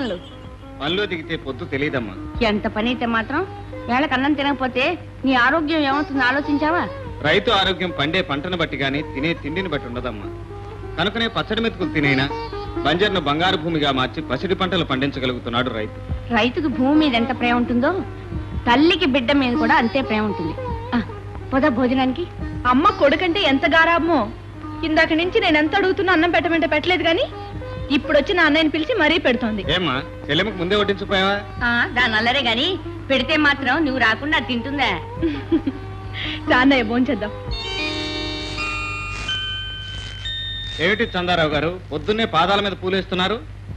పనులు? పనిలో దిగితే పొద్దు తెలియదమ్మా ఎంత పని అయితే మాత్రం వేళకు అన్నం తినకపోతే నీ ఆరోగ్యం ఏమవుతుందో ఆలోచించావా? రైతు ఆరోగ్యం పండే పంటను బట్టి గాని తినే తిండిని బట్టి ఉండదమ్మా. కనుకనే పచ్చడి మెతుకులు తినైనా బంజర్ను బంగారు భూమిగా మార్చి పసిడి పంటలు పండించగలుగుతున్నాడు రైతు. రైతుకు భూమి మీద ఎంత ప్రేమ ఉంటుందో తల్లికి బిడ్డ మీద కూడా అంతే ప్రేమ ఉంటుంది. ఆ, పోదా భోజనానికి? అమ్మ కొడుకంటే ఎంత గారాబమో. ఇందాక నుంచి నేను ఎంత అడుగుతున్నా అన్నం పెట్టమంటే పెట్టలేదు కానీ ఇప్పుడు వచ్చి నా అన్నయ్యని పిలిచి మరీ పెడుతోంది. చెల్లెమ్మకు ముందే వడ్డించిపోయావా ఆ, దాని అల్లరే గాని పెడితే మాత్రం నువ్వు రాకుండా అది తింటుందా? రా అన్నయ్య భోంచేద్దాం ఏమిటి చందారావు గారు పొద్దున్నే పాదాల మీద పూలేస్తున్నారు?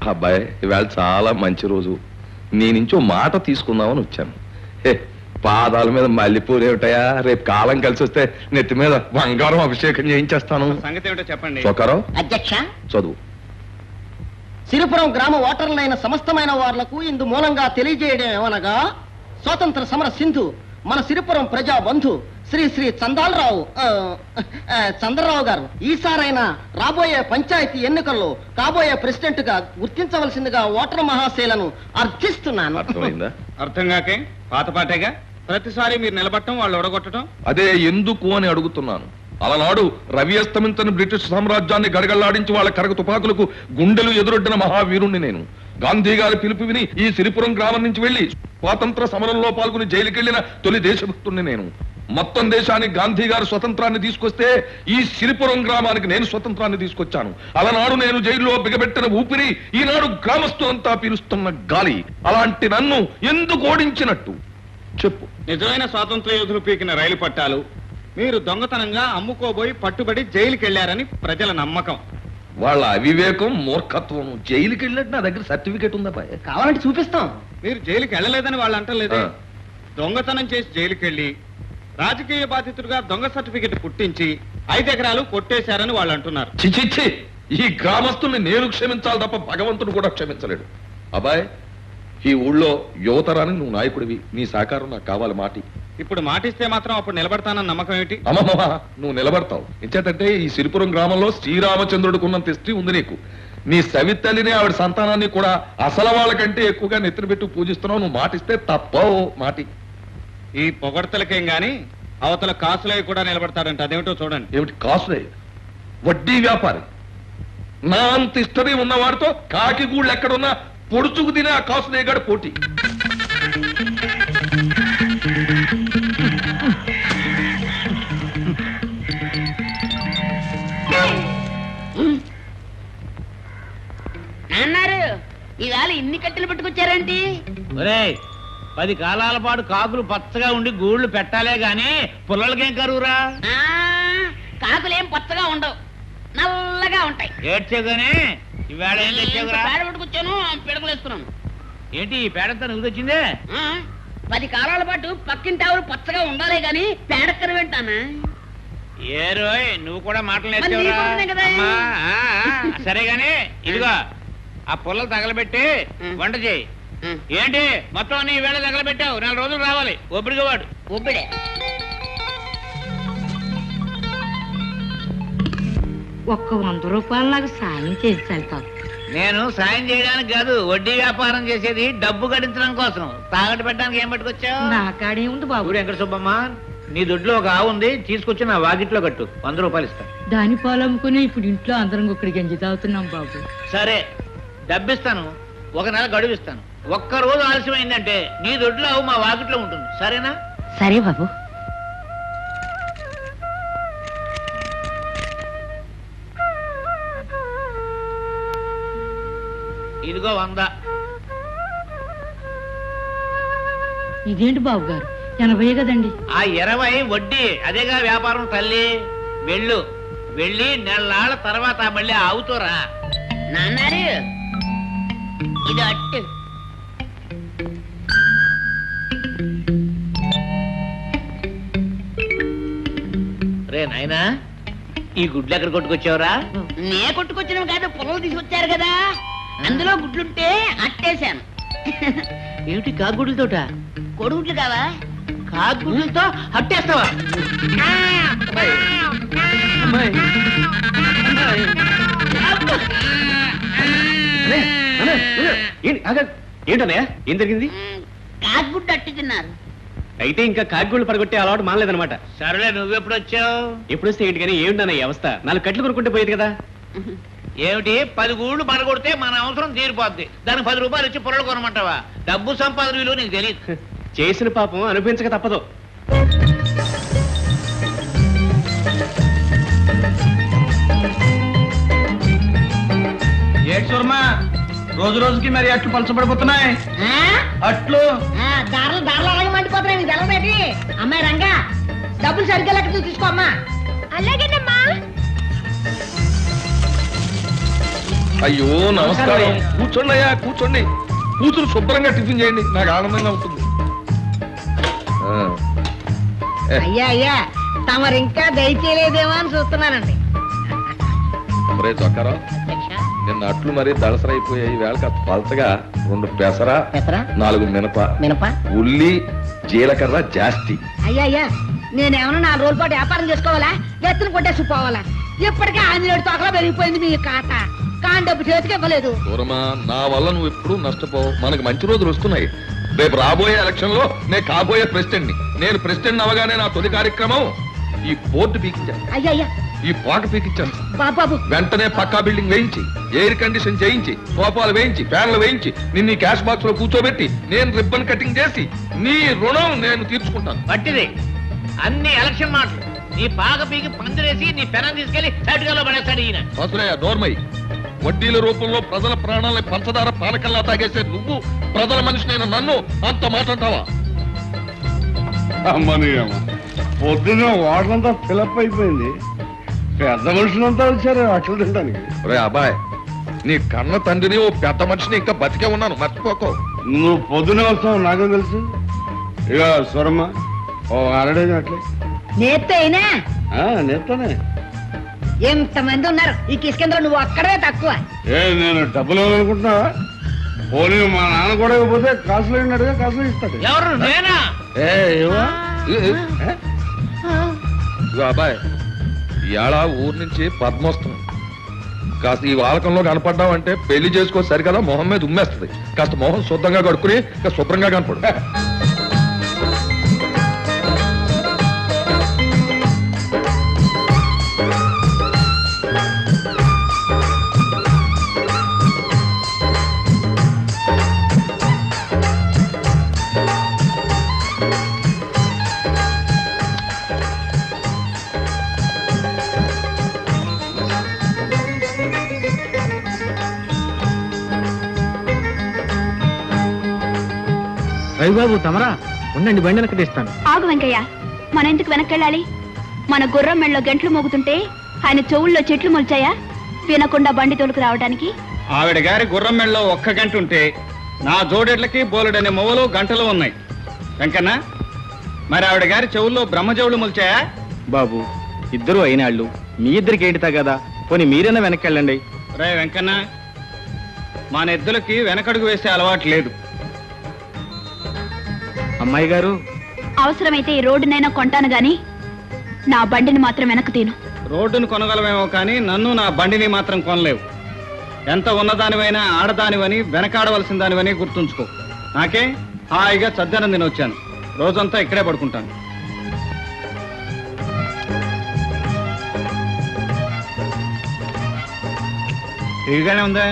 అబ్బాయి ఇవాళ చాలా మంచి రోజు. నీ నుంచి ఓ మాట తీసుకుందామని వచ్చాను. హే, పాదాల మీద మల్లెపూలు ఏమిటయా రేపు కాలం కలిసి వస్తే నెత్తి మీద బంగారం అభిషేకం చేయించేస్తాను. సంగతి ఏమిటో చెప్పండి. చొక్కారావు అధ్యక్ష? చదువు. సిరిపురం గ్రామ ఓటర్లైన సమస్తమైన వార్లకు ఇందు మూలంగా తెలియజేయడం ఏమనగా స్వాతంత్ర సమర సింధు మన సిరిపురం ప్రజా బంధు శ్రీ శ్రీ చందాలరావు చంద్రరావు గారు. ఈసారైనా రాబోయే పంచాయతీ ఎన్నికల్లో కాబోయే ప్రెసిడెంట్గా గుర్తించవలసిందిగా ఓటర్ మహాశైలను అర్థిస్తున్నాను. అర్థమైందా? అర్థం కాకే? పాత పాటేగా? ప్రతిసారి మీరు నిలబట్టం వాళ్ళు ఒడగొట్టడం అదే ఎందుకు అని అడుగుతున్నాను. అలనాడు రవి అస్తమించని బ్రిటిష్ సామ్రాజ్యాన్ని గడగళ్ళాడించి వాళ్ళ కరగ తుపాకులకు గుండెలు ఎదురొడ్డిన మహావీరుణ్ణి నేను. గాంధీ గారి పిలుపు విని ఈ సిరిపురం గ్రామం నుంచి వెళ్ళి స్వాతంత్ర సమరంలో పాల్గొని జైలుకెళ్ళిన తొలి దేశభక్తుణ్ణి నేను. మొత్తం దేశానికి గాంధీ గారు స్వతంత్రాన్ని తీసుకొస్తే ఈ సిరిపురం గ్రామానికి నేను స్వతంత్రాన్ని తీసుకొచ్చాను. అలనాడు నేను జైల్లో బిగబెట్టిన ఊపిరి ఈనాడు గ్రామస్తులంతా పీలుస్తున్న గాలి. అలాంటి నన్ను ఎందుకు ఓడించినట్టు? చెప్పు. నిజమైన స్వాతంత్ర యోధులు పీకిన రైలు పట్టాలు మీరు దొంగతనంగా అమ్ముకోబోయి పట్టుబడి జైలుకి వెళ్ళారని ప్రజల నమ్మకం. వాళ్ళ అవివేకం మూర్ఖత్వం జైలుకి వెళ్ళినట్టు నా దగ్గర సర్టిఫికేట్ ఉందా బాయ్ కావాలంటే చూపిస్తాం. మీరు జైలుకి వెళ్ళలేదని వాళ్ళు అంటలేదే. ఆ. దొంగతనం చేసి జైలుకి వెళ్ళి రాజకీయ బాధితుడిగా దొంగ సర్టిఫికెట్ పుట్టించి ఐదు ఎకరాలు కొట్టేశారని వాళ్ళు అంటున్నారు. చిచిచ్చి ఈ గ్రామస్తుల్ని నేను క్షమించాలి తప్ప భగవంతుడు కూడా క్షమించలేడు. అబ్బాయ్ ఈ ఊళ్ళో యువతరానికి నువ్వు నాయకుడివి. నీ సహకారం నాకు కావాలి మాటి. ఇప్పుడు మాటిస్తే మాత్రం అప్పుడు నిలబడతానన్న నమ్మకం ఏమిటి? అమ్మమ్మ నువ్వు నిలబడతావు. ఎంచేతంటే ఈ సిరిపురం గ్రామంలో శ్రీరామచంద్రుడికి ఉన్నంత హిస్టరీ ఉంది నీకు. నీ సవితల్లిని ఆవిడ సంతానాన్ని కూడా అసలు వాళ్ళకంటే ఎక్కువగా నెత్తిన పెట్టి పూజిస్తున్నావు. నువ్వు మాటిస్తే తప్పవు మాటి. ఈ పొగడ్తలకేం గాని అవతల కాసులవి కూడా నిలబడతారంట అదేమిటో చూడండి. ఏమిటి కాసులే? వడ్డీ వ్యాపారి. నా అంత హిస్టరీ ఉన్నవాడితో కాకి గూళ్ళు ఎక్కడున్నా పొడుచుకు తినే ఆ కాసులేగాడు పోటీ. అన్నారు ఇవాళ ఇన్ని కట్టెలు పట్టుకొచ్చారేంటి? ఒరేయ్ పది కాలాల పాటు కాకులు పచ్చగా ఉండి గూళ్ళు పెట్టాలే గాని పుల్లలకేం కరువురా? ఆ, కాకులేం పచ్చగా ఉండవు నల్లగా ఉంటాయి. ఏడ్చేగానే ఈవేళ ఏం తెచ్చావురా? పేడ పట్టుకొచ్చాను పిడకలేస్తున్నాను ఏంటి ఈ పేడంతా నువ్వు తెచ్చిందే? ఆ, పది కాలాల పాటు పక్కింటి ఆవులు పచ్చగా ఉండాలి గాని పేడక్కర వింటానా ఏ రోయ్ నువ్వు కూడా మాటలు మరి నేర్చావురా. నీకున్నాయి కదా. అమ్మా, ఆ, ఆ, సరే గాని ఇదిగో ఆ పుల్లలు తగలబెట్టి. వంట చేయి. ఏంటి? మొత్తం నీ వేళ తగలబెట్టావు. నెల రోజులు రావాలి. ఒబ్బడిగా వాడు ఒబ్బిడే. ఒక్క వంద రూపాయలు నాకు సాయం చేసి నేను సాయం చేయడానికి కాదు వడ్డీ వ్యాపారం చేసేది డబ్బు గడించడం కోసం. తాగట్టు పెట్టడానికి ఏం పట్టుకొచ్చావు? నా కాడే ఉంది బాబు? వెంకట సుబ్బమ్మ నీ దొడ్లో ఒక ఆవు ఉంది తీసుకొచ్చి నా వాకిట్లో కట్టు. వంద రూపాయలు ఇస్తా. దాని పాలు అమ్ముకుని ఇప్పుడు ఇంట్లో అందరం ఒకటి గంజి తాగుతున్నాం బాబు. సరే డబ్బిస్తాను ఒక నెల గడువు ఇస్తాను ఒక్క రోజు ఆలస్యమైందంటే నీ దొడ్లో మా వాకిట్లో ఉంటుంది. సరేనా? సరే బాబు. ఇదిగో వంద. ఇదేంటి బాబు గారు? ఎనభై కదండి. ఆ ఇరవై వడ్డీ. అదేగా వ్యాపారం తల్లి? వెళ్ళు. వెళ్ళి నెలనాళ్ళ తర్వాత మళ్ళీ ఆవుతోరా నాన్నారు ఇది అట్టు. రే నాయనా ఈ గుడ్లు ఎక్కడ కొట్టుకొచ్చావురా? నే కొట్టుకొచ్చినవి కాదు పొలం తీసుకొచ్చారు కదా. అందులో గుడ్లుంటే అట్టేశాను. ఏమిటి కాగుడులతోట? కొడుగుడ్లు కావా? కాగుడులతో అట్టేస్తావా? ఏంటన్నయ్య? ఏం జరిగింది? కాకుగుడ్డు అట్టి తిన్నారు. అయితే ఇంకా కాకిగూళ్ళు పడగొట్టే అలవాటు మానలేదన్నమాట. సరేలే నువ్వెప్పుడు వచ్చావు ఎప్పుడు వస్తే ఏంటి కానీ ఏమిటన్నయ్య ఈ అవస్థ. నాలుగు కట్లు కొనుక్కుంటే పోయేది కదా. ఏమిటి? పది గూళ్ళు పడగొడితే మన అవసరం తీరిపోద్ది. దానికి పది రూపాయలు ఇచ్చి పొరలు కొనమంటావా? డబ్బు సంపాదన విలువ నీకు తెలియదు చేసిన పాపం అనుభవించక తప్పదు. ఏడ్చూర్మా రోజు రోజుకి మరి అట్లు పలచబడిపోతున్నాయి. అట్లు? దారులు దారులు అలాగే మండిపోతున్నాయి. నీకు తెలవేటి అమ్మాయి రంగా డబ్బులు సరిగ్గా లెక్క తీసుకో అమ్మా. అలాగేనమ్మా. అయ్యో నమస్కారం. కూర్చోండి అయ్యా కూర్చోండి. కూతురు శుభ్రంగా టిఫిన్ చేయండి. నాకు ఆనందంగా ఉంటుంది అయ్యా అయ్యా తమరు ఇంకా దయచేయలేదేమో అని చూస్తున్నానండి. ఒరే చొక్కారావు నిన్న అట్లు మరీ దళసరైపోయాయి. వేళ కాస్త పలచగా రెండు పెసర పెసరా? నాలుగు మినప. మినప? ఉల్లి జీలకర్ర జాస్తి. అయ్యా అయ్యా నేనేమన్నా నాలుగు రోజుల పాటు వ్యాపారం చేసుకోవాలా? ఎత్తున కొట్టేసి పోవాలా? ఇప్పటికే ఆంజనేయుడు తోకలో పెరిగిపోయింది మీ కాట. కాని డబ్బు చేతికి ఇవ్వలేదు. దూరమా నా వల్ల నువ్వు ఎప్పుడు నష్టపోవు. మనకు మంచి రోజులు వస్తున్నాయి. రేపు రాబోయే ఎలక్షన్లో నేను కాబోయే ప్రెసిడెంట్ని నేను ప్రెసిడెంట్ అవగానే నా తొలి కార్యక్రమం ఈ పోర్టు పీకించాను అయ్యా అయ్యా ఈ పాట పీకించాను బాబు బాబు వెంటనే పక్కా బిల్డింగ్ వేయించి ఎయిర్ కండిషన్ చేయించి సోఫాలు వేయించి ఫ్యాన్లు వేయించి నిన్ను క్యాష్ బాక్స్లో కూర్చోబెట్టి నేను రిబ్బన్ కటింగ్ చేసి నీ రుణం నేను తీర్చుకుంటాను. పట్టిది. అన్ని ఎలక్షన్ మాటలు. నీ పాక పీకి పందిరేసి నీ పెనం తీసుకెళ్ళి తటుకలో పడేస్తాడు ఈయన. నోర్మై. వడ్డీల రూపంలో ప్రజల ప్రాణాలని పంచదార పానకల్లా తాగేసే నువ్వు ప్రజల మనిషినైన నన్ను అంత మాట్లాడతావా అమ్మని అమ్మ పొద్దున్న వాటంతా ఫిలప్ అయిపోయింది. పెద్ద మనుషులంతా వచ్చారు అట్లు తినడానికి. రే అబ్బాయ్ నీ కన్న తండ్రిని ఓ పెద్ద మనిషిని ఇంకా బతికే ఉన్నాను మర్చిపోకో. నువ్వు పొద్దునే వస్తావు నాకేం తెలుసు? ఇక స్వరమ్మ ఓ అరడే అట్లే. నేత్తే అయినా? ఆ, నేర్తానే ఎంతమంది ఉన్నారు? ఈ కిష్కేంద్ర నువ్వు అక్కడే తక్కువ. ఏ నేను డబ్బులు ఇవ్వాలనుకుంటున్నావా? పోనీ మా నాన్న కూడా ఇవ్వకపోతే కాసులు అయినట్టుగా కాసులు ఇస్తాడు. ఎవరు నేనా? ఏ ఇవ్వా? అబ్బాయ్ ఇవాళ ఊరు నుంచి పద్మోత్సవం. కాస్త ఈ వాలకంలో కనపడ్డావంటే పెళ్ళి చేసుకో సరికదా మొహం మీద ఉమ్మేస్తుంది. కాస్త మొహం శుద్ధంగా కడుక్కుని శుభ్రంగా కనపడు. రవిబాబు తమరా? ఉండండి బండి వెనక్కి తీస్తాను ఆగు వెంకయ్య మన ఎందుకు వెనక్కెళ్ళాలి. మన గుర్రం మెళ్ళలో గంటలు మోగుతుంటే ఆయన చెవుల్లో చెట్లు మొలిచాయా? వినకుండా బండి తోలుకు రావడానికి ఆవిడ గారి గుర్రం మెళ్ళలో ఒక్క గంట ఉంటే నా జోడెడ్లకి బోలెడనే మొవలు గంటలు ఉన్నాయి. వెంకన్న మరి ఆవిడ గారి చెవుల్లో బ్రహ్మజవులు మొలిచాయా? బాబు ఇద్దరు అయినాళ్ళు. మీ ఇద్దరికి ఏంటి తగదా? పోనీ మీరైనా వెనక్కి వెళ్ళండి రే వెంకన్న మన ఎద్దులకి వెనకడుగు వేసే అలవాటు లేదు. అమ్మాయి గారు. అవసరమైతే ఈ రోడ్డునైనా కొంటాను గాని నా బండిని మాత్రం వెనక్కు తీను. రోడ్డును కొనగలమేమో కానీ నన్ను నా బండిని మాత్రం కొనలేవు. ఎంత ఉన్నదానివైనా ఆడదానివని వెనకాడవలసిన దానివని గుర్తుంచుకో. నాకే హాయిగా చద్దనం నేను వచ్చాను. రోజంతా ఇక్కడే పడుకుంటాను. ఇదిగానే ఉందా.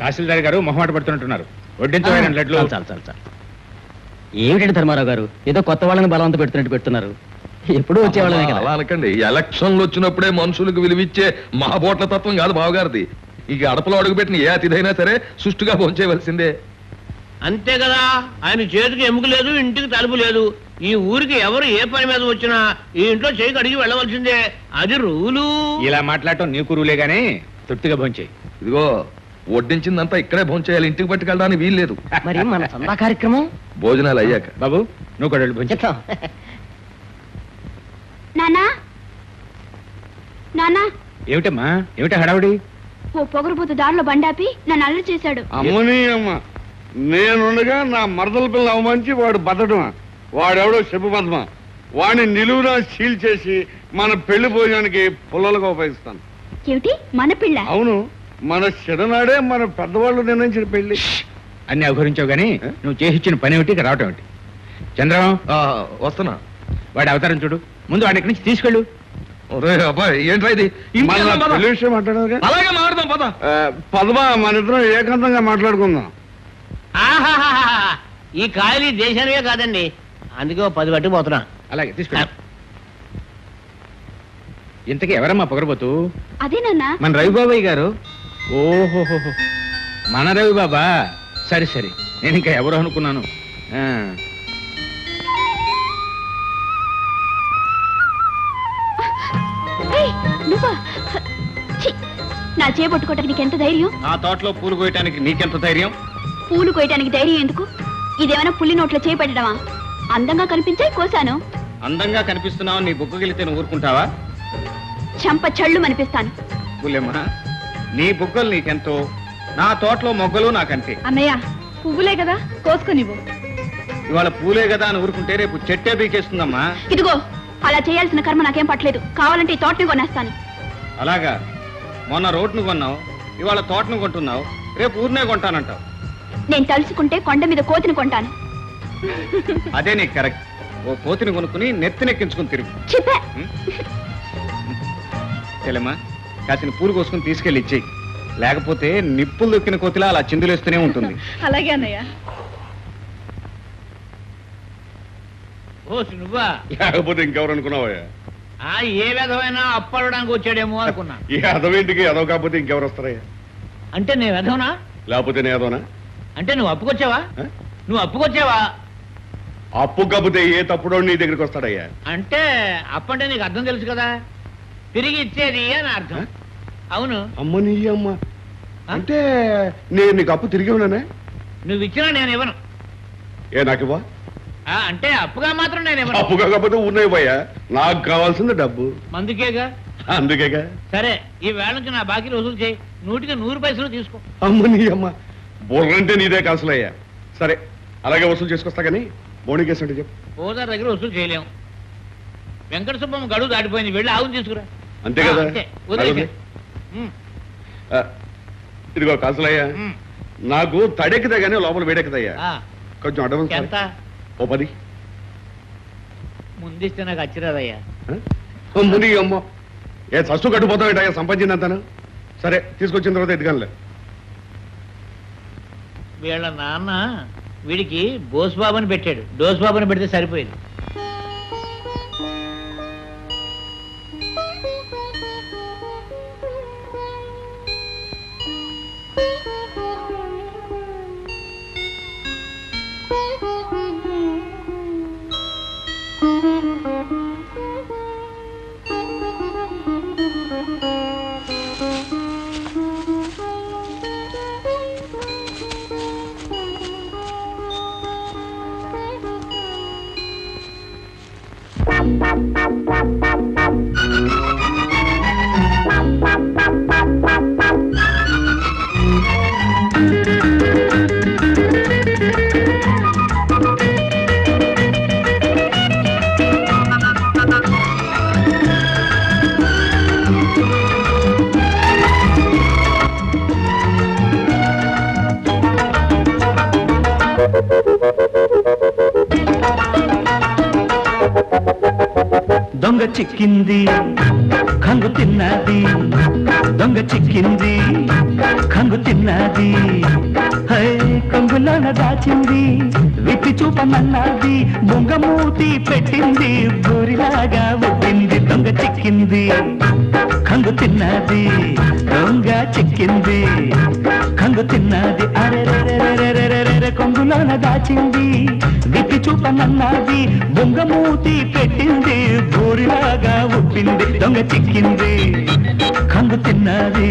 తహసీల్దార్ గారు మొహమాట పడుతున్నట్టున్నారు. వడ్డించమైన లడ్లు. చాలు చాలు చాలు ఏమిటండి ధర్మారావు గారు? ఏదో కొత్త వాళ్ళని బలవంత పెడుతున్నట్టు పెడుతున్నారు. ఎప్పుడు వచ్చేవాళ్ళమే అలా కదా అనకండి ఎలక్షన్లు వచ్చినప్పుడే మనుషులకు విలువిచ్చే మహాబోట్ల తత్వం కాదు బావగారిది. ఇక అడపలో అడుగుపెట్టిన ఏ అతిథైనా సరే సుష్టుగా భోంచేయవలసిందే. అంతే కదా. ఆయన చేతికి ఎముక లేదు ఇంటికి తలుపు లేదు. ఈ ఊరికి ఎవరు ఏ పని మీద వచ్చినా ఈ ఇంట్లో చేయి కడిగి వెళ్ళవలసిందే. అది రూలు. ఇలా మాట్లాడటం నీ కురువులే గానీ తృప్తిగా భోంచేయి. ఇదిగో వడ్డించిందంతా ఇక్కడే భోంచేయాలి. ఇంటికి పట్టుకెళ్ళడానికి వీల్లేదు మరి మన చందా కార్యక్రమం? భోజనాలు అయ్యాక. బాబు నువ్వు కూడా వెళ్ళి భోంచే. చెప్తాం. నానా నానా ఏమిటమ్మా? ఏమిటి హడావుడి? ఓ పొగరుబోతు దారిలో బండాపి నన్ను అల్లరి చేశాడు. అమ్మని అమ్మ నేనుండగా నా మరదల పిల్ల అవమానించి వాడు బతడమా వాడెవడో చెప్పు పద్మ. వాడిని నిలువునా సీల్ చేసి మన పెళ్ళి భోజనానికి పుల్లలుగా ఉపయోగిస్తాను. ఏమిటి? మన పిల్ల? అవును. మన చిన్ననాడే మన పెద్దవాళ్ళు నిర్ణయించిన పెళ్ళి. అన్ని అవహరించావు గానీ నువ్వు చేసి ఇచ్చిన పని ఏమిటి ఇక రావటం ఏమిటి? చంద్రం? వస్తున్నా. వాడి అవతారం చూడు. ముందు వాడి ఇక్కడి నుంచి తీసుకెళ్ళు. అలాగే మారుదాం పద. పదమా మన ఇద్దరం ఏకాంతంగా మాట్లాడుకుందాం. ఈ కాయలు ఈ దేశానివే కాదండి. అందుకే పది పట్టుకుపోతున్నా అలాగే తీసుకెళ్ళు. ఇంతకీ ఎవరమ్మా పొగరబోతు? అదేనన్నా మన రవిబాబాయ్ గారు. ఓహోహోహో. మన రవి బాబా? సరే సరే. నేను ఇంకా ఎవరు అనుకున్నాను? ఆ, ఏయ్, నువ్వా? ఛీ, నా చేపట్టుకోవటానికి నీకెంత ధైర్యం? నా తోటలో పూలు కోయటానికి నీకెంత ధైర్యం? పూలు కోయటానికి ధైర్యం ఎందుకు? ఇదేమైనా పుల్లి నోట్లో చేపెట్టడమా అందంగా కనిపించాయి కోసాను. అందంగా కనిపిస్తున్నావు నీ బుగ్గ గెలితే నువ్వు ఊరుకుంటావా? చంప చళ్ళు అనిపిస్తాను నీ బుగ్గలు నీకెంతో? నా తోటలో మొగ్గలు నాకంతే. అన్నయ్య పువ్వులే కదా కోసుకునివ్వు. ఇవాళ పూలే కదా అని ఊరుకుంటే రేపు చెట్టే బీకేస్తుందమ్మా ఇదిగో అలా చేయాల్సిన కర్మ నాకేం పట్టలేదు. కావాలంటే ఈ తోటని కొనేస్తాను. అలాగా? మొన్న రోడ్ను కొన్నావు ఇవాళ తోటను కొంటున్నావు రేపు ఊరినే కొంటానంటావు. నేను తలుచుకుంటే కొండ మీద కోతిని కొంటాను. అదే నీకు కరెక్ట్. ఓ కోతిని కొనుక్కుని నెత్తినెక్కించుకుని తిరుగు. చిప్పే. కాసిన పూలు కోసుకుని తీసుకెళ్ళి ఇచ్చేయి. లేకపోతే నిప్పులు దొక్కిన కోతిలా అలా చిందులేస్తూనే ఉంటుంది. అలాగే అన్నయ్య. ఓ నువ్వా? లేకపోతే ఇంకెవరు అనుకున్నావా ఆ ఏ విధమైన అప్పడడానికి వచ్చాడేమో అనుకున్నా. ఈ అదవేంటికి అదవ కాకపోతే ఇంకెవరు వస్తారయ్యా? అంటే నేను విధవనా? లేకపోతే నేదోనా అంటే నువ్వు అప్పుకొచ్చావా? నువ్వు అప్పుకొచ్చావా? అప్పు కాకపోతే ఏ తప్పుడో నీ దగ్గరికి వస్తాడయ్యా? అంటే అప్పంటే నీకు అర్థం తెలుసు కదా? తిరిగి ఇచ్చేది అని అర్థం. అవును. అమ్మ నీ అమ్మ. అంటే నేను నీకు అప్పు తిరిగి ఉన్నానే నువ్వు ఇచ్చినా నేను ఇవ్వను. ఏ నాకు ఇవ్వా? అంటే అప్పుగా మాత్రం నేను ఇవ్వను. అప్పు కాకపోతే ఉన్నాయి పోయా నాకు కావాల్సింది డబ్బు. మందుకేగా అందుకేగా? సరే ఈ వేళ నుంచి నా బాకీ వసూలు చేయి. నూటికి నూరు పైసలు తీసుకో. అమ్మ నీ అమ్మ. బుర్రంటే నీదే కాసులయ్యా. సరే అలాగే వసూలు చేసుకొస్తా కానీ బోణికేసి అంటే చెప్పు. ఓదార్ దగ్గర వసూలు చేయలేం. వెంకట సుబ్బమ్మ గడువు దాటిపోయింది. వెళ్ళి ఆవును తీసుకురా. అంతే కదా? ఆ, అంతే. వదిలేయ్. అలాగే. ఉమ్, ఆ, ఇదిగో కాసులయ్యా ఉమ్. నాకు తడెక్కుదా కానీ లోపల వేడెక్కుదయ్యా ఆ, కొంచెం అడ్వాన్స్ ఎంత? ఓ పది. ముందిస్తే నాకు వచ్చిరాదయ్యా అమ్మ నీ అమ్మ. ఏ సస్సు కట్టుపోతావు సంపాదించిందంతాను? సరే తీసుకొచ్చిన తర్వాత ఎదుగానులే వీళ్ళ నాన్న వీడికి బోస్ బాబుని పెట్టాడు. డోస్ బాబుని పెడితే సరిపోయింది. దొంగ చిక్కింది. కంగు తిన్నది. దొంగ చిక్కింది. కంగు తిన్నది. హై కంగులోన దాచింది. విప్పి చూపమన్నది. బొంగ మూతి పెట్టింది. బూరిలాగా ఉట్టింది దొంగ చిక్కింది. కంగు తిన్నది దొంగ చిక్కింది. కంగు తిన్నది అరెరెరెరెరెరెరె కొంగులోన దాచింది. విప్పి చూపనన్నది బొంగ మూతి పెట్టింది. బూరిలాగా ఉప్పింది దొంగ చిక్కింది. కంగు తిన్నది.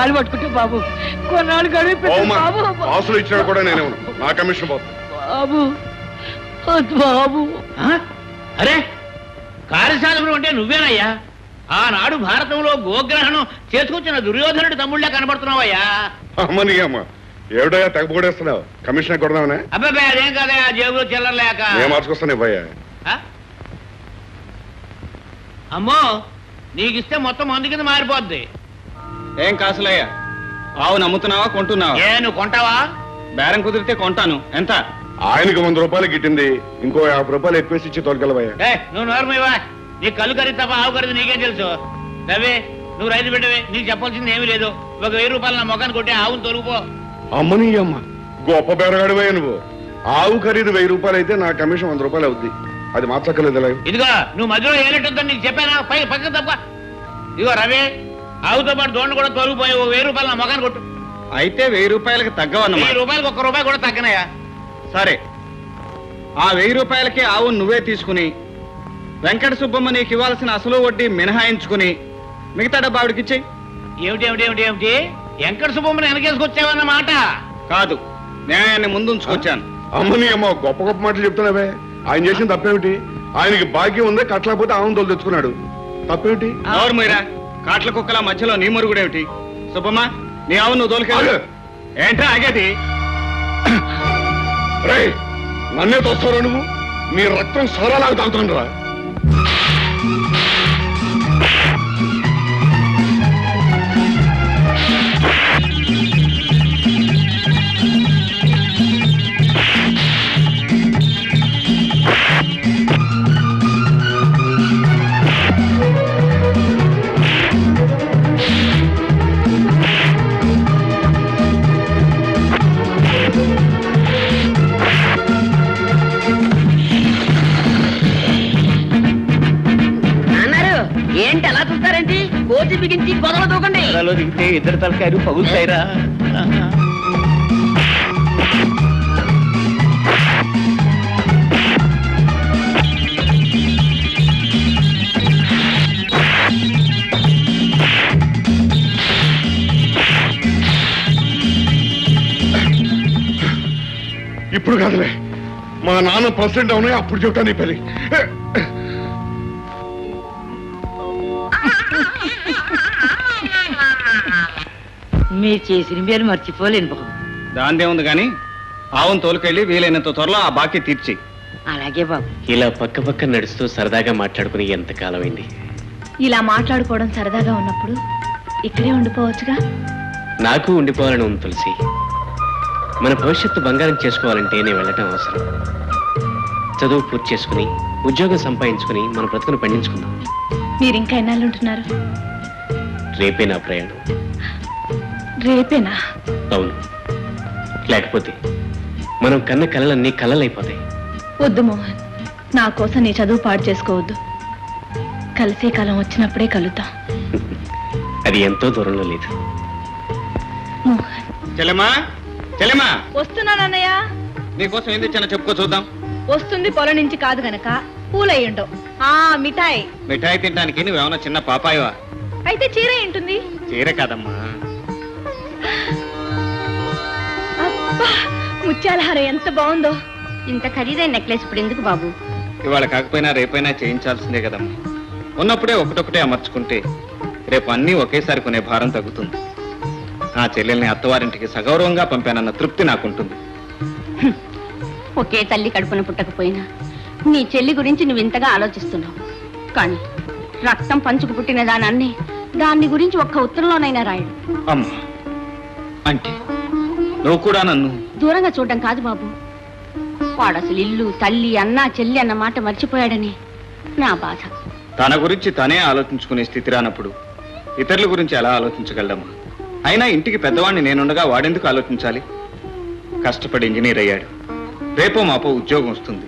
కాళ్ళు పట్టుకుంటే బాబు. కొన్నాళ్ళు గడువు బాబు. ఆసులు ఇచ్చినా కూడా నేనే నా కమిషన్ బాబు వద్దు బాబు. అరే కార్యశాలలో అంటే నువ్వేనయ్యా? ఆనాడు భారతంలో గోగ్రహణం చేసుకొచ్చిన దుర్యోధనుడి తమ్ముళ్ళే కనబడుతున్నావయ్యా. అమ్మని అమ్మ ఏమిటయ్యా తెగపొడేస్తున్నావు కమిషన్ కొడదామనే? అబ్బాయి అదేం కాదయ్యా? జేబులో చిల్లరలేక నేను మార్చుకొస్తాను ఇవ్వయ్యా? ఆ? అమ్మో నీకిస్తే మొత్తం మందు కింద మారిపోద్ది. ఏం కాసులయ్యా? ఆవు నమ్ముతున్నావా కొంటున్నావా? ఏ నువ్వు కొంటావా? బేరం కుదిరితే కొంటాను. ఎంత? ఆయనకి వంద రూపాయలు గిట్టింది. ఇంకో యాభై రూపాయలు ఎక్కువేసి ఇచ్చి తోలుకెళ్ళవయ్యా. ఏ నువ్వు నోరమివా నీ కళ్ళు ఖరీదు తప్ప ఆవు ఖరీదు నీకేం తెలుసు? రవి నువ్వు రైతు బిడ్డవే. నీకు చెప్పాల్సింది ఏమీ లేదు. ఒక వెయ్యి రూపాయలు నా మొఖాన్ని కొట్టి ఆవును తొలుగుపో అమ్మని అమ్మ. గొప్ప బేరగాడివయ్యా నువ్వు. ఆవు ఖరీదు వెయ్యి రూపాయలు అయితే నా కమిషన్ వంద రూపాయలు అవుద్ది. అది మార్చక్కర్లేదు ఇలా ఇదిగో నువ్వు మధ్యలో ఏలెట్టుందని నీకు చెప్పానా? పై పక్కన తప్ప. ఇదిగో రవి ఆవుతో పాటు దోండు కూడా తొలగిపోయి ఓ వెయ్యి రూపాయలు నా మొఖాన్ని కొట్టు. అయితే వెయ్యి రూపాయలకి తగ్గవన్నమాట. వెయ్యి రూపాయలకు ఒక్క రూపాయి కూడా తగ్గనయా సరే. ఆ వెయ్యి రూపాయలకి ఆవు నువ్వే తీసుకుని వెంకట సుబ్బమ్మ నీకు ఇవ్వాల్సిన అసలు వడ్డీ మినహాయించుకుని మిగతా డబ్బా ఆవిడకిచ్చేయి ఏమిటి ఏమిటి ఏమిటి ఏమిటి? వెంకట సుబ్బమ్మని వెనకేసుకొచ్చావన్నమాట? కాదు న్యాయాన్ని ముందుంచుకొచ్చాను. అమ్మని అమ్మ గొప్ప గొప్ప మాటలు చెప్తున్నావే. ఆయన చేసిన తప్పేమిటి? ఆయనకి భాగ్యం ఉందే కట్టలేకపోతే ఆవును తోలు తెచ్చుకున్నాడు. తప్పేమిటి? ఎవరు మీరా కాట్ల కుక్కల మధ్యలో నీ మురుగుడేమిటి? సుబ్బమ్మ నీ ఆవు నువ్వు తోలుకెళ్ళు. ఏంటా ఆగేది? రే నన్నే తోస్తారా నువ్వు? నీ రక్తం సోరాలాగా తాగుతాను అన్నారు కోతి బిగించి గొడవ దూకండి. దిగితే ఇద్దరు తలకాయలు పగులుతాయిరా ఇప్పుడు కాదులే. మా నాన్న ప్రెసిడెంట్ అవునాయి అప్పుడు చెప్తాను నీ పెళ్ళి మీరు చేసిన మీరు మర్చిపోలేను బాబు. దాందే ఉంది కానీ ఆవును తోలుకెళ్ళి వీలైనంత త్వరలో ఆ బాకీ తీర్చి అలాగే బాబు. ఇలా పక్క పక్క నడుస్తూ సరదాగా మాట్లాడుకుని ఎంత కాలమైంది ఇలా మాట్లాడుకోవడం సరదాగా ఉన్నప్పుడు ఇక్కడే ఉండిపోవచ్చుగా? నాకు ఉండిపోవాలని ఉంది తులసి. మన భవిష్యత్తు బంగారం చేసుకోవాలంటే నేను వెళ్ళటం అవసరం. చదువు పూర్తి చేసుకుని ఉద్యోగం సంపాదించుకుని మన బ్రతుకును పండించుకుందాం. మీరు ఇంకా ఎన్నాళ్ళు ఉంటున్నారు? రేపే నా ప్రయాణం. రేపేనా? అవును. లేకపోతే మనం కన్న కలలన్నీ కలలైపోతాయి. వద్దు మోహన్. నా కోసం నీ చదువు పాడు చేసుకోవద్దు. కలిసే కాలం వచ్చినప్పుడే కలుద్దాం. అది ఎంతో దూరంలో లేదు. మోహన్. వస్తున్నానన్నయ్య నీకోసం ఏం తెచ్చానో చెప్పుకో చూద్దాం. వస్తుంది పొలం నుంచి కాదు గనక పూలయ్యుండవు ఆ మిఠాయి. మిఠాయి తినడానికి నువ్వేమన్నా చిన్న పాపాయవా? అయితే చీర ఉంటుంది చీర కాదమ్మా. అబ్బా ముత్యాల హారం ఎంత బాగుందో. ఇంత ఖరీదైన నెక్లెస్ ఇప్పుడు ఎందుకు బాబు? ఇవాళ కాకపోయినా రేపైనా చేయించాల్సిందే కదమ్మా. ఉన్నప్పుడే ఒకటొకటే అమర్చుకుంటే రేపు అన్నీ ఒకేసారి కొనే భారం తగ్గుతుంది. నా చెల్లెల్ని అత్తవారింటికి సగౌరవంగా పంపానన్న తృప్తి నాకుంటుంది. ఒకే తల్లి కడుపున పుట్టకపోయినా నీ చెల్లి గురించి నువ్వు ఇంతగా ఆలోచిస్తున్నావు. కానీ రక్తం పంచుకు పుట్టిన దానాన్ని దాన్ని గురించి ఒక్క ఉత్తరంలోనైనా రాయడు. అమ్మా అంటే నువ్వు కూడా నన్ను. దూరంగా చూడడం కాదు బాబు. వాడు అసలు ఇల్లు తల్లి అన్న చెల్లి అన్న మాట మర్చిపోయాడని నా బాధ. తన గురించి తనే ఆలోచించుకునే స్థితి రానప్పుడు ఇతరుల గురించి ఎలా ఆలోచించగలడమ్మా? అయినా ఇంటికి పెద్దవాడిని నేనుండగా వాడెందుకు ఆలోచించాలి? కష్టపడి ఇంజనీర్ అయ్యాడు. రేపో మాపో ఉద్యోగం వస్తుంది.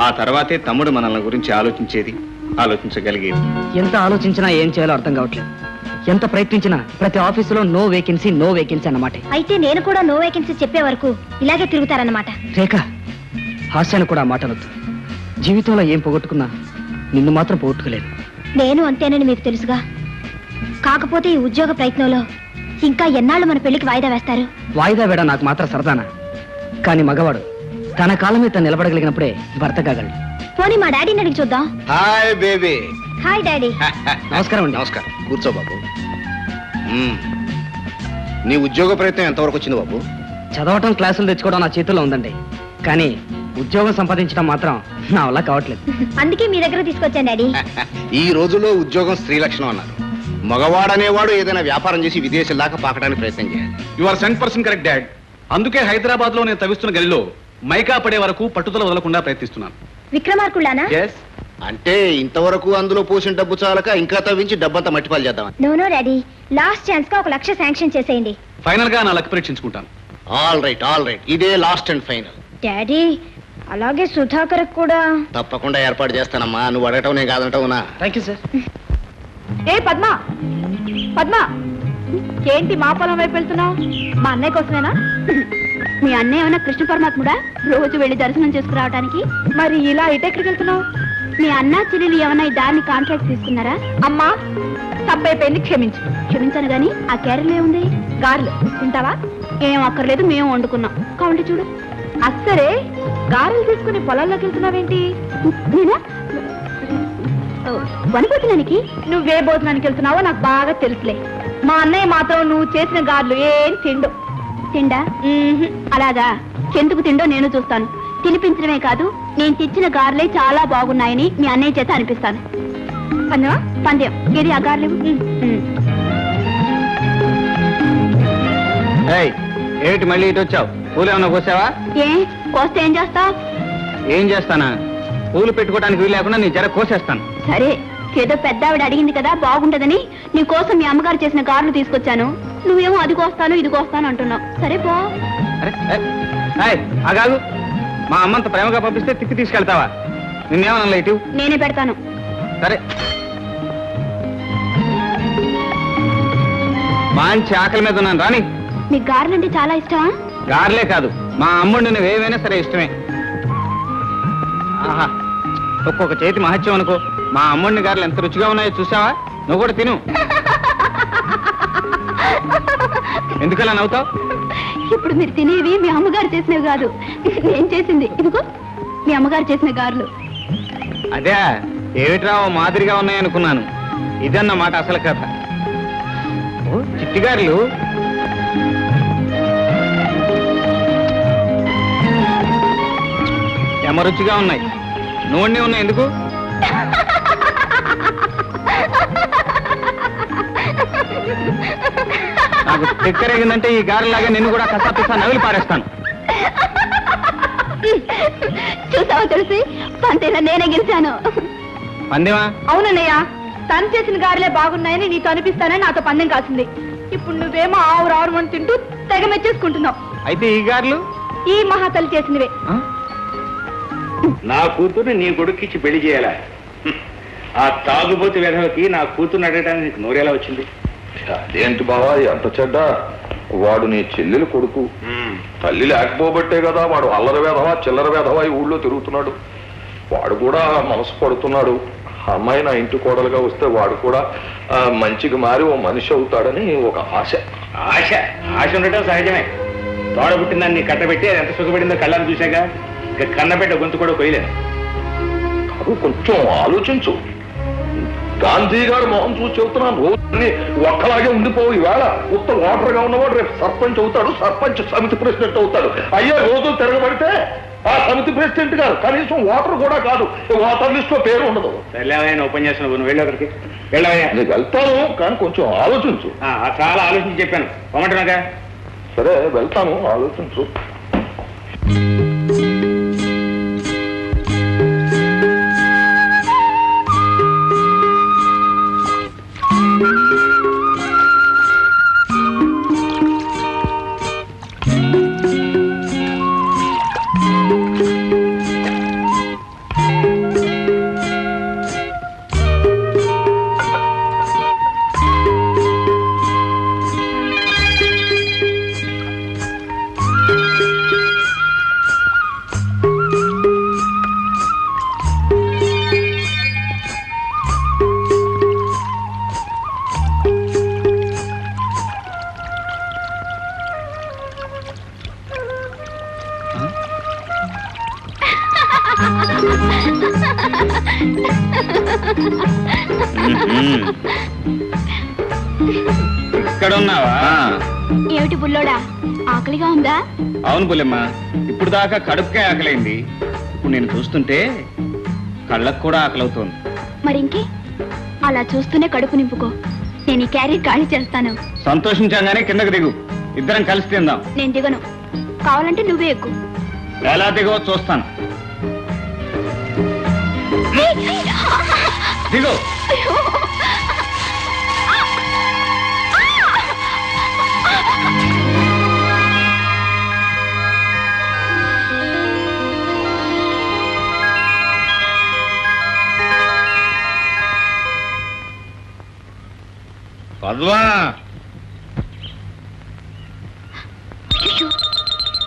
ఆ తర్వాతే తమ్ముడు మనల్ని గురించి ఆలోచించేది ఆలోచించగలిగేది. ఎంత ఆలోచించినా ఏం చేయాలో అర్థం కావట్లేదు. ఎంత ప్రయత్నించినా ప్రతి ఆఫీసులో నో వేకెన్సీ నో వేకెన్సీ అన్నమాట. అయితే నేను కూడా నో వేకెన్సీ చెప్పే వరకు ఇలాగే తిరుగుతారన్నమాట. రేఖ హాస్యాన్ని కూడా ఆ మాట అనొద్దు జీవితంలో ఏం పోగొట్టుకున్నా నిన్ను మాత్రం పోగొట్టుకోలేదు నేను అంతేనని మీకు తెలుసుగా. కాకపోతే ఈ ఉద్యోగ ప్రయత్నంలో ఇంకా ఎన్నాళ్ళు మన పెళ్ళికి వాయిదా వేస్తారు? వాయిదా వేడ నాకు మాత్రం సరదానా? కానీ మగవాడు తన కాలం మీద తను నిలబడగలిగినప్పుడే భర్త కాగలడు. పోనీ మా డాడీని అడిగి చూద్దాం. Hi baby. హాయ్ డాడీ నమస్కారం అండి. నమస్కారం. కూర్చో బాబు. మ్మ్. నీ ఉద్యోగ ప్రయత్నం ఎంతవరకు వచ్చింది బాబు? చదవటం క్లాసులు తెచ్చుకోవడం నా చేతుల్లో ఉందండి. కానీ ఉద్యోగం సంపాదించడం మాత్రం నా వల్ల కావట్లేదు. అందుకే మీ దగ్గర తీసుకొచ్చాను డాడీ ఈ రోజుల్లో ఉద్యోగం స్త్రీ లక్షణం అన్నారు. మగవాడనేవాడు ఏదైనా వ్యాపారం చేసి విదేశాల దాకా పాకడానికి ప్రయత్నం చేయాలి. You are cent percent correct dad అందుకే హైదరాబాద్లో నేను తవ్విస్తున్న గలిలో మైకా పడే వరకు పట్టుదల వదలకుండా ప్రయత్నిస్తున్నాను. విక్రమార్కుళ్ళానా? అంటే ఇంతవరకు అందులో పోసిన డబ్బు చాలక ఇంకా తవ్వించి డబ్బంతా మట్టిపాలు చేద్దాం నో నో డాడీ లాస్ట్ ఛాన్స్గా ఒక లక్ష శాంక్షన్ చేసేయండి. ఫైనల్గా నా లక్ పరీక్షించుకుంటాను. ఆల్ రైట్ ఆల్ రైట్ ఇదే లాస్ట్ అండ్ ఫైనల్ డాడీ అలాగే సుధాకర్ కూడా. తప్పకుండా ఏర్పాటు చేస్తానమ్మా. నువ్వు అడగటం నేను కాదంటావునా థ్యాంక్ యూ సార్ ఏ పద్మ! పద్మ! ఏంటి మా పొలం వైపు వెళ్తున్నావు? మా అన్నయ్య కోసమేనా? మీ అన్నయ్య ఏమైనా కృష్ణ పరమాత్ముడా? రోజు వెళ్ళి దర్శనం చేసుకురావడానికి మరి ఇలా ఇటెక్కడికి వెళ్తున్నావు? మీ అన్న చెల్లెలు ఏమైనా ఈ దారిని కాంట్రాక్ట్ తీసుకున్నారా? అమ్మా తప్పైపోయింది క్షమించు. క్షమించాను గాని ఆ క్యారెల్ ఏముంది? గారెలు. తింటావా? ఏం అక్కర్లేదు మేము వండుకున్నాం. కావండి చూడు. అస్సరే గారెలు తీసుకుని పొలాల్లోకి వెళ్తున్నావేంటి? నేనా? వనపోతున్నానికి నువ్వే భోజనానికి వెళ్తున్నావో నాకు బాగా తెలుసులే. మా అన్నయ్య మాత్రం నువ్వు చేసిన గారెలు ఏం తిండు. తిండా? అలాగా. ఎందుకు తిండో నేను చూస్తాను. తినిపించడమే కాదు నేను తెచ్చిన గారెలే చాలా బాగున్నాయని మీ అన్నయ్య చేత అనిపిస్తాను. పందెమా? పందెం. ఏది ఆ గారెలు? ఏయ్, ఏమిటి మళ్ళీ ఇటు వచ్చావు? పూలు ఏమన్నా కోసావా? ఏ కోస్తే ఏం చేస్తావు? ఏం చేస్తానా? పూలు పెట్టుకోవడానికి వీలు లేకుండా నీ జర కోసేస్తాను. సరే ఏదో పెద్ద ఆవిడ అడిగింది కదా బాగుంటదని నీ కోసం మీ అమ్మగారు చేసిన గారెలు తీసుకొచ్చాను. నువ్వేమో అది కోస్తాను ఇది కోస్తాను అంటున్నావు. సరే పో. ఆగాగు. మా అమ్మంత ప్రేమగా పంపిస్తే తిప్పి తీసుకెళ్తావా? నిన్నేమన్నా ఇటు నేనే పెడతాను. సరే. మంచి ఆకలి మీద ఉన్నాను రాని మీకు గారెలు అంటే చాలా ఇష్టమా? గార్లే కాదు మా అమ్ముడు నువ్వు ఏవైనా సరే ఇష్టమే. ఆహా ఒక్కొక్క చేతి మహత్యం అనుకో. మా అమ్ముడిని గారెలు ఎంత రుచిగా ఉన్నాయో చూసావా? నువ్వు కూడా తిను. ఎందుకలా నవ్వుతావు? ఇప్పుడు మీరు తినేవి మీ అమ్మగారు చేసినవి కాదు. నేను చేసింది. ఇదిగో మీ అమ్మగారు చేసిన గారెలు. అదే ఏమిట్రా మాదిరిగా ఉన్నాయనుకున్నాను. ఇదన్నమాట అసలు కథ. ఓ చిట్టిగారులు ఎమరుచిగా ఉన్నాయి. నూనె ఉన్నాయి ఎందుకు? నాకు ఈ గారెలాగా నిన్ను కూడా కసా పిసా నవిలి పారేస్తాను. చూసావా తెలిసి? పంతేలా నేనే గెలిచాను. పందేవా అవునన్నయ్య తను చేసిన గారెలే బాగున్నాయని నీతో అనిపిస్తానని నాతో పందెం కాసింది. ఇప్పుడు నువ్వేమో ఆవు రావు అని తింటూ తెగ మెచ్చేసుకుంటున్నావు. అయితే ఈ గారెలు ఈ మహాతల్లి చేసినవే. నా కూతురు నీ కొడుక్కిచ్చి పెళ్ళి చేయాలా. ఆ తాగుబోతు విధవకి నా కూతురు అడగడానికి నీకు నోరేలా వచ్చింది? అదేంటి బావా ఎంత చెడ్డ? వాడు నీ చెల్లెలు కొడుకు. తల్లి లేకపోబట్టే కదా వాడు అల్లరి వేధవా చిల్లర వేధవా ఈ ఊళ్ళో తిరుగుతున్నాడు. వాడు కూడా మనసు పడుతున్నాడు. అమ్మాయి నా ఇంటి కోడలుగా వస్తే వాడు కూడా ఆ, మంచిగా మారి ఓ మనిషి అవుతాడని ఒక ఆశ. ఆశ? ఆశ ఉండటం సహజమే. తోడ పుట్టిందని నీ కట్టబెట్టి అది ఎంత సుఖపడిందో కళ్ళని చూశాక ఇక కన్నబెట్ట గొంతు కూడా కాదు కొంచెం ఆలోచించు. గాంధీ గారు మొహం చూసి చెబుతున్నాను. రోజుని ఒక్కలాగే ఉండిపోవు ఈవేళ. ఉత్త ఓటర్గా ఉన్నవాడు రేపు సర్పంచ్ అవుతాడు సర్పంచ్ సమితి ప్రెసిడెంట్ అవుతాడు. అయ్యే రోజు తిరగబడితే ఆ సమితి ప్రెసిడెంట్ గారు కనీసం ఓటర్ కూడా కాదు. ఓటర్ లిస్ట్లో పేరు ఉండదు. సర్లేవయ్యా ఉపన్యాసం నువ్వు వెళ్ళి అక్కడికి. వెళ్ళవయ్యా నీకు వెళ్తాను కానీ కొంచెం ఆలోచించు. చాలా ఆలోచించి చెప్పాను. పొమ్మంటున్నాగా సరే వెళ్తాను ఆలోచించు. దాకా కడుపుకే ఆకలైంది. ఇప్పుడు నేను చూస్తుంటే కళ్ళకు కూడా ఆకలవుతోంది. మరి ఇంకే అలా చూస్తూనే కడుపు నింపుకో. నేను ఈ క్యారీ ఖాళీ చేస్తాను. సంతోషించగానే కిందకి దిగు. ఇద్దరం కలిసి తిందాం. నేను దిగను. కావాలంటే నువ్వే ఎక్కువ ఎలా దిగో చూస్తాను. దిగు. పద్మా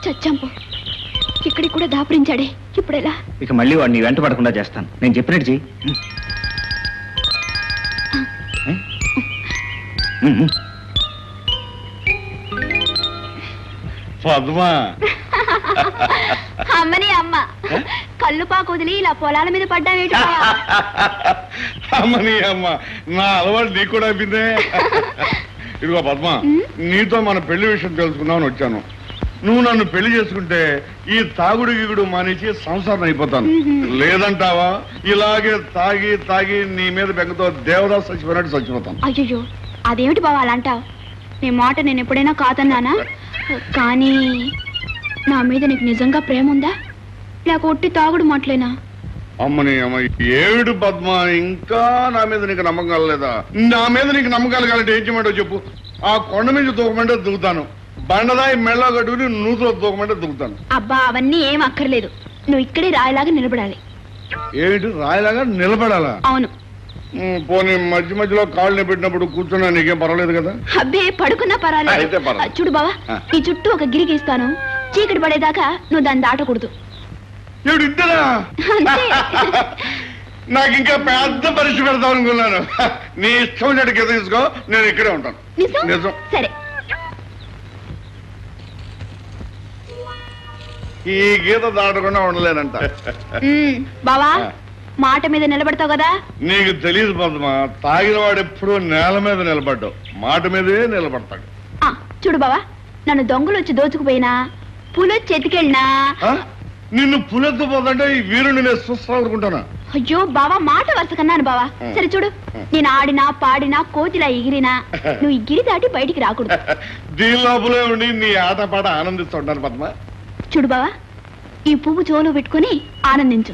చచ్చాంపో ఇక్కడికి కూడా దాపురించాడే. ఇప్పుడు ఎలా ఇక మళ్ళీ వాడిని వెంట పడకుండా చేస్తాను. నేను చెప్పినట్టు చెయ్యి. పద్మా అమ్మని అమ్మ. కళ్ళు పాకు వదిలి ఇలా పొలాల మీద పడ్డావేటి? అమ్మని అమ్మ. నా అలవాటు నీకు కూడా అయిపోయిందే. ఇదిగో పద్మ నీతో మన పెళ్ళి విషయం తెలుసుకుందామని వచ్చాను. నువ్వు నన్ను పెళ్ళి చేసుకుంటే ఈ తాగుడు గీగుడు మానేసి సంసారం అయిపోతాను. లేదంటావా? ఇలాగే తాగి తాగి నీ మీద బెంగతో దేవదాస్ చచ్చిపోయినట్టు చచ్చిపోతాను. అయ్యో అదేమిటి బావా అలా అంటావు? నీ మాట నేను ఎప్పుడైనా కాదన్నానా? కానీ నా మీద నీకు నిజంగా ప్రేమ ఉందా? లేక ఒట్టి తాగుడు మాటలేనా? అమ్మని అమ్మ ఏడు పద్మ ఇంకా నా మీద నీకు నమ్మకం కలలేదా నా మీద నీకు నమ్మకం కలగాలంటే ఏం చేయమంటావు చెప్పు? ఆ కొండ మీద దూకమంటే దిగుతాను బండదాయి మెళ్ళ కట్టుకుని నూతులో దూకమంటే దిగుతాను అబ్బా అవన్నీ ఏం అక్కర్లేదు. నువ్వు ఇక్కడే రాయిలాగా నిలబడాలి. ఏమిటి? రాయిలాగా నిలబడాలా? అవును. పోనీ మధ్య మధ్యలో కాళ్ళు పెట్టినప్పుడు కూర్చున్నా నీకేం పర్వాలేదు కదా? అబ్బే పడుకున్నా పర్వాలేదు. చూడు బావా. ఈ చుట్టూ ఒక గిరికి ఇస్తాను చీకటి పడేదాకా నువ్వు దాన్ని దాటకూడదు. ఏడు అంతే. నాకు ఇంకా పెద్ద పరీక్ష పెడతాం అనుకున్నాను. నీ ఇష్టం కింద తీసుకో నేను ఇక్కడే ఉంటాను. నిజం? సరే. ఈ గీత దాటకుండా ఉండలేనంట. బావా మాట మీద నిలబడతావు కదా? నీకు తెలియదు పద్మ తాగిన వాడు ఎప్పుడూ నేల మీద నిలబడ్డావు మాట మీదే నిలబడతాడు. ఆ, చూడు బావా నన్ను దొంగలు వచ్చి దోచుకుపోయినా పులొచ్చి ఎత్తుకెళ్ళినా ఆ? నిన్ను పులెత్తుపోతుంటే ఈ వీరుని నేను చూస్తానుకుంటానా అయ్యో బావా మాట వరుస కన్నాను బావా. సరే చూడు నేను ఆడినా పాడినా కోతిలా ఎగిరినా నువ్వు గిరి దాటి బయటికి రాకూడదు. దీని లోపలే ఉండి నీ ఆట పాట ఆనందిస్తుంటాను పద్మ. చూడు బావా ఈ పువ్వు చెవులో పెట్టుకుని ఆనందించు.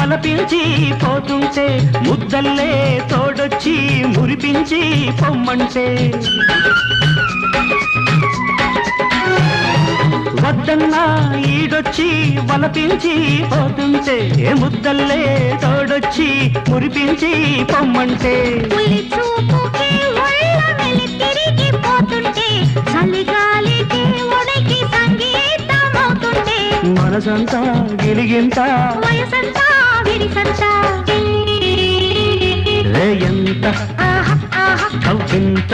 వలపించి పోతుంటే ముద్దల్లే తోడొచ్చి మురిపించి పొమ్మంటే. వద్దన్నా ఈడొచ్చి వలపించి పోతుంటే ముద్దల్లే తోడొచ్చి మురిపించి పొమ్మంటే. మనసంతా గిలిగింత వయసంతా రే ఎంత? కవ్వింత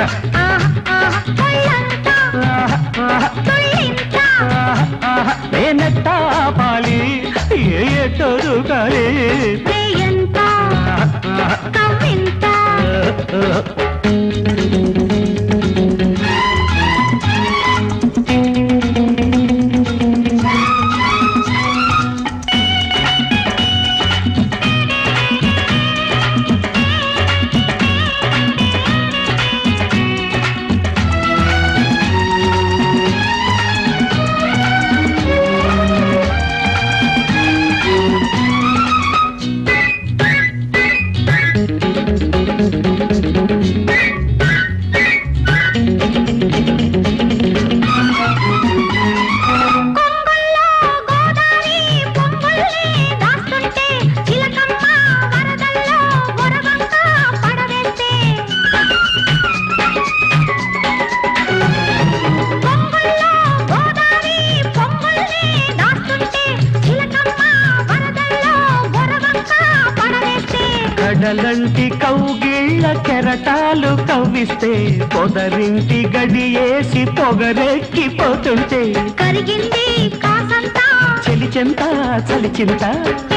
నేనెట్ట పాలి ఏ దూకాలి రేయంత కవ్వింత. चिंता।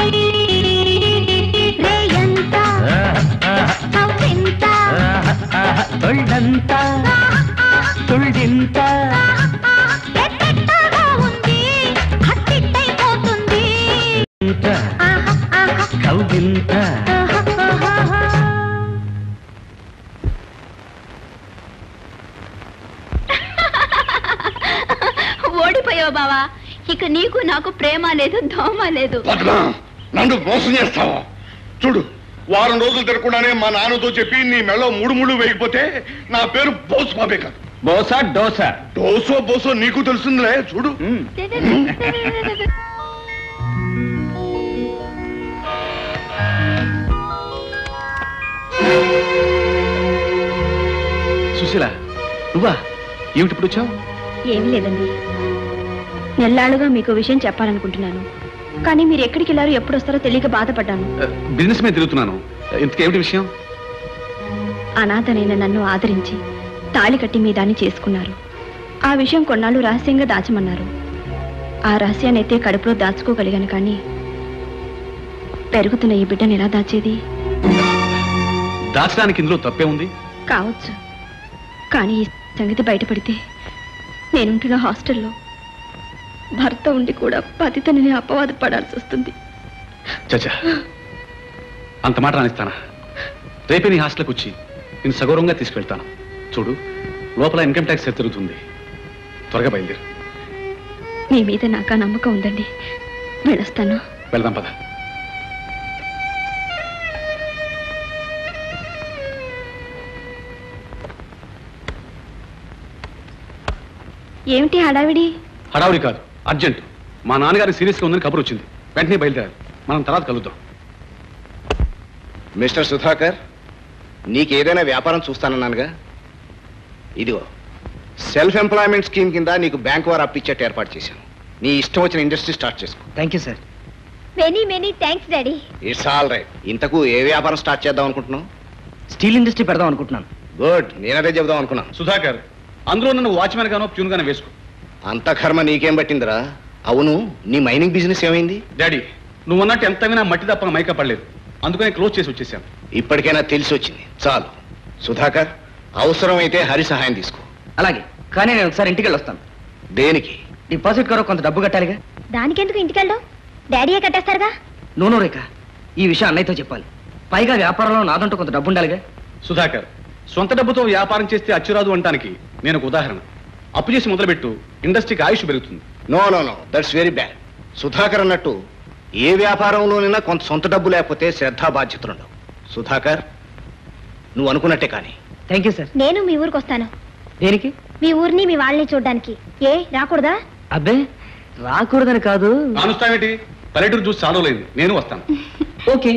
లేదు దోమ లేదు. పద్మ నన్ను మోసం చేస్తావా? చూడు వారం రోజులు తిరగకుండానే మా నాన్నతో చెప్పి నీ మెళ్ళో మూడు మూడు వేయకపోతే నా పేరు బోస్ బాబే కాదు. బోసా డోసా? డోసో బోసో నీకు తెలుస్తుందిలే చూడు. సుశీల నువ్వా? ఏమిటి ఇప్పుడు వచ్చావు? ఏమీ లేదండి. నెల్లాళ్ళుగా మీకు విషయం చెప్పాలనుకుంటున్నాను. కానీ మీరు ఎక్కడికి వెళ్ళారో ఎప్పుడు వస్తారో తెలియక బాధపడ్డాను. బిజినెస్ మీద తిరుగుతున్నాను. ఇంతకేమిటి విషయం? అనాథనైన నన్ను ఆదరించి తాళి కట్టి మీ దాన్ని చేసుకున్నారు. ఆ విషయం కొన్నాళ్ళు రహస్యంగా దాచమన్నారు. ఆ రహస్యాన్ని అయితే కడుపులో దాచుకోగలిగాను కానీ పెరుగుతున్న ఈ బిడ్డను ఎలా దాచేది? దాచడానికి ఇందులో తప్పే ఉంది? కావచ్చు. కానీ ఈ సంగతి బయటపడితే నేనుంటున్న హాస్టల్లో భర్త ఉండి కూడా పతితని అపవాదు పడాల్సి వస్తుంది. చచ్చా. అంత మాట రానిస్తానా? రేపే నీ హాస్టల్కి వచ్చి నేను సగౌరవంగా తీసుకెళ్తాను. చూడు లోపల ఇన్కమ్ ట్యాక్స్ తిరుగుతుంది. త్వరగా బయలుదేరు. మీ మీద నాకు నమ్మకం ఉందండి. వెళ్ళొస్తాను. వెళ్దాం పద. ఏమిటి హడావిడి? హడావుడి కాదు. అర్జెంట్. మా నాన్నగారి సీరియస్గా ఉందని కబురు వచ్చింది. వెంటనే బయలుదేరాలి. మనం తర్వాత కలుద్దాం. మిస్టర్ సుధాకర్ నీకేదైనా వ్యాపారం చూస్తానన్నానుగా? ఇదిగో సెల్ఫ్ ఎంప్లాయ్మెంట్ స్కీమ్ కింద నీకు బ్యాంక్ వారు అప్పిచ్చేట్టు ఏర్పాటు చేశాను. నీ ఇష్టం వచ్చిన ఇండస్ట్రీ స్టార్ట్ చేసుకో. Thank you sir many many thanks daddy it's all right ఇంతకు ఏ వ్యాపారం స్టార్ట్ చేద్దాం అనుకుంటున్నావు? స్టీల్ ఇండస్ట్రీ పెడదాం అనుకుంటున్నాను. గుడ్ నేనదే చెబుదాం అనుకున్నాను. సుధాకర్ అందులో నన్ను వాచ్మెన్ గానో ప్యూన్ గానో వేసుకో. అంత కర్మ నీకేం పట్టిందిరా? అవును నీ మైనింగ్ బిజినెస్ ఏమైంది? డాడీ నువ్వు అన్నట్టు ఎంత వినా మట్టి తప్ప మైక పడలేదు. అందుకని క్లోజ్ చేసి వచ్చేసాను ఇప్పటికైనా తెలిసి వచ్చింది. చాలు. సుధాకర్ అవసరమైతే హరి సహాయం తీసుకో. అలాగే కానీ నేను ఒకసారి ఇంటికి వెళ్ళొస్తాను. దేనికి? డిపాజిట్ కొరకు కొంత డబ్బు కట్టాలిగా? దానికెందుకు ఇంటికెళ్ళవు డాడీయే కట్టేస్తారుగా? నూనె రేఖ. ఈ విషయం అన్నయ్యతో చెప్పాలి. పైగా వ్యాపారంలో నాదంటూ కొంత డబ్బు ఉండాలిగా? సుధాకర్ సొంత డబ్బుతో వ్యాపారం చేస్తే అచ్చురాదు అంటానికి నేను ఒక ఉదాహరణ. అప్పు చేసి మొదలుపెట్టు. ఇండస్ట్రీకి ఆయుష్ పెరుగుతుంది. No no no. That's very bad. Sudhakar అన్నట్టు ఏ వ్యాపారంలోనైనా కొంత సొంత డబ్బు లేకపోతే శ్రద్ధా బాధ్యతలు ఉండవు సుధాకర్ నువ్వు అనుకున్నట్టే కానీ. థ్యాంక్ యూ సార్ నేను మీ ఊరికి వస్తాను. దేనికి? మీ ఊరిని మీ వాళ్ళని చూడడానికి. ఏ రాకూడదా? అబ్బే రాకూడదని కాదు. కానుస్తావేటి పల్లెటూరు చూసి చాలలేదు నేను వస్తాను. ఓకే.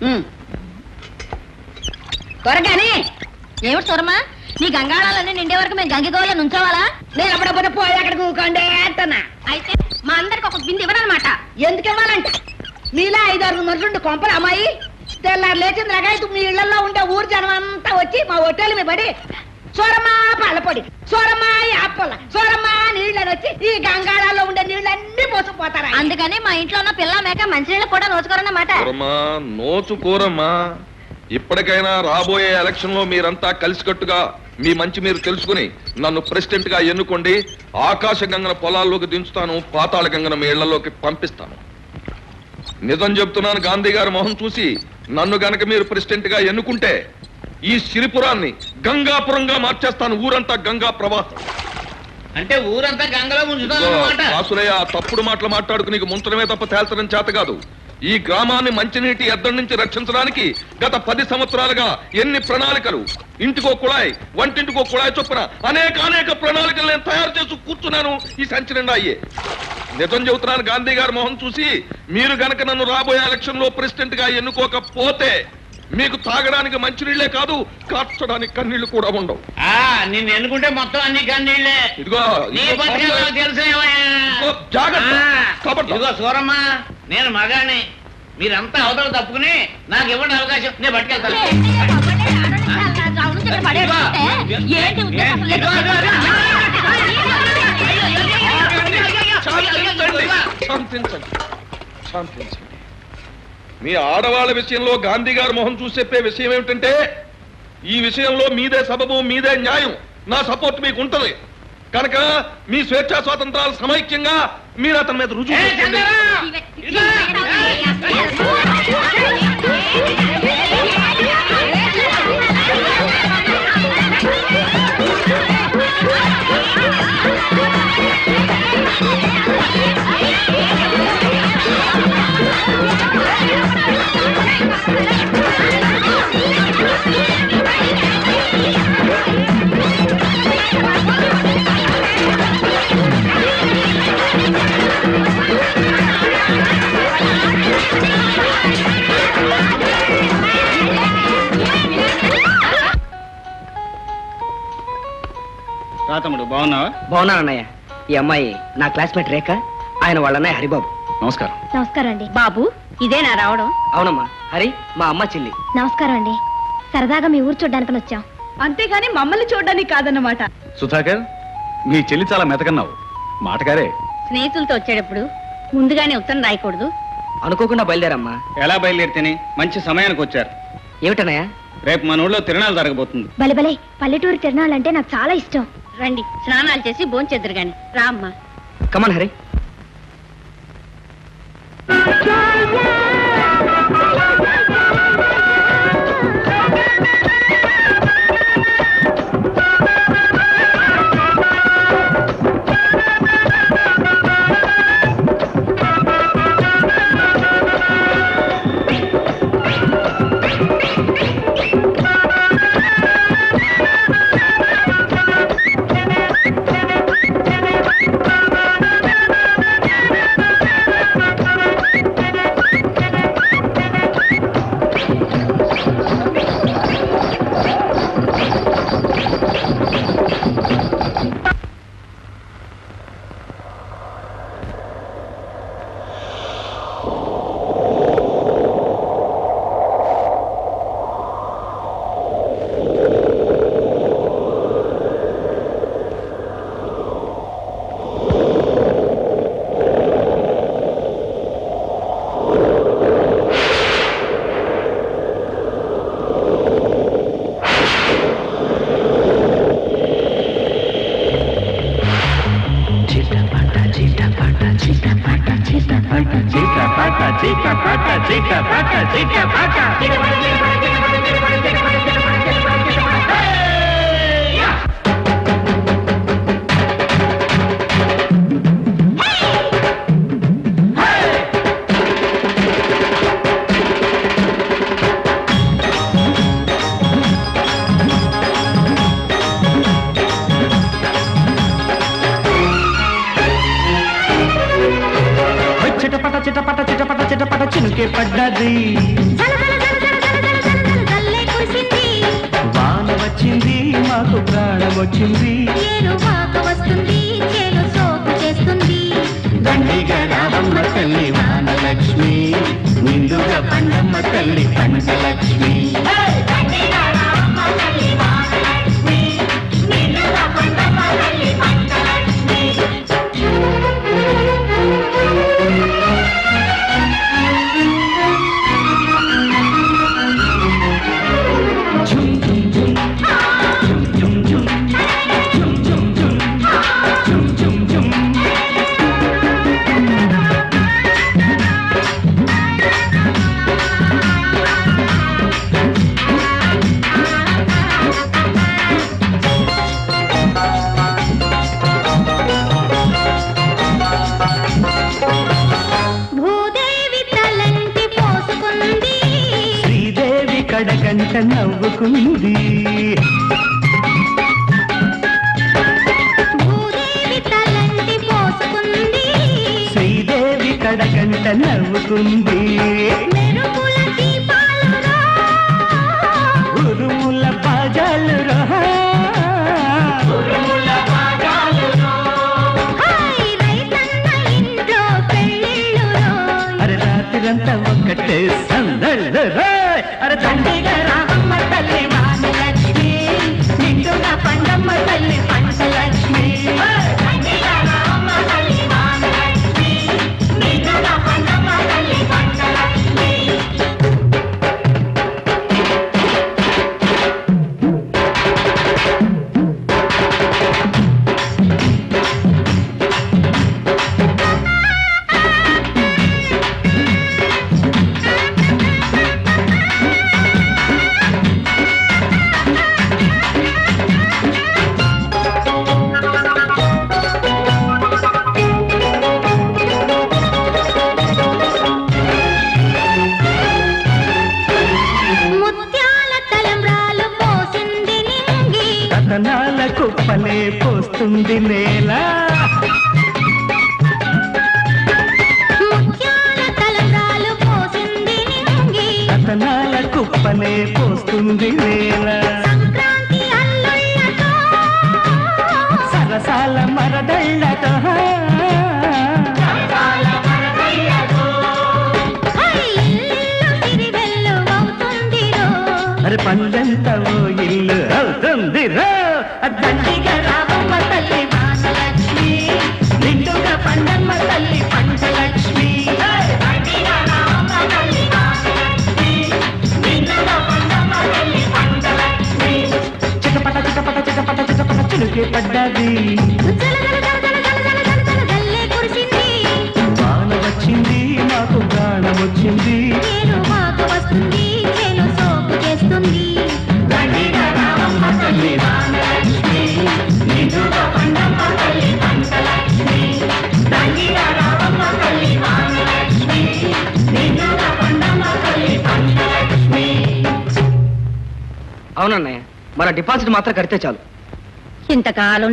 త్వరగానే. ఏమిటి చూరమ్మా నీ గంగాళాలన్నీ నిండే వరకు మేము గంగిగోళ్ళ నుంచోవాలా? నేను అప్పుడప్పుడు పోయి అక్కడ కూకండే అంటున్నా. అయితే మా అందరికి ఒక బింది ఇవ్వనమాట ఎందుకు ఇవ్వాలంట? మీలా ఐదారు నరులుండి కొంపలు అమ్మాయి తెల్లారు లేచిన రకాయతు మీ ఇళ్ళలో ఉండే ఊరు జనం అంతా వచ్చి మా హోటల్ మీద పడి సోరమ్మా పాలపొడి సోరమ్మా యాపల సోరమ్మా నీళ్ళని వచ్చి ఈ గంగాళాల్లో ఉండే నీళ్ళన్నీ పోసుకుపోతారా అందుకని మా ఇంట్లో ఉన్న పిల్ల మేక మంచినీళ్ళు కూడా రోజుకోరన్నమాట కూరమ్మా నోచుకోరమ్మా. ఇప్పటికైనా రాబోయే ఎలక్షన్లో మీరంతా కలిసికట్టుగా మీ మంచి మీరు తెలుసుకుని నన్ను ప్రెసిడెంట్గా ఎన్నుకోండి. ఆకాశ గంగన పొలాల్లోకి దించుతాను పాతాళ గంగన మీ ఇళ్ళలోకి పంపిస్తాను. నిజం చెప్తున్నాను గాంధీ గారి మొహం చూసి నన్ను గనక మీరు ప్రెసిడెంట్గా ఎన్నుకుంటే ఈ సిరిపురాన్ని గంగాపురంగా మార్చేస్తాను ఊరంతా గంగా ప్రవాహం. అంటే ఊరంతా గంగలో ముంచుతాను వాసులయ్య ఆ తప్పుడు మాటలు మాట్లాడుకు నీకు ముంచడమే తప్ప తేల్చడం చేత కాదు. ఈ గ్రామాన్ని మంచినీటి ఎద్దడి నుంచి రక్షించడానికి గత పది సంవత్సరాలుగా ఎన్ని ప్రణాళికలు? ఇంటికో కుళాయి వంటింటికో కుళాయి చొప్పున అనేక అనేక ప్రణాళికలు నేను తయారు చేసి కూర్చున్నాను ఈ సంచి నిండా అయ్యే. నిజం చెబుతున్నాను గాంధీ గారు మొహం చూసి మీరు గనక నన్ను రాబోయే ఎలక్షన్లో ప్రెసిడెంట్గా ఎన్నుకోకపోతే మీకు తాగడానికి మంచినీళ్ళే కాదు కార్చడానికి కన్నీళ్ళు కూడా ఉండవు ఆ నిన్ను ఎన్నుకుంటే మొత్తం అన్ని కన్నీళ్ళే ఇదిగో. జాగ్రత్త. సూరమ్మ నేను మగాణ్ణి మీరంతా అవతల తప్పుకుని నాకు ఇవ్వండి అవకాశం నేను పట్టుకెళ్తాను. శాంతించండి శాంతించండి మీ ఆడవాళ్ళ విషయంలో గాంధీ గారి మొహం చూసి చెప్పే విషయం ఏమిటంటే ఈ విషయంలో మీదే సబబు మీదే న్యాయం. నా సపోర్ట్ మీకు ఉంటది కనుక మీ స్వేచ్ఛా స్వాతంత్రాలు సమైక్యంగా మీరు అతని మీద రుజువు చేయండి. తమ్ముడు బాగున్నావా? బాగున్నాను అన్నయ్య. ఈ అమ్మాయి నా క్లాస్మేట్ రేఖ ఆయన వాళ్ళ అన్నయ్య హరిబాబు. నమస్కారం. నమస్కారం అండి. బాబు ఇదేనా రావడం. అవునమ్మా. హరి మా అమ్మ చెల్లి. నమస్కారం అండి. సరదాగా మీ ఊరు చూడ్డానికి వచ్చాం. అంతేగాని మమ్మల్ని చూడడానికి కాదన్నమాట. సుధాకర్ మీ చెల్లి చాలా మెతకన్నావు. మాటగారే. స్నేహితులతో వచ్చేటప్పుడు ముందుగానే ఉత్తరం రాయకూడదు. అనుకోకుండా బయలుదేరమ్మా. ఎలా బయలుదేరితేనే మంచి సమయానికి వచ్చారు. ఏమిటన్నయ్య? రేపు మన ఊళ్ళో తిరణాలు జరగబోతుంది. బలే బలే పల్లెటూరు తిరణాలంటే నాకు చాలా ఇష్టం. రండి స్నానాలు చేసి భోంచెద్దురు గాని రామ్మా కమన్ హరి. के చినుకే పడ్డది. వాన వచ్చింది మాకు ప్రాణం వచ్చింది. దండిగా తల్లి వానలక్ష్మి నిండుగా పండమ్మ తల్లి పంచలక్ష్మి నవ్వుకుంది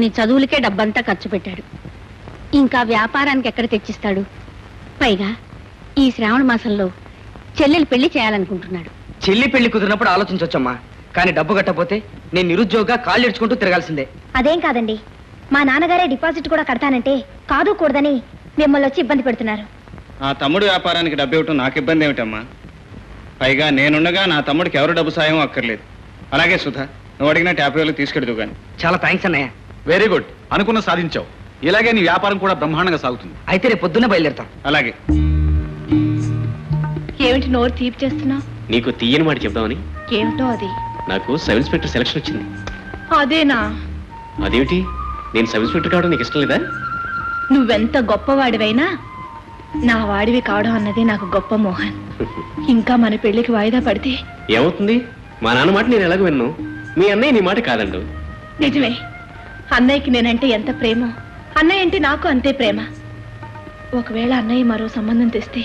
నీ చదువులకే డబ్బంతా ఖర్చు పెట్టాడు. ఇంకా వ్యాపారానికి ఎక్కడ తెచ్చిస్తాడు? పైగా ఈ శ్రావణ మాసంలో చెల్లెలు పెళ్ళి చేయాలనుకుంటున్నాడు. చెల్లి పెళ్ళి కుదిరినప్పుడు ఆలోచించవచ్చమ్మా కానీ డబ్బు కట్టపోతే నేను నిరుద్యోగంగా కాళ్ళు ఇడ్చుకుంటూ తిరగాల్సిందే. అదేం కాదండి. మా నాన్నగారే డిపాజిట్ కూడా కడతానంటే కాదు కూడదని మిమ్మల్ని వచ్చి ఇబ్బంది పెడుతున్నారు. నా తమ్ముడు వ్యాపారానికి డబ్బు ఇవ్వటం నాకు ఇబ్బంది ఏమిటమ్మా? పైగా నేనుండగా నా తమ్ముడికి ఎవరు డబ్బు సాయం అక్కర్లేదు. అలాగే సుధా నువ్వు అడిగిన యాభై వేలు తీసుకెడుతూ గాని. చాలా థ్యాంక్స్ అన్నయ్య. వెరీ గుడ్ అనుకున్న సాధించావు. ఇలాగే నీ వ్యాపారం కూడా బ్రహ్మాండంగా సాగుతుంది. అయితే రేపు పొద్దున్నే బయలుదేరుతాం. అలాగే. ఏమిటి నోరు తీపి చేస్తున్నావు? నీకు తీయని మాట చెప్దామని? ఏమిటో అది. నాకు సబ్ ఇన్స్పెక్టర్ సెలక్షన్ వచ్చింది. అదేనా? అదేమిటి? నేను సబ్ ఇన్స్పెక్టర్ కావడం నీకు ఇష్టం లేదా? నువ్వెంత గొప్పవాడివైనా నా వాడివి కావడం అన్నది నాకు గొప్ప మోహన్. ఇంకా మన పెళ్ళికి వాయిదా పడితే ఏమవుతుంది? మా నాన్న మాట నేను ఎలాగ విన్ను? మీ అన్నయ్య నీ మాట కాదండు. నిజమే. అన్నయ్యకి నేనంటే ఎంత ప్రేమో? అన్నయ్య అంటే నాకు అంతే ప్రేమ. ఒకవేళ అన్నయ్య మరో సంబంధం తెస్తే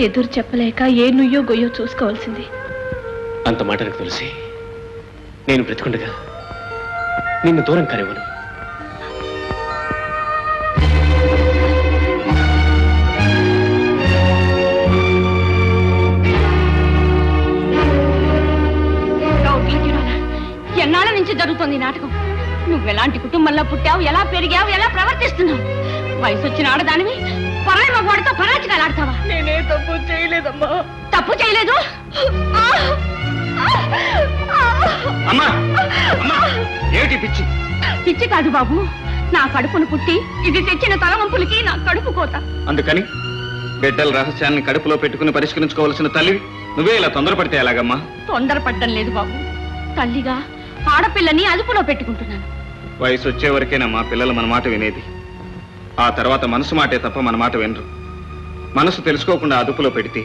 ఎదురు చెప్పలేక ఏ నుయ్యో గొయ్యో చూసుకోవాల్సింది. అంత మాట నాకు తెలిసి నేను బ్రతికుండగా నిన్ను దూరం కనివ్వను. ఎన్నాళ్ళ నుంచి జరుగుతోంది నాటకం? నువ్వు ఎలాంటి కుటుంబంలో పుట్టావు ఎలా పెరిగావు ఎలా ప్రవర్తిస్తున్నావు? వయసు వచ్చిన ఆడదానివి పరాయి మగవాడితో పరాచికాలు ఆడతావా? నేనే తప్పు చేయలేదమ్మా. తప్పు చేయలేదు? అమ్మా! అమ్మా! ఏమిటి పిచ్చి? పిచ్చి కాదు బాబు. నా కడుపును పుట్టి ఇది తెచ్చిన తలవంపులకి నా కడుపు కోత. అందుకని బిడ్డల రహస్యాన్ని కడుపులో పెట్టుకుని పరిష్కరించుకోవాల్సిన తల్లివి నువ్వే ఇలా తొందరపడితే ఎలాగమ్మా? తొందరపడ్డం లేదు బాబు. తల్లిగా ఆడపిల్లని అదుపులో పెట్టుకుంటున్నాను. వయసు వచ్చే వరకేనా మా పిల్లలు మన మాట వినేది. ఆ తర్వాత మనసు మాటే తప్ప మన మాట వినరు. మనసు తెలుసుకోకుండా అదుపులో పెడితే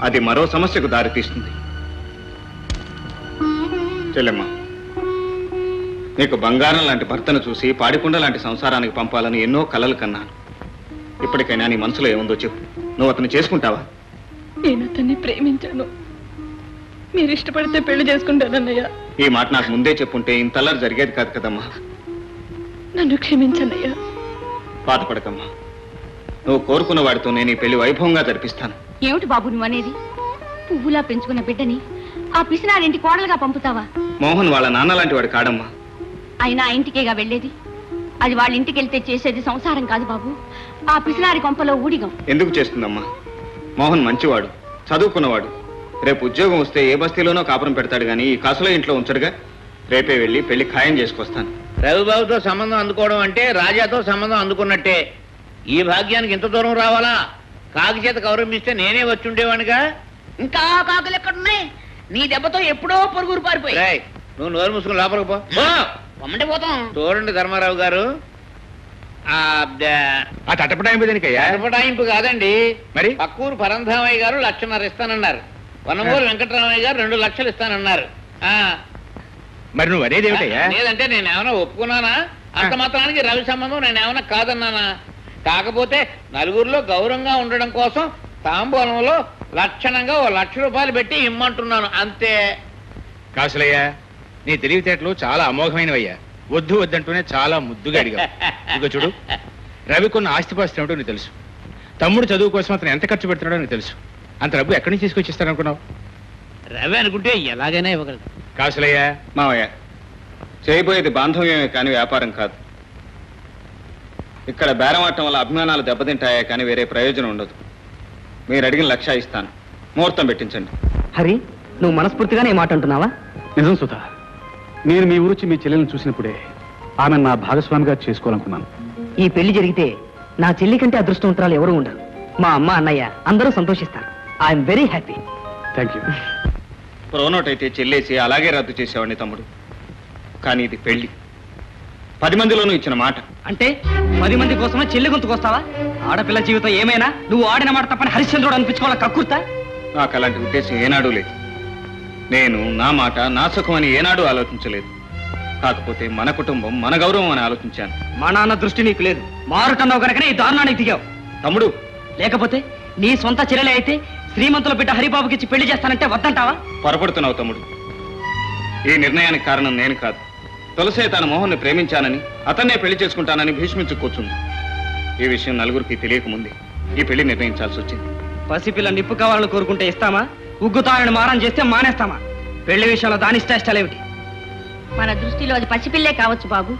అది మరో సమస్యకు దారితీస్తుంది. చెల్లెమ్మా నీకు బంగారం లాంటి భర్తను చూసి పాడికుండ లాంటి సంసారానికి పంపాలని ఎన్నో కలలు కన్నాను. ఇప్పటికైనా నీ మనసులో ఏముందో చెప్పు. నువ్వు అతను చేసుకుంటావా? నేను అతన్ని ప్రేమించాను. మీరు ఇష్టపడితే పెళ్ళి చేసుకుంటానన్నయ్య. ఈ మాట నాకు ముందే చెప్పుంటే ఇంతల్లరి జరిగేది కాదు కదమ్మా. నన్ను క్షమించన్నయ్యా బాధపడకమ్మా. నువ్వు కోరుకున్న వాడితో నేను ఈ పెళ్ళి వైభవంగా జరిపిస్తాను. ఏమిటి బాబు నువ్వు అనేది? పువ్వులా పెంచుకున్న బిడ్డని ఆ పిసినారింటి కోడలుగా పంపుతావా? మోహన్ వాళ్ళ నాన్న లాంటి వాడు కాడమ్మా. అయినా ఆ ఇంటికేగా వెళ్ళేది? అది వాళ్ళ ఇంటికి వెళ్తే చేసేది సంసారం కాదు బాబు. ఆ పిసినారి కొంపలో ఊడిగం. ఎందుకు చేస్తుందమ్మా? మోహన్ మంచివాడు చదువుకున్నవాడు. రేపు ఉద్యోగం వస్తే ఏ బస్తీలోనో కాపురం పెడతాడు కానీ ఈ కాసులో ఇంట్లో ఉంచడుగా? రేపే వెళ్ళి పెళ్ళి ఖాయం చేసుకొస్తాను. రవిబాబుతో సంబంధం అందుకోవడం అంటే రాజాతో సంబంధం అందుకున్నట్టే. ఈ భాగ్యానికి ఇంత దూరం రావాలా? కాకి చేత గౌరవిస్తే నేనే వచ్చి ఉండేవాడిగా ఇంకా కాకులు ఎక్కడున్నాయి? నీ దెబ్బతో ఎప్పుడో పొరుగురు పారిపోయి రేయ్, నువ్వు నోరు మూసుకుని లోపలికి పో. పో. పొమ్మంటే పోతాం. చూడండి ధర్మారావు గారు. ఆ దేనికయ్యా? తటపటాయింపు కాదండి. మరి? పక్కూరు పరంధామయ్య గారు లక్షన్నర ఇస్తానన్నారు. వనమూరు వెంకటరామయ్య గారు రెండు లక్షలు ఇస్తానన్నారు. ఆ మరి నువ్వు అనేది ఏమిటయ్యా? లేదంటే నేను ఏమైనా ఒప్పుకున్నానా? అంత మాత్రానికి రవి సంబంధం నేను ఏమైనా కాదన్నానా? కాకపోతే నలుగురిలో గౌరవంగా ఉండడం కోసం తాంబూలంలో లక్షణంగా ఓ లక్ష రూపాయలు పెట్టి ఇమ్మంటున్నాను అంతే. కాసులయ్యా నీ తెలివితేటలు చాలా అమోఘమైనవయ్యా. వద్దు వద్దంటూనే చాలా ముద్దుగా అడిగా ఇదిగో చూడు రవి కొన్న ఆస్తిపాస్తులు ఏమిటో నీకు తెలుసు. తమ్ముడు చదువు కోసం అతను ఎంత ఖర్చు పెడుతున్నాడో నీకు తెలుసు. అంత డబ్బు ఎక్కడి నుంచి తీసుకొచ్చిస్తాను అనుకున్నావు రవి అనుకుంటే ఎలాగైనా ఇవ్వగలదు కాసులయ్యా. మావయ్య చేయబోయేది బాంధవ్యమే కానీ వ్యాపారం కాదు. ఇక్కడ బేరమాటం వల్ల అభిమానాలు దెబ్బతింటాయే కానీ వేరే ప్రయోజనం ఉండదు. మీరు అడిగిన లక్ష్య ఇస్తాను. ముహూర్తం పెట్టించండి. హరి నువ్వు మనస్ఫూర్తిగానే మాట అంటున్నావా? నిజం సుధా నేను మీ ఊరొచ్చి మీ చెల్లెలను చూసినప్పుడే ఆమె నా భాగస్వామిగా చేసుకోవాలనుకున్నాను. ఈ పెళ్ళి జరిగితే నా చెల్లి కంటే అదృష్టవంతురాలు ఎవరు ఉండరు. మా అమ్మ అన్నయ్య అందరూ సంతోషిస్తారు. I'm very happy thank you pronote అయితే చెల్లేసి అలాగే రద్దు చేసేవాడిని తమ్ముడు. కానీ ఇది పెళ్ళి పది మందిలోనూ ఇచ్చిన మాట. అంటే పది మంది కోసమే చెల్లి గొంతుకొస్తావా ఆడపిల్ల జీవితం ఏమైనా? నువ్వు ఆడిన మాట తప్పని హరిశ్చంద్రుడు అనిపించుకోవాలా కక్కుర్తా? నాకు అలాంటి ఉద్దేశం ఏనాడూ లేదు. నేను నా మాట నా సుఖం అని ఏనాడూ ఆలోచించలేదు. కాకపోతే మన కుటుంబం మన గౌరవం అని ఆలోచించాను. మా నాన్న దృష్టి నీకు లేదు. మారుటన్నావు కనుకనే ఈ దారుణానికి దిగావు. తమ్ముడు! లేకపోతే నీ సొంత చెల్లెలే అయితే శ్రీమంతుల బిడ్డ హరిబాబుకి ఇచ్చి పెళ్ళి చేస్తానంటే వద్దంటావా? పొరపడుతున్నావు తమ్ముడు. ఈ నిర్ణయానికి కారణం నేను కాదు. తులసే తన మోహన్ని ప్రేమించానని అతన్నే పెళ్ళి చేసుకుంటానని భీష్మించు కూర్చుంది. ఈ విషయం నలుగురికి తెలియకముందే ఈ పెళ్ళి నిర్ణయించాల్సి వచ్చింది పసిపిల్ల నిప్పు కావాలని కోరుకుంటే ఇస్తామా? ఉగ్గుతానని మారం చేస్తే మానేస్తామా? పెళ్ళి విషయంలో దాని ఇష్టాయిష్టాలేమిటి? మన దృష్టిలో అది పసిపిల్లే కావచ్చు బాబు.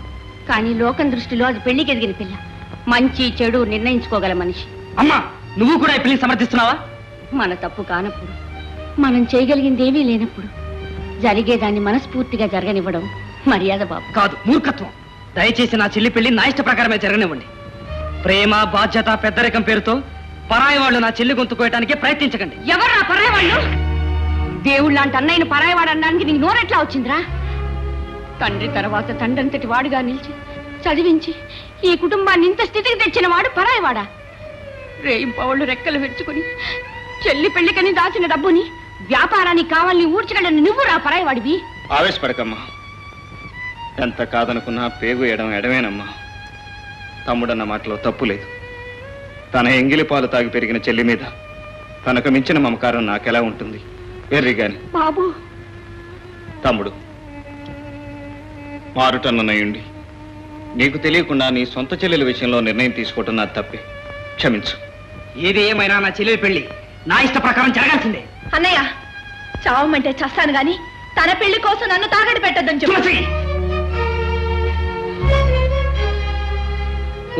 కానీ లోకం దృష్టిలో అది పెళ్ళికి ఎదిగిన పిల్ల. మంచి చెడు నిర్ణయించుకోగల మనిషి. అమ్మా నువ్వు కూడా ఈ పెళ్ళిని సమర్థిస్తున్నావా? మన తప్పు కానప్పుడు మనం చేయగలిగింది ఏమీ లేనప్పుడు జరిగేదాన్ని మనస్ఫూర్తిగా జరగనివ్వడం మర్యాద బాబు. కాదు మూర్ఖత్వం. దయచేసి నా చెల్లి పెళ్ళి నా ఇష్ట ప్రకారమే జరగనివ్వండి. ప్రేమ బాధ్యత పెద్దరికం పేరుతో పరాయి వాళ్ళు నా చెల్లి గొంతు కోయటానికి ప్రయత్నించకండి. ఎవరు నా పరాయవాళ్ళు దేవుళ్ళ లాంటి అన్నయ్యను పరాయవాడు అనడానికి నీకు నోరెట్లా వచ్చిందిరా? తండ్రి తర్వాత తండ్రంతటి వాడుగా నిలిచి చదివించి ఈ కుటుంబాన్ని ఇంత స్థితికి తెచ్చిన వాడు పరాయవాడా రేయింపవాళ్ళు రెక్కలు విరుచుకుని చెల్లి పెళ్ళికని దాచిన డబ్బుని వ్యాపారానికి కావాలని ఊడ్చగలని నువ్వు రా పరాయివాడివి. ఆవేశపడకమ్మా. ఎంత కాదనుకున్నా పేగు ఎడం ఎడమేనమ్మా. తమ్ముడన్న మాటలో తప్పు లేదు. తన ఎంగిలి పాలు తాగి పెరిగిన చెల్లి మీద తనకు మించిన మమకారం నాకెలా ఉంటుంది? వెర్రిగాని బాబు. తమ్ముడు మారుటన్ననయుండి. నీకు తెలియకుండా నీ సొంత చెల్లెల విషయంలో నిర్ణయం తీసుకోవటం నా తప్పే. క్షమించు. ఏది ఏమైనా నా చెల్లెలి పెళ్ళి నా ఇష్ట ప్రకారం జరగాల్సిందే. అన్నయ్య చావమంటే చస్తాను గాని తన పెళ్ళి కోసం నన్ను తాగడి పెట్టద్దని చెప్పి.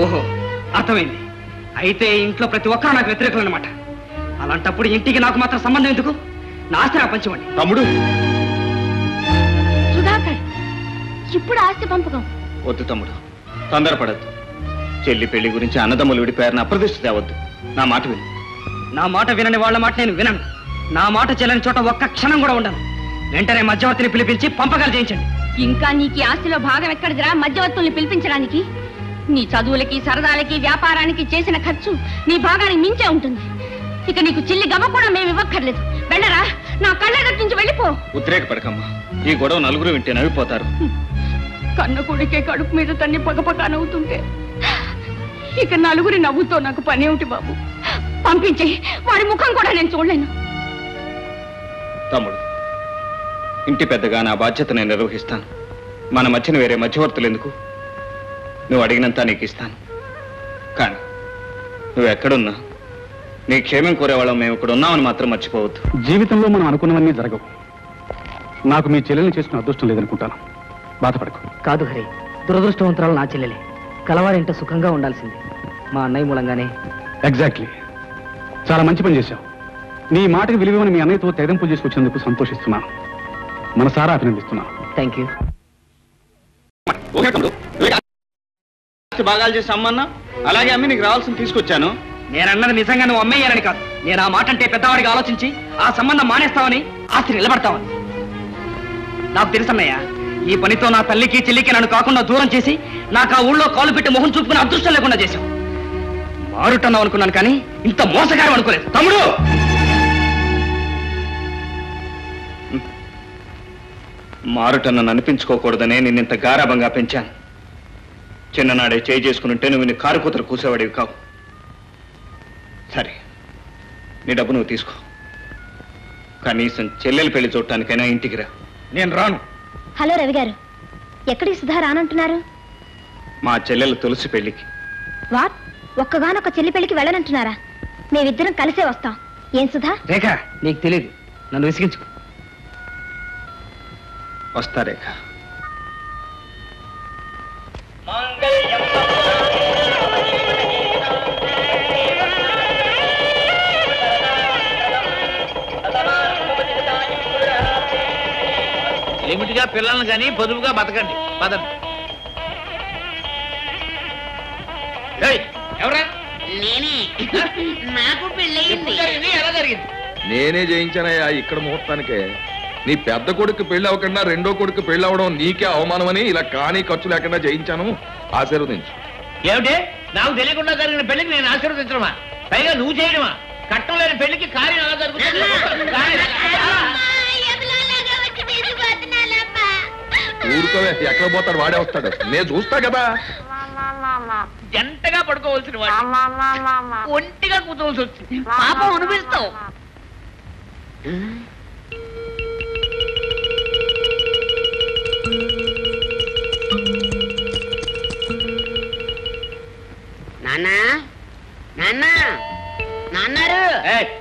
ఓహో అర్థమైంది. అయితే ఇంట్లో ప్రతి ఒక్కరు నాకు వ్యతిరేకులు అనమాట అలాంటప్పుడు ఇంటికి నాకు మాత్రం సంబంధం ఎందుకు? నా ఆస్తి నాకు పంచమండి తమ్ముడు! సుధాకర్ ఇప్పుడు ఆస్తి పంపకం. వద్దు తమ్ముడు తొందరపడద్దు. చెల్లి పెళ్ళి గురించి అన్నదమ్ములు విడిపోయారని అప్రదిష్ట తేవద్దు. నా మాట విను. నా మాట వినని వాళ్ళ మాట నేను వినను. నా మాట చెల్లని చోట ఒక్క క్షణం కూడా ఉండను. వెంటనే మధ్యవర్తిని పిలిపించి పంపకాలు చేయించండి. ఇంకా నీకు ఆస్తిలో భాగం ఎక్కడిదిరా? మధ్యవర్తుల్ని పిలిపించడానికి? నీ చదువులకి సరదాలకి వ్యాపారానికి చేసిన ఖర్చు నీ భాగానికి మించే ఉంటుంది. ఇక నీకు చిల్లి గవ్వ కూడా మేము ఇవ్వక్కర్లేదు. వెళ్ళరా? నా కళ్ళ నుంచి వెళ్ళిపో. ఉద్రేకపడకమ్మా. ఈ గొడవ నలుగురు వింటే నవ్విపోతారు. కన్న కొడుకే కడుపు మీద తన్ని పగపగా నవ్వుతుంటే ఇక నలుగురి నవ్వుతో నాకు పని ఏమిటి బాబు? పంపించే వాడి ముఖం కూడా నేను చూడలేను. తమ్ముడు ఇంటి పెద్దగా నా బాధ్యత నేను నిర్వహిస్తాను. మన మధ్యన వేరే మధ్యవర్తులు ఎందుకు? నువ్వు అడిగినంత నీకు ఇస్తాను కానీ నువ్వు ఎక్కడున్నా నీ క్షేమం కోరేవాళ్ళం మేము ఇక్కడ ఉన్నామని మాత్రం మర్చిపోవద్దు. జీవితంలో మనం అనుకున్నవన్నీ జరగవు. నాకు మీ చెల్లెల్ని చేసుకునే అదృష్టం లేదనుకుంటాను. బాధపడకు. కాదు హరి దురదృష్టవంతురాలు నా చెల్లెలే. కలవారింట సుఖంగా ఉండాల్సింది మా అన్నయ్య మూలంగానే. ఎగ్జాక్ట్లీ చాలా మంచి పని చేశావు. నీ మాటకి విలువని మీ అన్నయ్యతో తెగంపులు చేసుకొచ్చినందుకు సంతోషిస్తున్నాను. మనసారా అభినందిస్తున్నాను. థ్యాంక్ యూ భాగాలు చేసి అమ్మన్నా? అలాగే అమ్మి నీకు రావాల్సింది తీసుకొచ్చాను. నేనన్నది నిజంగా నువ్వు అమ్మేయాలని కాదు. నేను ఆ మాట అంటే పెద్దవాడిగా ఆలోచించి ఆ సంబంధం మానేస్తావని ఆస్తి నిలబడతావని. నాకు తెలుసన్నయ్య ఈ పనితో నా తల్లికి చెల్లికి నన్ను కాకుండా దూరం చేసి నాకు ఆ ఊళ్ళో కాలు పెట్టి మొహం చూపుకుని అదృష్టం లేకుండా చేశావు. మారుటన్నావు అనుకున్నాను కానీ ఇంత మోసగారం అనుకోలేదు. తమ్ముడు! మారుట నన్ను అనిపించుకోకూడదనే నిన్నింత గారాభంగా పెంచాను. చిన్ననాడే చేయి చేసుకుని నువ్వు నీ కారు కూతురు కూసేవాడివి కావు. సరే నీ డబ్బు నువ్వు తీసుకో. కనీసం చెల్లెలు పెళ్ళి చూడటానికైనా ఇంటికి రా. నేను రాను. హలో రవి గారు ఎక్కడికి సుధా రానంటున్నారు? మా చెల్లెలు తులసి పెళ్ళికి. వాట్? ఒక్కగానొక్క చెల్లి పెళ్ళికి వెళ్ళనంటున్నారా? మేమిద్దరం కలిసే వస్తాం. ఏం సుధా? రేఖ నీకు తెలియదు నన్ను విసిగించుకో. వస్తా రేఖ. లిమిట్గా పిల్లల్ని కానీ పొదుపుగా బతకండి. పదండి. ఎవరా? నేనే. నాకు పెళ్ళయింది. ఎప్పుడు జరిగింది? ఎలా జరిగింది? నేనే జయించానయ్యా ఇక్కడ ముహూర్తానికే. నీ పెద్ద కొడుకు పెళ్ళి అవ్వకుండా రెండో కొడుకు పెళ్ళి అవ్వడం నీకే అవమానమని ఇలా కానీ ఖర్చు లేకుండా జయించాను. ఆశీర్వదించు. ఏమిటి? నాకు తెలియకుండా జరిగిన పెళ్ళికి నేను ఆశీర్వదించడమా? పైగా నువ్వు చేయడమా? కట్టం లేని పెళ్ళికి కార్యం ఎలా జరుగుతుంది? ఊరుకోవే ఎక్కడ పోతాడు వాడే వస్తాడు. నేను చూస్తా కదా. జంటగా పడుకోవాల్సిన వాడు ఒంటిగా కూర్చోవలసి వచ్చింది. పాపం అనిపిస్తావు నాన్నా నాన్న నాన్నారు.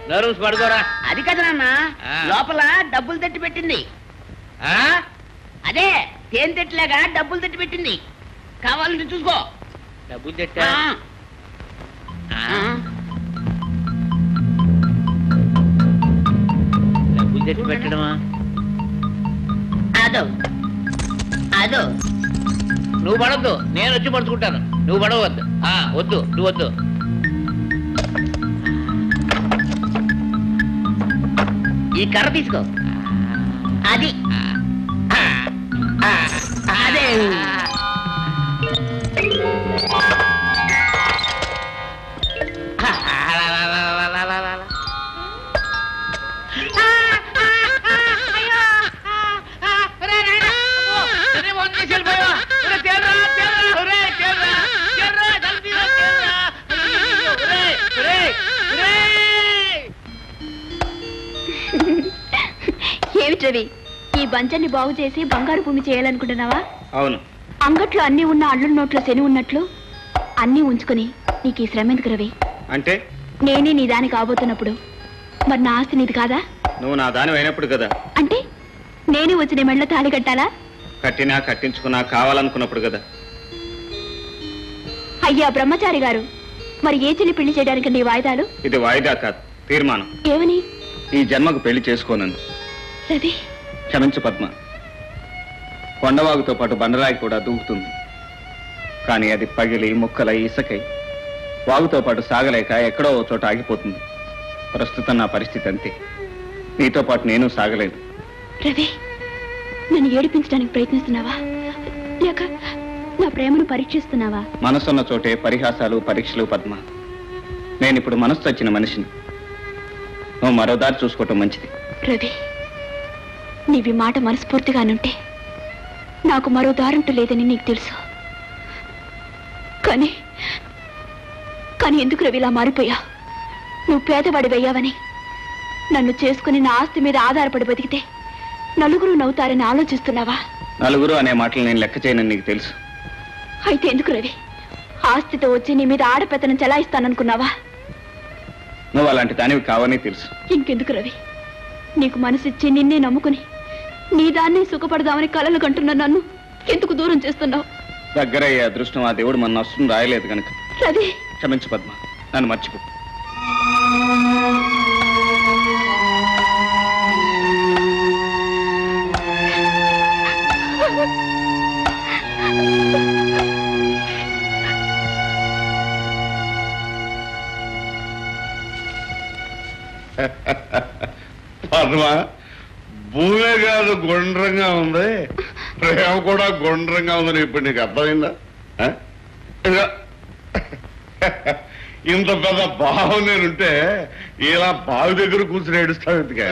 నర్వ్స్ పడుకోరా. అది కదా నాన్న. లోపల డబ్బులు తట్టి పెట్టింది. ఆ? అదే తేనె తెట్టులాగా డబ్బులు తట్టి పెట్టింది. కావాలంటే చూసుకో. డబ్బులు తెట్టా. డబ్బులు తెచ్చి పెట్టడమా? అదో. అదో. నువ్వు పడొద్దు నేను వచ్చి పడుచుకుంటాను. నువ్వు పడవద్దు. ఆ, వద్దు నువ్వు వద్దు. ఈ కర్ర తీసుకో. అది. అదే. ఏమిటి రవి? ఈ బంచర్ని బాగు చేసి బంగారు భూమి చేయాలనుకుంటున్నావా? అవును. అంగట్లో అన్ని ఉన్న అల్లుడి నోట్లో శని ఉన్నట్లు అన్నీ ఉంచుకుని నీకు ఈ శ్రమ ఎందుకు రవి? అంటే? నేనే నీ దానికి కాబోతున్నప్పుడు. మరి నా ఆస్తి నీది కాదా? నువ్వు నా దాని అయినప్పుడు కదా. అంటే నేనే వచ్చి నీ మెళ్ళ తాళి కట్టాలా? కట్టినా కట్టించుకున్నా కావాలనుకున్నప్పుడు కదా. అయ్యా బ్రహ్మచారి గారు మరి ఏ చెల్లి పెళ్ళి చేయడానికి నీ వాయిదాలు? ఇది వాయిదా కాదు తీర్మానం. ఏమని? ఈ జన్మకు పెళ్ళి చేసుకోనను రవి. క్షమించు పద్మ. కొండవాగుతో పాటు బండరాయి కూడా దూకుతుంది. కానీ అది పగిలి ముక్కలై ఇసకై. వాగుతో పాటు సాగలేక ఎక్కడో ఓ చోట ఆగిపోతుంది. ప్రస్తుతం నా పరిస్థితి అంతే. నీతో పాటు నేను సాగలేదు రవి నన్ను ఏడిపించడానికి ప్రయత్నిస్తున్నావా? లేక నా ప్రేమను పరీక్షిస్తున్నావా? మనసున్న చోటే పరిహాసాలు పరీక్షలు పద్మ. నేను ఇప్పుడు మనసు వచ్చిన మనిషిని. నువ్వు మరో దారి చూసుకోవటం మంచిది. రవి నీవి మాట మనస్ఫూర్తిగానుంటే నాకు మరో దారంటూ లేదని నీకు తెలుసు. కానీ కానీ ఎందుకు రవి ఇలా మారిపోయా? నువ్వు పేదవాడి వెయ్యావని నన్ను చేసుకుని నా ఆస్తి మీద ఆధారపడి బతికితే నలుగురు నవ్వుతారని ఆలోచిస్తున్నావా? నలుగురు అనే మాటలు నేను లెక్క చేయనని నీకు తెలుసు. అయితే ఎందుకు రవి? ఆస్తితో వచ్చి నీ మీద ఆడపెత్తనం చెలాయిస్తాననుకున్నావా? నువ్వు అలాంటి దానివి కావని తెలుసు. ఇంకెందుకు రవి? నీకు మనసిచ్చి నిన్నే నమ్ముకుని నీ దాన్ని సుఖపడదామని కలలు కంటున్న నన్ను ఎందుకు దూరం చేస్తున్నావు? దగ్గరయ్యే అదృష్టం ఆ దేవుడు మన నష్టం రాయలేదు కనుక రవి క్షమించు పద్మ. నన్ను మర్చిపో. పద్మ. భూమే కాదు గుండ్రంగా ఉంది. ప్రేమ కూడా గుండ్రంగా ఉందని ఇప్పుడు నీకు అర్థమైందా. ఇంత పెద్ద భావం నేనుంటే ఇలా బావి దగ్గర కూర్చుని ఏడుస్తావు ఎందుకే?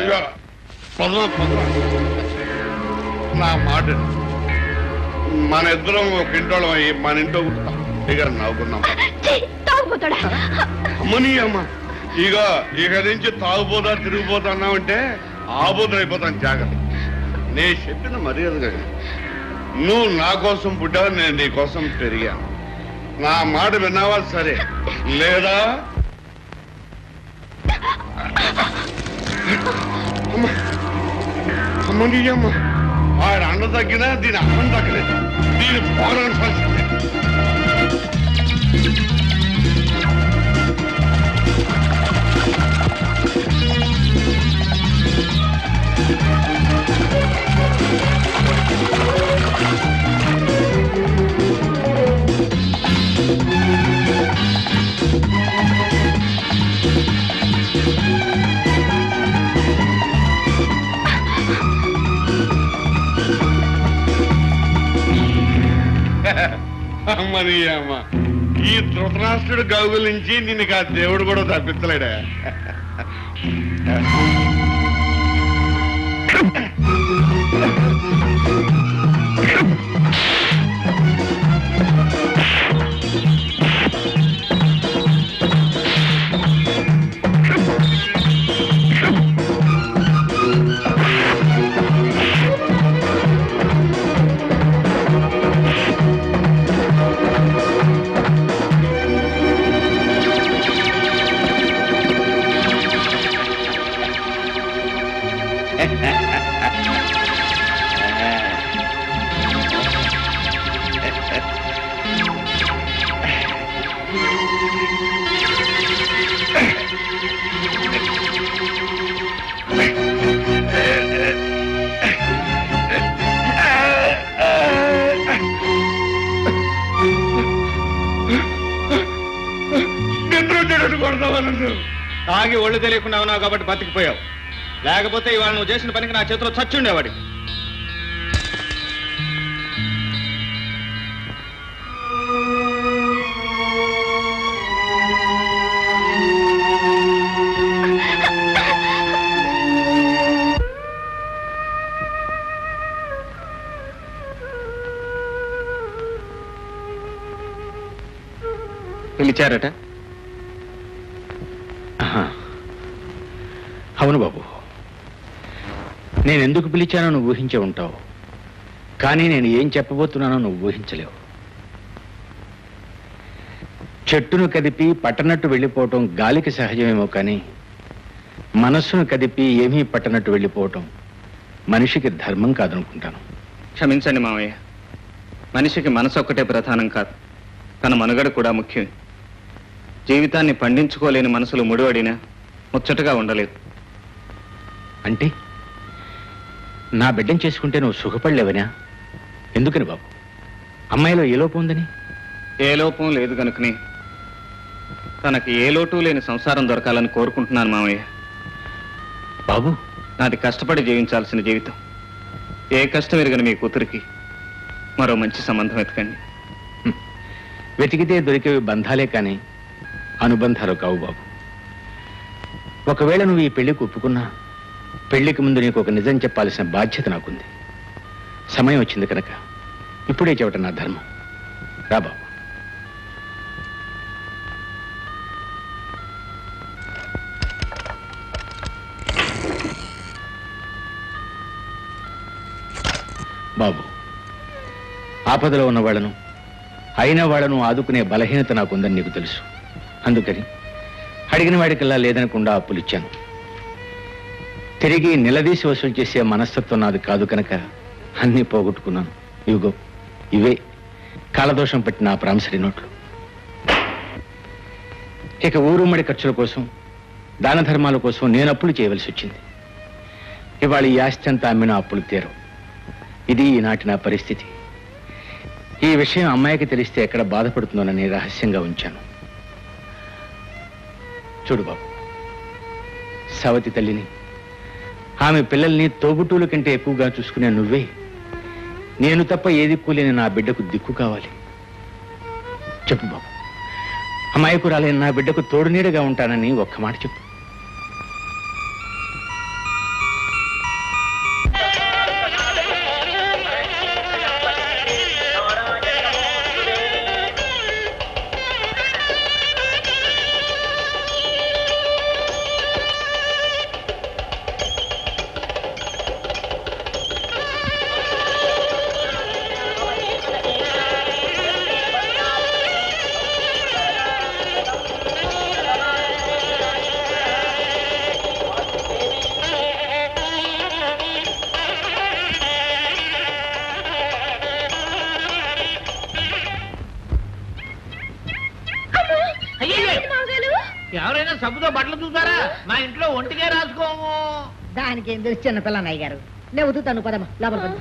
నా మాట. మన ఇద్దరం ఒక ఇంటోళ్ళం అయ్యి మన ఇంట్లో కూర్చుంటాం. ఇక నవ్వుకున్నాం అమ్మని అమ్మ. ఇక ఇక నుంచి తాగుపోతా తిరిగిపోతా అన్నావంటే ఆబోదైపోతాం జాగ్రత్త. నేను చెప్పిన మర్యాదగా నువ్వు నా కోసం పుట్టావు నేను నీ కోసం పెరిగాను. నా మాట విన్నావా? సరే. లేదా? అమ్మ. అమ్మని అండ తగ్గినా దీని అన్నం తగ్గలేదు. దీని పోరాడు పరిస్థితి అమ్మ ఈ ధృతరాష్ట్రుడు గౌగుల నుంచి నిన్ను ఆ దేవుడు కూడా తప్పించలేడా. తాగి ఒళ్ళు తెలియకుండా ఉన్నావు కాబట్టి బతికిపోయావు. లేకపోతే ఇవాళ నువ్వు చేసిన పనికి నా చేతిలో చచ్చుండేవాడి ఎందుకు పిలిచానో నువ్వు ఊహించే ఉంటావు. కానీ నేను ఏం చెప్పబోతున్నానో నువ్వు ఊహించలేవు. చెట్టును కదిపి పట్టనట్టు వెళ్ళిపోవటం గాలికి సహజమేమో కానీ మనస్సును కదిపి ఏమీ పట్టనట్టు వెళ్ళిపోవటం మనిషికి ధర్మం కాదనుకుంటాను. క్షమించండి మామయ్య మనిషికి మనసు ఒక్కటే ప్రధానం కాదు. తన మనుగడ కూడా ముఖ్యం జీవితాన్ని పండించుకోలేని మనసులు ముడివడినా ముచ్చటగా ఉండలేదు. అంటే? నా బిడ్డను చేసుకుంటే నువ్వు సుఖపడలేవనా? ఎందుకని బాబు? అమ్మాయిలో ఏ లోపం ఉందని? ఏ లోపం లేదు కనుకనే తనకి ఏ లోటు లేని సంసారం దొరకాలని కోరుకుంటున్నాను మామయ్య. బాబు. నాది కష్టపడి జీవించాల్సిన జీవితం. ఏ కష్టం ఎరగని మీ కూతురికి మరో మంచి సంబంధం ఎతకండి. వెతికితే దొరికేవి బంధాలే కానీ అనుబంధాలు కావు బాబు. ఒకవేళ నువ్వు ఈ పెళ్ళికి ఒప్పుకున్నా పెళ్ళికి ముందు నీకు ఒక నిజం చెప్పాల్సిన బాధ్యత నాకుంది. సమయం వచ్చింది కనుక ఇప్పుడే చెప్పటం నా ధర్మం. రా బాబు. బాబు ఆపదలో ఉన్న వాళ్ళను అయిన వాళ్ళను ఆదుకునే బలహీనత నాకుందని నీకు తెలుసు. అందుకని అడిగిన వాడికల్లా లేదనకుండా అప్పులు ఇచ్చాను తిరిగి నిలదీసి వసూలు చేసే మనస్తత్వం నాది కాదు కనుక అన్నీ పోగొట్టుకున్నాను. ఇవిగో ఇవే కాలదోషం పట్టిన ఆ ప్రామిసరీ నోట్లు. ఇక ఊరుమ్మడి ఖర్చుల కోసం దాన ధర్మాల కోసం నేను అప్పులు చేయవలసి వచ్చింది. ఇవాళ ఈ ఆస్తి అంతా అమ్మిన అప్పులు తీరు ఇది ఈనాటి నా పరిస్థితి. ఈ విషయం అమ్మాయికి తెలిస్తే ఎక్కడ బాధపడుతుందోనని రహస్యంగా ఉంచాను. చూడు బాబు సవతి తల్లిని ఆమె పిల్లల్ని తోబుటూల కంటే ఎక్కువగా చూసుకునే నువ్వే. నేను తప్ప ఏ దిక్కులేని నా బిడ్డకు దిక్కు కావాలి. చెప్పు బాబు. అమాయకురాలైన నా బిడ్డకు తోడు నీడగా ఉంటానని ఒక్క మాట చెప్పు. మా ఇంట్లో ఒంటికే రాసుకోము. దానికి ఏం తెలుసు చిన్న పిల్ల అన్నయ్య గారు నేను ఉతుకుతాను పదమ్మా లోపల పద.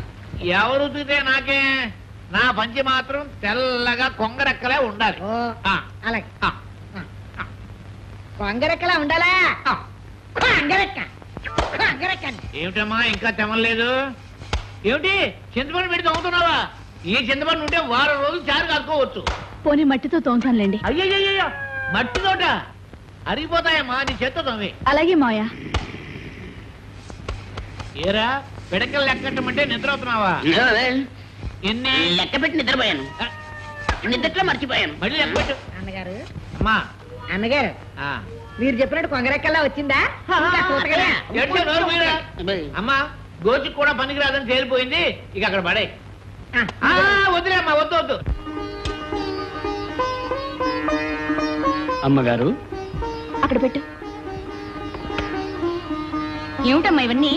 ఎవరు ఉతికితే నాకే? నా పంచి మాత్రం తెల్లగా కొంగరెక్కలే ఉండాలి. ఆ, అలాగే. కొంగరెక్కలా ఉండాలా? కొంగరెక్క కొంగరెక్క. ఏమిటమ్మా ఇంకా తెమలేదు ఏమిటి చింతపండు పెట్టి తమ్ముతున్నావా ఈ చింతపండు ఉంటే వారం రోజులు చారు కాసుకోవచ్చు. పోనీ మట్టితో తోముతానులేండి. అయ్యయ్యో మట్టి తోట? అరిగిపోతాయమ్మా నీ చేత్తో తమ్మి అలాగే మావయ్య. ఏరా పిడకలు లెక్కట్టమంటే నిద్ర అవుతున్నావా ఎన్ని? లెక్క పెట్టి నిద్రపోయాను. నిద్రలో మర్చిపోయాను. మళ్ళీ లెక్క పెట్టు. అన్నగారు అమ్మా. అన్నగారు ఆ. మీరు చెప్పినట్టు కొంగరెక్కల్లా వచ్చిందా? ఇంకా చూతకలే. ఏంటో నోరు మీరా? అమ్మా గోచికి కూడా పనికిరాదని తేలిపోయింది. ఇక అక్కడ పడే వద్దులే అమ్మా వద్దు వద్దు. అమ్మగారు అక్కడ పెట్టు. ఏమిటమ్మా ఇవన్నీ?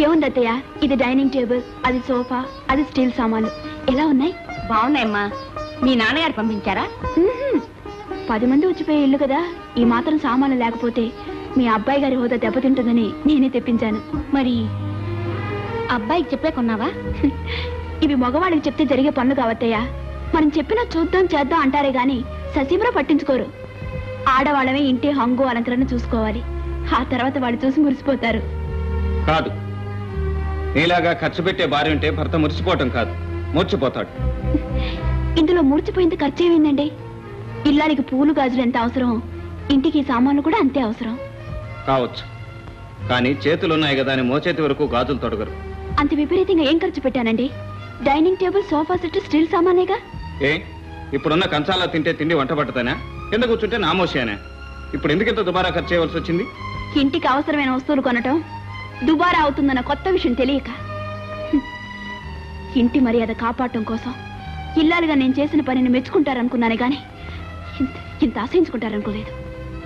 ఏముంది అత్తయ్య? ఇది డైనింగ్ టేబుల్ అది సోఫా అది స్టీల్ సామాన్లు. ఎలా ఉన్నాయి? బాగున్నాయమ్మా. మీ నాన్నగారు పంపించారా. పది మంది వచ్చిపోయే ఇల్లు కదా. ఈ మాత్రం సామాన్లు లేకపోతే మీ అబ్బాయి గారి హోదా దెబ్బతింటుందని నేనే తెప్పించాను. మరి? అబ్బాయికి చెప్పే కొన్నావా? ఇవి మగవాళ్ళకి చెప్తే జరిగే పనులు కావత్తయ్యా. మనం చెప్పినా చూద్దాం చేద్దాం అంటారే గాని ససీమరా పట్టించుకోరు. ఆడవాళ్ళమే ఇంటి హంగు అలంకరణ చూసుకోవాలి. ఆ తర్వాత వాళ్ళు చూసి మురిసిపోతారు. కాదు. నీలాగా ఖర్చు పెట్టే భార్య ఉంటే భర్త మురిసిపోవటం కాదు. మూర్చిపోతాడు ఇందులో మూర్చిపోయింది ఖర్చు ఏమైందండి? ఇల్లానికి పూలు గాజులు ఎంత అవసరం? ఇంటికి సామాన్లు కూడా అంతే అవసరం. కావచ్చు. కానీ చేతులున్నాయి కదా అని మోచేతి వరకు గాజులు తొడగరు. అంత విపరీతంగా ఏం ఖర్చు పెట్టానండి? Dining table sofa set steel సామానేగా? ఏ? ఇప్పుడున్న కంచాలా తింటే తిండి వంట పట్టతానా కింద కూర్చుంటే నామోషేనా ఇప్పుడు ఎందుకు ఇంత దుబారా ఖర్చు చేయవలసి వచ్చింది? ఇంటికి అవసరమైన వస్తువులు కొనటం దుబారా అవుతుందన్న కొత్త విషయం తెలియక. ఇంటి మర్యాద కాపాడటం కోసం ఇల్లాలుగా నేను చేసిన పనిని మెచ్చుకుంటారనుకున్నానే గాని ఇంత ఆశయించుకుంటారనుకోలేదు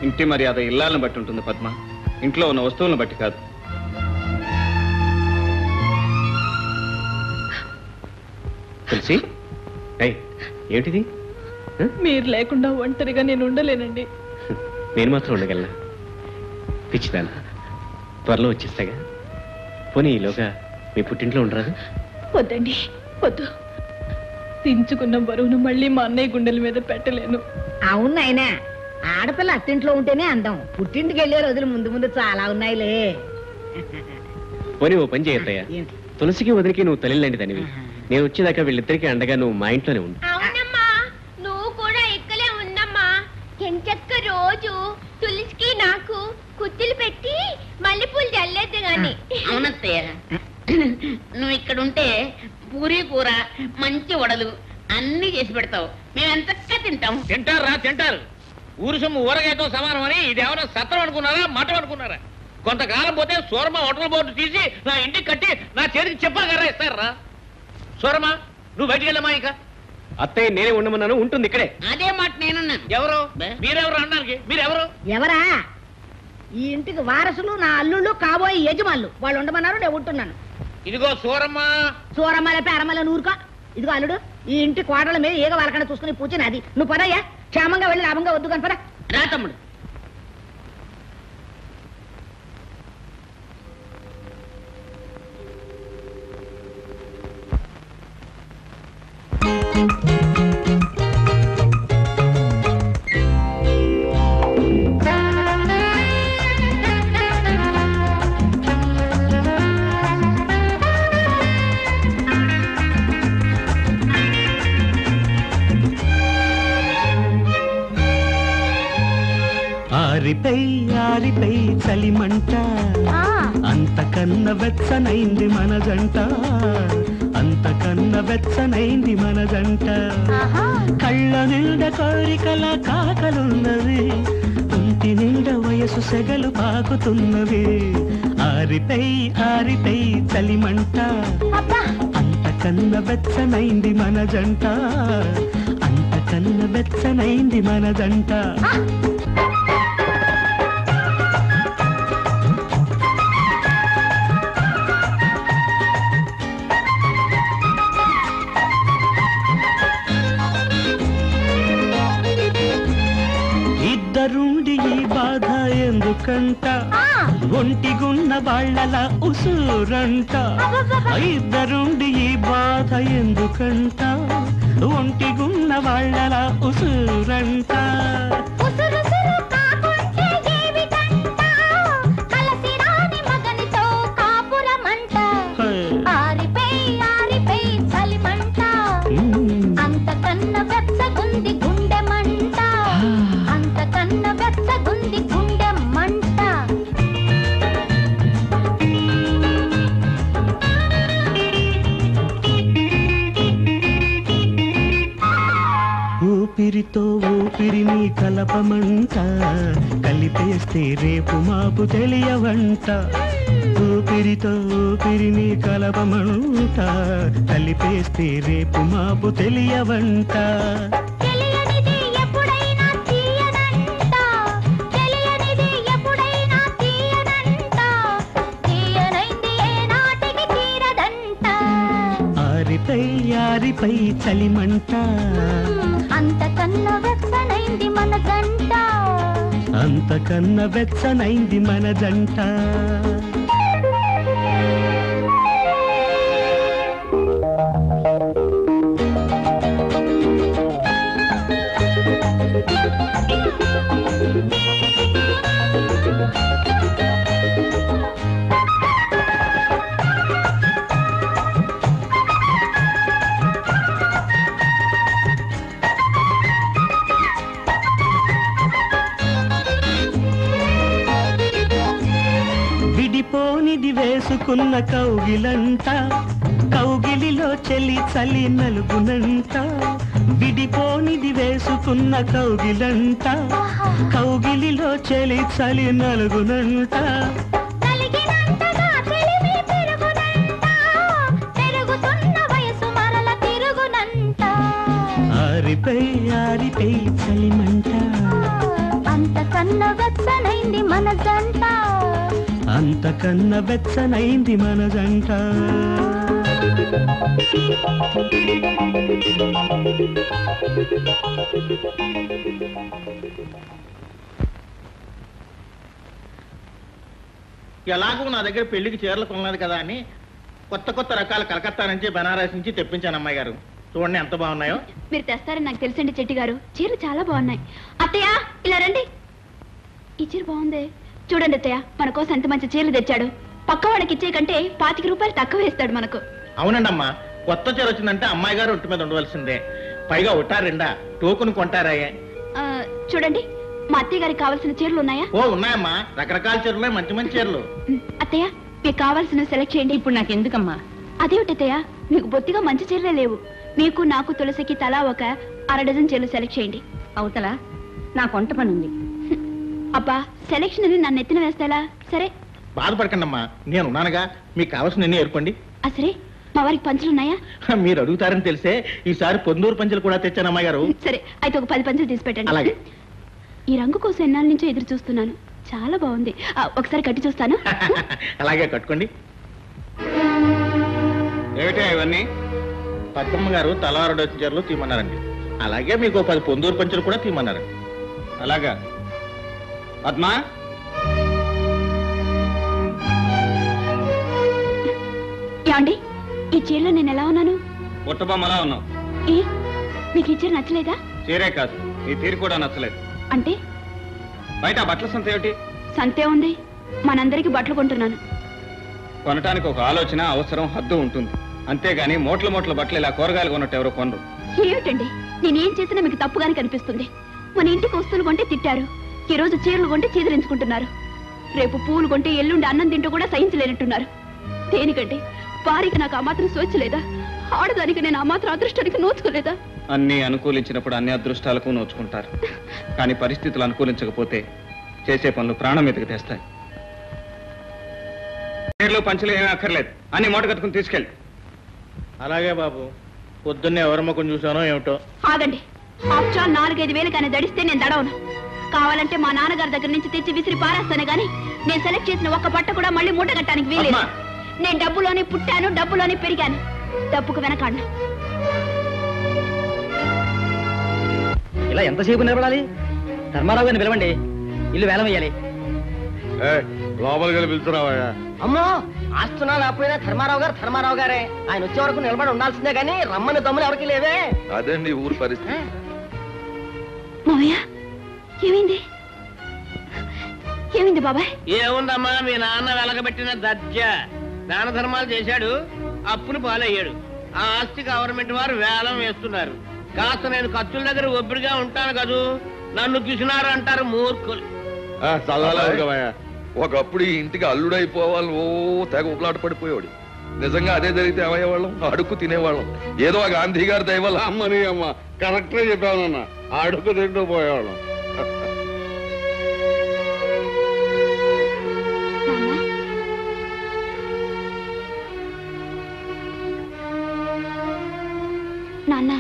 ఇంటి మర్యాద ఇల్లాలను బట్టి ఉంటుంది పద్మ. ఇంట్లో ఉన్న వస్తువులను బట్టి కాదు. తులసి? ఏమిటిది? మీరు లేకుండా ఒంటరిగా నేను ఉండలేనండి. నేను మాత్రం ఉండగలనా? పిచ్చిదానా త్వరలో వచ్చేస్తాగా? పోనీ ఈలోగా మీ పుట్టింట్లో ఉండరాదు వద్దండి వద్దు. దించుకున్న బరువును మళ్ళీ మా అన్నయ్య గుండెల మీద పెట్టలేను. అవును నాయనా ఆడపిల్ల అత్తింట్లో ఉంటేనే అందం. పుట్టింటికి వెళ్ళే రోజులు ముందు ముందు చాలా ఉన్నాయిలే. పోనీ ఓ పని చేయొద్దయ్యా. తులసికి వదిలికి నువ్వు తల్లిలాంటి దానివి నేను వచ్చేదాకా వీళ్ళిద్దరికీ అండగా నువ్వు మా ఇంట్లోనే ఉండు నువ్వు కూడా ఇక్కడే ఉన్నమ్మా ఎంచక్క రోజు తులసికి నాకు కుత్తులు పెట్టి మల్లెపూలు చల్లేద్దు గాని. అవునత్తయ్య. నువ్వు ఇక్కడ ఉంటే పూరి కూర మంచి వడలు అన్ని చేసి పెడతావు. మేము తింటాం. తింటారు రా తింటారు. ఊరు సొమ్ము ఊరగాయతో సమానం అని ఇది ఏమైనా సత్రం అనుకున్నారా మఠం అనుకున్నారా? కొంతకాలం పోతే సూరమ హోటల్ బోర్డు తీసి నా ఇంటికి కట్టి నా చేతికి చెప్పలు కర్ర ఇస్తారా? సూరమ నువ్వు బయటికి వెళ్ళమా ఇక. అత్తయ్య నేనే ఉండమన్నాను. ఉంటుంది ఇక్కడే. అదే మాట నేనున్నాను. ఎవరు? మీరెవరు అనడానికి మీరెవరు? ఎవరా? ఈ ఇంటికి వారసులు నా అల్లుళ్ళు కాబోయే యజమానులు. వాళ్ళు ఉండమన్నారు నేను ఉంటున్నాను. ఇదిగో సూరమ్మ. సూరమ్మల పేరమ్మల నూరుకో. ఇదిగో అల్లుడు ఈ ఇంటి కోటల మీద ఏగ వాళ్ళకన్నా చూసుకుని పూచిన అది నువ్వు పదయ్యా క్షేమంగా వెళ్ళి లాభంగా వద్దు కానీ పద. రా తమ్ముడు. ఆరిపై ఆరిపై చలిమంట అంతకన్న వెచ్చనైంది మన జంట. అంతకన్న వెచ్చనైంది మన జంట. కళ్ళ నిండ కోరికల కాకలున్నవి. ఒంటి నిండ వయసు సెగలు పాకుతున్నవి. ఆరిపై ఆరిపై చలిమంట. అంతకన్న వెచ్చనైంది మన జంట. అంతకన్న వెచ్చనైంది మన జంట. ఎందుకంట ఒంటిగున్న వాళ్ళల ఉసూరంట. ఇద్దరుండి ఈ బాధ ఎందుకంట? ఒంటిగున్న వాళ్ళల ఉసూరంట. ఊపిరిని కలపమంట కలిపేస్తే రేపు మాపు తెలియవంట. ఊపిరితో ఊపిరిని కలపమంట కలిపేస్తే రేపు మాపు తెలియవంట. ఆరిపై ఆరిపై చలిమంట. అంతకన్న వెచ్చనైంది మన జంట అంతకన్నా వెచ్చనైంది మన జంట. వేసుకున్న కౌగిలంట కౌగిలిలో చెలి చలి నలుగునంట విడిపోనిది వేసుకున్న కౌగిలంట కౌగిలిలో చెలి చలి నలుగునంట. అంతకన్నా వెచ్చనైంది మన జంట ఎలాగో నా దగ్గర పెళ్ళికి చీరలు కొన్నది కదా అని కొత్త కొత్త రకాల కలకత్తా నుంచి బనారస్ నుంచి తెప్పించాను అమ్మాయి గారు. చూడండి ఎంత బాగున్నాయో. మీరు తెస్తారని నాకు తెలుసండి చెట్టి గారు. చీరలు చాలా బాగున్నాయి. అత్తయ్య ఇలా రండి. ఈ చీర బాగుంది. చూడండి అత్తయ్య మన కోసం ఎంత మంచి చీరలు తెచ్చాడు. పక్క వాడికి ఇచ్చే కంటే పాతిక రూపాయలు తక్కువ వేస్తాడు మనకు. అవునండి అమ్మా కొత్త చీర వచ్చిందంటే అమ్మాయి గారు ఒట్టు మీద ఉండవలసిందే. పైగా ఒట్టారెండా టోకును కొంటారాయే. ఆ, చూడండి మా అత్తయ్య గారికి కావాల్సిన చీరలు ఉన్నాయా? ఓ ఉన్నాయమ్మా రకరకాల చీరలే మంచి మంచి చీరలు. ఉమ్, అత్తయ్య మీకు కావాల్సిన సెలెక్ట్ చేయండి. ఇప్పుడు నాకు ఎందుకమ్మా? అదేమిటి అత్తయ్య మీకు బొత్తిగా మంచి చీరలే లేవు. మీకు నాకు తులసికి తలా ఒక అర డజన్ చీరలు సెలెక్ట్ చేయండి. అవతల నాకు వంట పని ఉంది. అబ్బా సెలెక్షన్ అని నన్ను ఎత్తిన వేస్తాలా సరే. బాధపడకండి అమ్మా నేను ఉన్నానుగా. మీకు కావాల్సిన ఎన్ని ఏర్పండి. అసరే మా వారికి పంచులు ఉన్నాయా? మీరు అడుగుతారని తెలిసే ఈసారి పొందూరు పంచులు కూడా తెచ్చాను అమ్మాయి గారు. సరే అయితే ఒక పది పంచులు తీసి పెట్టండి. అలాగే. ఈ రంగు కోసం ఎన్నాళ్ళ నుంచో ఎదురు చూస్తున్నాను. చాలా బాగుంది. ఆ, ఒకసారి కట్టి చూస్తాను. అలాగే కట్టుకోండి. ఏమిటా ఇవన్నీ? పద్మమ్మ గారు తలారుడు చీరలు తీయమన్నారండి. అలాగే మీకు ఓ పది పొందూరు పంచులు కూడా తీయమన్నారు. అలాగా? పద్మా? ఏమండి? ఈ చీరలో నేను ఎలా ఉన్నాను? బుట్టబొమ్మలా ఉన్నావు. ఏ? మీకు ఈ చీర నచ్చలేదా? చీరే కాదు. నీ తీరు కూడా నచ్చలేదు. అంటే? బయట ఆ బట్టల సంత ఏమిటి? సంతే ఉంది. మనందరికి బట్టలు కొంటున్నాను. కొనటానికి ఒక ఆలోచన అవసరం హద్దు ఉంటుంది. అంతేగాని మూట్ల మూట్ల బట్టలు ఇలా కూరగాయలు కొన్నట్టు ఎవరు కొనరు. ఏమిటండి? నేనేం చేసినా మీకు తప్పుగానే కనిపిస్తుంది. మన ఇంటికి వస్తువులు కొంటే తిట్టారు. ఈ రోజు చీరలు కొంటే చీదరించుకుంటున్నారు. రేపు పూలు కొంటే ఎల్లుండి అన్నం తింటూ కూడా సహించలేనట్టున్నారు. దేనికంటే వారికి నాకు ఆ మాత్రం స్వేచ్ఛ లేదా? ఆడదానికి నేను ఆ మాత్రం అదృష్టానికి నోచుకోలేదా అన్ని అనుకూలించినప్పుడు అన్ని అదృష్టాలకు నోచుకుంటారు. కానీ పరిస్థితులు అనుకూలించకపోతే చేసే పనులు ప్రాణం మీదకి తెస్తాయి. చీరలు పంచులు ఏమీ అక్కర్లేదు. అన్ని మూట కట్టుకుని తీసుకెళ్ళి. అలాగే బాబు. పొద్దున్నే ఎవరి ముఖం చూసానో ఏమిటో. ఆగండి. నాలుగైదు వేలు కానీ దడిస్తే నేను దడవను. కావాలంటే మా నాన్నగారి దగ్గర నుంచి తెచ్చి విసిరి పారేస్తాను గాని నేను సెలెక్ట్ చేసిన ఒక్క బట్ట కూడా మళ్ళీ మూట కట్టడానికి వీలేదు అమ్మా! నేను డబ్బులోనే పుట్టాను డబ్బులోనే పెరిగాను. డబ్బుకు వెనకాడను ఇలా ఎంతసేపు నిలబడాలి? ధర్మారావు గారిని పిలవండి. ఇల్లు వేలం వేయాలి. లోపలికి పిలుచురావా అమ్మో! ఆస్తున్నా లేకపోయినా ధర్మారావు గారు ధర్మారావు గారే. ఆయన వచ్చే వరకు నిలబడి ఉండాల్సిందే గానీ రమ్మని దమ్ములు ఎవరికి లేవే. అదండి ఊరి పరిస్థితి. ఏమైంది? ఏమైంది బాబాయ్? ఏముందమ్మా మీ నాన్న వెలగబెట్టిన దర్జ. దాన ధర్మాలు చేశాడు అప్పులు పాలయ్యాడు. ఆ ఆస్తి గవర్నమెంట్ వారు వేలం వేస్తున్నారు. కాస్త నేను ఖర్చుల దగ్గర ఒబ్బిడిగా ఉంటాను కదూ. నన్ను కిసినారు అంటారు మూర్ఖులు ఒకప్పుడు ఈ ఇంటికి అల్లుడైపోవాలి ఓ తెగ ఉపలాట పడిపోయాడు నిజంగా అదే జరిగితే ఏమయ్యేవాళ్ళం? అడుక్కు తినేవాళ్ళం. ఏదో ఆ గాంధీ గారి దయవల్ల అమ్మని అమ్మ కరెక్టే చెప్పానన్న అడుగు తింటూ పోయేవాళ్ళం. నాన్న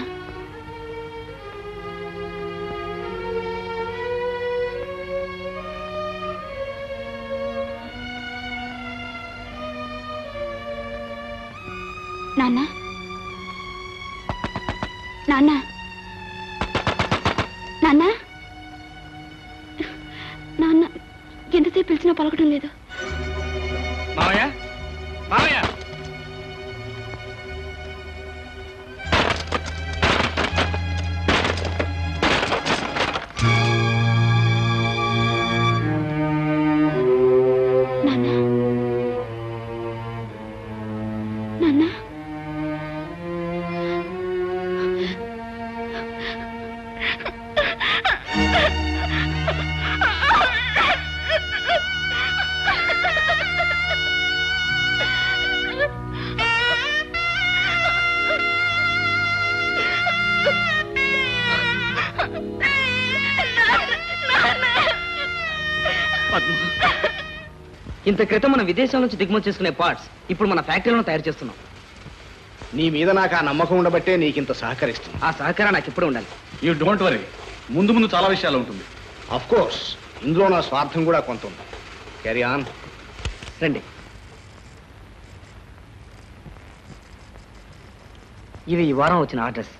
ఇంత క్రితం మన విదేశం నుంచి దిగుమతి చేసుకునే పార్ట్స్ ఇప్పుడు మన ఫ్యాక్టరీలో తయారు చేస్తున్నాం. నీ మీద నాకు ఆ నమ్మకం ఉండబట్టే నీకు ఇంత సహకరిస్తుంది. ఆ సహకారం నాకు ఇప్పుడు ఉండాలి. యూ డోంట్ వరీ ముందు ముందు చాలా విషయాలు ఉంటుంది. అఫ్ కోర్స్ ఇందులో నా స్వార్థం కూడా కొంత ఉంది. క్యారీ ఆన్ రండి. ఇవి ఈ వారం వచ్చిన ఆర్డర్స్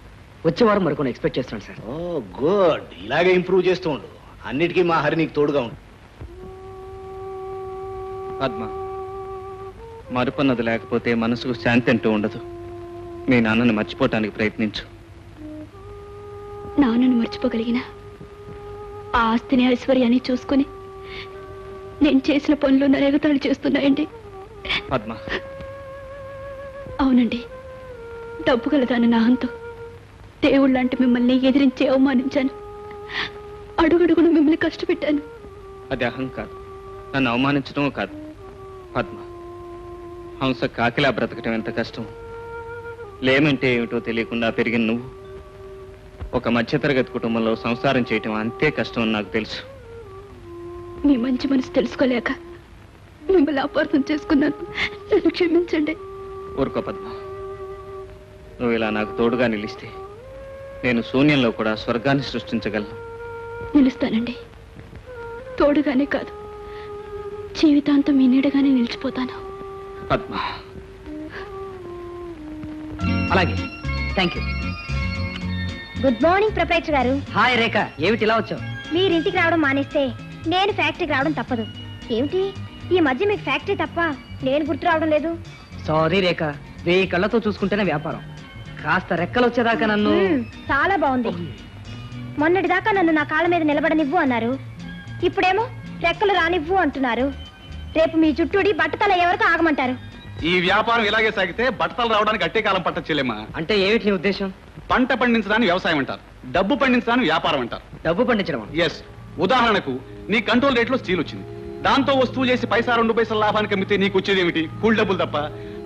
వచ్చే వారం మరికొన్ని ఎక్స్పెక్ట్ చేస్తున్నాను సార్ ఓ గుడ్ ఇలాగే ఇంప్రూవ్ చేస్తూ ఉండు. అన్నిటికీ మా హరి నీకు తోడుగా ఉండు. పద్మ మరుపన్నది లేకపోతే మనసుకు శాంతి అంటూ ఉండదు. మీ నాన్నని మర్చిపోవటానికి ప్రయత్నించు. నాన్నను మర్చిపోగలిగిన ఆ ఆస్తిని ఐశ్వర్యాన్ని చూసుకుని నేను చేసిన పనులు నరేగతాళి చేస్తున్నాయండి. పద్మ. అవునండి. డబ్బు గలదాన నాహంతో దేవుళ్ళంటే మిమ్మల్ని ఎదిరించి అవమానించాను. అడుగడుగును మిమ్మల్ని కష్టపెట్టాను. అది అహం కాదు. నన్ను అవమానించడం కాదు. పద్మ. హంస కాకిలా బ్రతకటం ఎంత కష్టం? లేమంటే ఏమిటో తెలియకుండా పెరిగిన నువ్వు. ఒక మధ్యతరగతి కుటుంబంలో సంసారం చేయటం అంతే కష్టం అని నాకు తెలుసు. మీ మంచి మనసు తెలుసుకోలేక మిమ్మల్ని అపార్థం చేసుకున్నాను. నన్ను క్షమించండి. ఊరుకో పద్మ. నువ్వు ఇలా నాకు తోడుగా నిలిస్తే నేను శూన్యంలో కూడా స్వర్గాన్ని సృష్టించగలను. నిలుస్తానండి. తోడుగానే కాదు. జీవితాంతం మీ నీడగానే నిలిచిపోతాను. పద్మ. అలాగే. Thank you good morning proprietor గారు. హాయ్ రేఖ ఏమిటి ఇలా వచ్చావు? మీరు ఇంటికి రావడం మానేస్తే నేను ఫ్యాక్టరీకి రావడం తప్పదు. ఏమిటి? ఈ మధ్య మీకు ఫ్యాక్టరీ తప్ప నేను గుర్తు రావడం లేదు. సారీ రేఖ వెయ్యి కళ్ళతో చూసుకుంటేనే వ్యాపారం. కాస్త రెక్కలు వచ్చేదాకా నన్ను మ్మ్, చాలా బాగుంది. మొన్నటిదాకా నన్ను నా కాళ్ళ మీద నిలబడనివ్వు అన్నారు. ఇప్పుడేమో రెక్కలు రానివ్వు అంటున్నారు. రేపు మీ చుట్టూడి బట్టతల ఎవరికి ఆగమంటారు? ఈ వ్యాపారం ఇలాగే సాగితే బట్టలు రావడానికి అట్టే కాలం పట్టచ్చేలేమా అంటే ఏమిటి నీ ఉద్దేశం? పంట పండించడాన్ని వ్యవసాయం అంటారు. డబ్బు పండించడాన్ని వ్యాపారం అంటారు. డబ్బు పండించడం ఎస్ ఉదాహరణకు నీ కంట్రోల్ రేట్లో స్టీల్ వచ్చింది. దాంతో వస్తువు చేసి పైసా రెండు పైసల లాభానికి అమ్మితే నీకు వచ్చేది ఏమిటి? కూల్ డబ్బులు తప్ప.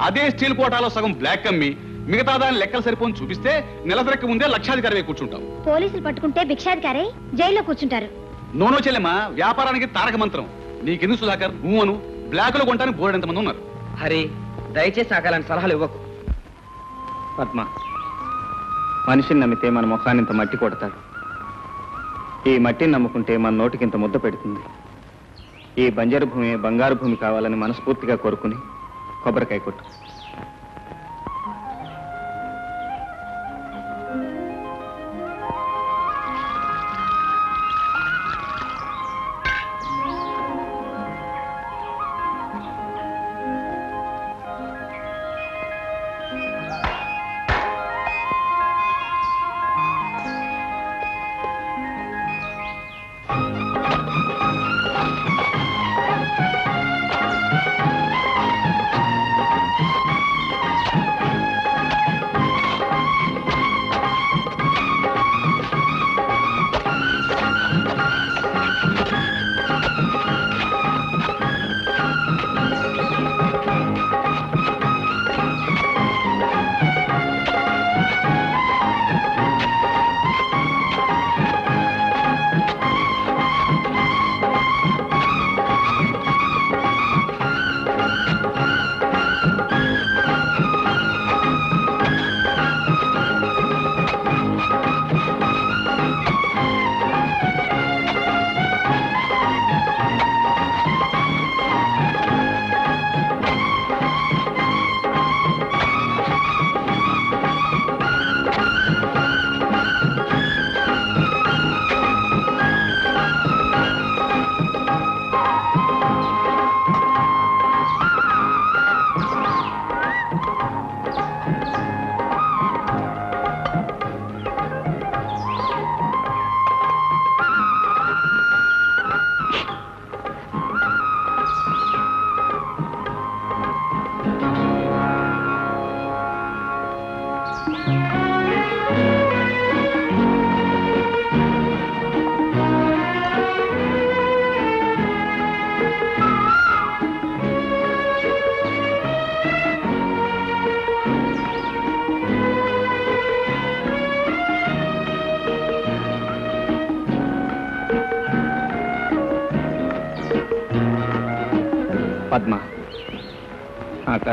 అదే స్టీల్ కోటాలో సగం బ్లాక్ అమ్మి మిగతా దాని లెక్కలు సరిపోని చూపిస్తే నెలసరికి ముందే లక్షాధికారి కూర్చుంటావు. పోలీసులు పట్టుకుంటే భిక్షాధికారే జైల్లో కూర్చుంటారు. నోనో చెల్లెమా వ్యాపారానికి తారక మంత్రం. నీకెందుకు సుధాకర్? నువ్వు అను బ్లాక్లో కొంటానికి బోర్డు ఎంతమంది ఉన్నారు. హరి దయచేసి నాకు అలాంటి సలహాలు ఇవ్వకు. పద్మ మనిషిని నమ్మితే మన ముఖాన్ని ఇంత మట్టి కొడతాడు. ఈ మట్టిని నమ్ముకుంటే మన నోటికి ఇంత ముద్ద పెడుతుంది. ఈ బంజరు భూమి బంగారు భూమి కావాలని మనస్ఫూర్తిగా కోరుకుని కొబ్బరికాయ కొట్టు.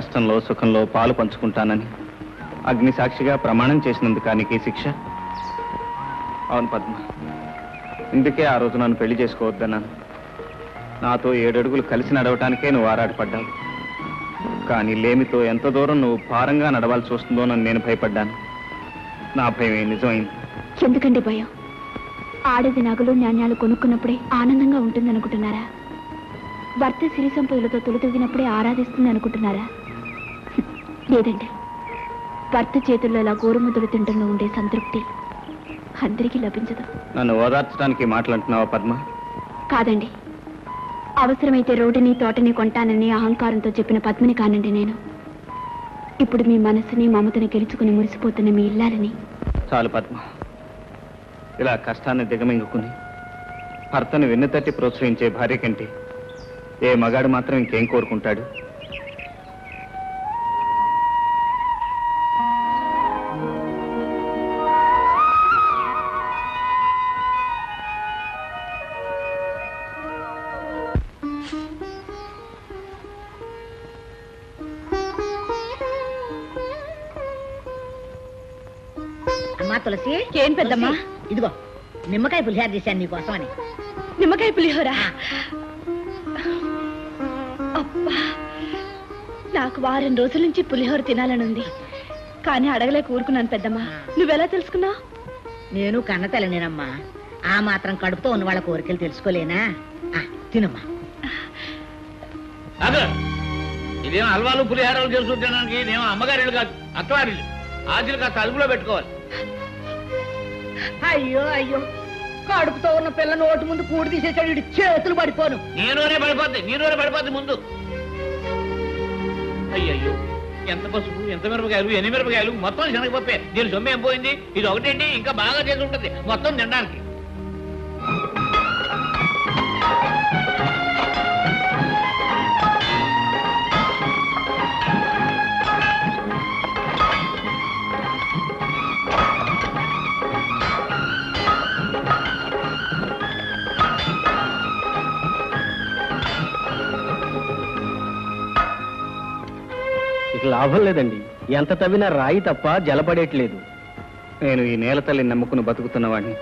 కష్టంలో సుఖంలో పాలు పంచుకుంటానని అగ్ని సాక్షిగా ప్రమాణం చేసినందుకు నీకు శిక్ష? అవును పద్మ. ఇందుకే ఆ రోజు నన్ను పెళ్ళి చేసుకోవద్దన్నాను. నాతో ఏడడుగులు కలిసి నడవటానికే నువ్వు ఆరాటపడ్డావు. కానీ లేమితో ఎంత దూరం నువ్వు భారంగా నడవాల్సి వస్తుందోనని నేను భయపడ్డాను. నా భయం నిజమైంది. ఎందుకండి భయం? ఆడది నగలు నాణ్యాలు కొనుక్కున్నప్పుడే ఆనందంగా ఉంటుందనుకుంటున్నారా? భర్త సిరి సంపదలతో తొలితొగినప్పుడే ఆరాధిస్తుంది అనుకుంటున్నారా లేదండి. భర్త చేతుల్లో ఇలా గోరుముద్దలు తింటంలో ఉండే సంతృప్తి అందరికీ లభించదు. నన్ను ఓదార్చడానికి మాట్లాడుతున్నావా పద్మ? కాదండి. అవసరమైతే రోడ్డుని తోటని కొంటానని అహంకారంతో చెప్పిన పద్మని కానండి నేను. ఇప్పుడు మీ మనసుని మమతని గెలుచుకుని మురిసిపోతున్న మీ ఇల్లాలని. చాలు పద్మ. ఇలా కష్టాన్ని దిగమింగుకుని భర్తను వెన్నుతట్టి ప్రోత్సహించే భార్య కంటే ఏ మగాడు మాత్రం ఇంకేం కోరుకుంటాడు? తులసి, ఇదిగో నిమ్మకాయ పులిహార చేశాను నీకోసం అని. నిమ్మకాయ పులిహోర? అబ్బా నాకు వారం రోజుల నుంచి పులిహోర తినాలనుంది. కానీ అడగలేక ఊరుకున్నాను పెద్దమ్మా. నువ్వెలా తెలుసుకున్నావు? నేను కన్న తల్లినేనమ్మా ఆ మాత్రం కడుపుతో ఉన్న వాళ్ళ కోరికలు తెలుసుకోలేనా? ఆ, తినమ్మా. అదే ఇదేం హల్వాలు పులిహారాలు చేసుకుంటానికి ఇదేమో అమ్మగారిళ్ళు కాదు అత్తవారిళ్ళు ఆశలు కాస్త అదుపులో పెట్టుకోవాలి. అయ్యో అయ్యో. కడుపుతో ఉన్న పిల్ల నోటి ముందు కూడి తీసేసాడు ఇటు చేతులు పడిపోను. నీలోనే పడిపోద్ది నీలోనే పడిపోద్ది ముందు. అయ్యయ్యో ఎంత పసుపు ఎంత మిరపకాయలు ఎన్ని మిరపకాయలు? మొత్తం శనగపప్పే. దీని సొమ్మ ఏం పోయింది? ఇది ఒకటేంటి? ఇంకా బాగా చేసి ఉంటుంది మొత్తం తినడానికి. లాభం లేదండి. ఎంత తవ్వినా రాయి తప్ప జలపడేట్లేదు. నేను ఈ నేల తల్లిని నమ్ముకుని బతుకుతున్నవాడిని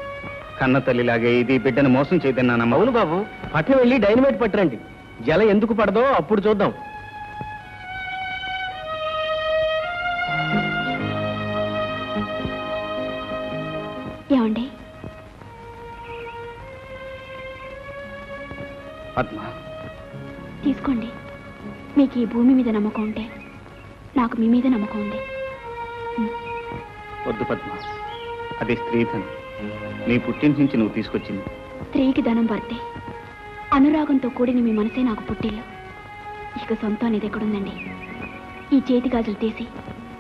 కన్న తల్లిలాగే ఇది బిడ్డను మోసం చేయదన్నానమ్మ అవును బాబు పట్నం వెళ్ళి డైనమైట్ పట్టరండి. జల ఎందుకు పడదో అప్పుడు చూద్దాం. ఏమండి? పద్మ. తీసుకోండి. మీకు ఈ భూమి మీద నమ్మకం ఉంటే. నాకు మీ మీద నమ్మకం ఉంది. వద్దు పద్మ. అది స్త్రీధనం. నీ పుట్టింటి నుంచి నువ్వు తీసుకొచ్చింది. స్త్రీకి ధనం భర్తే అనురాగంతో కూడిన మీ మనసే నాకు పుట్టిల్లు. ఇక సొంతం అనేది ఎక్కడుందండి? ఈ చేతి గాజులు తీసి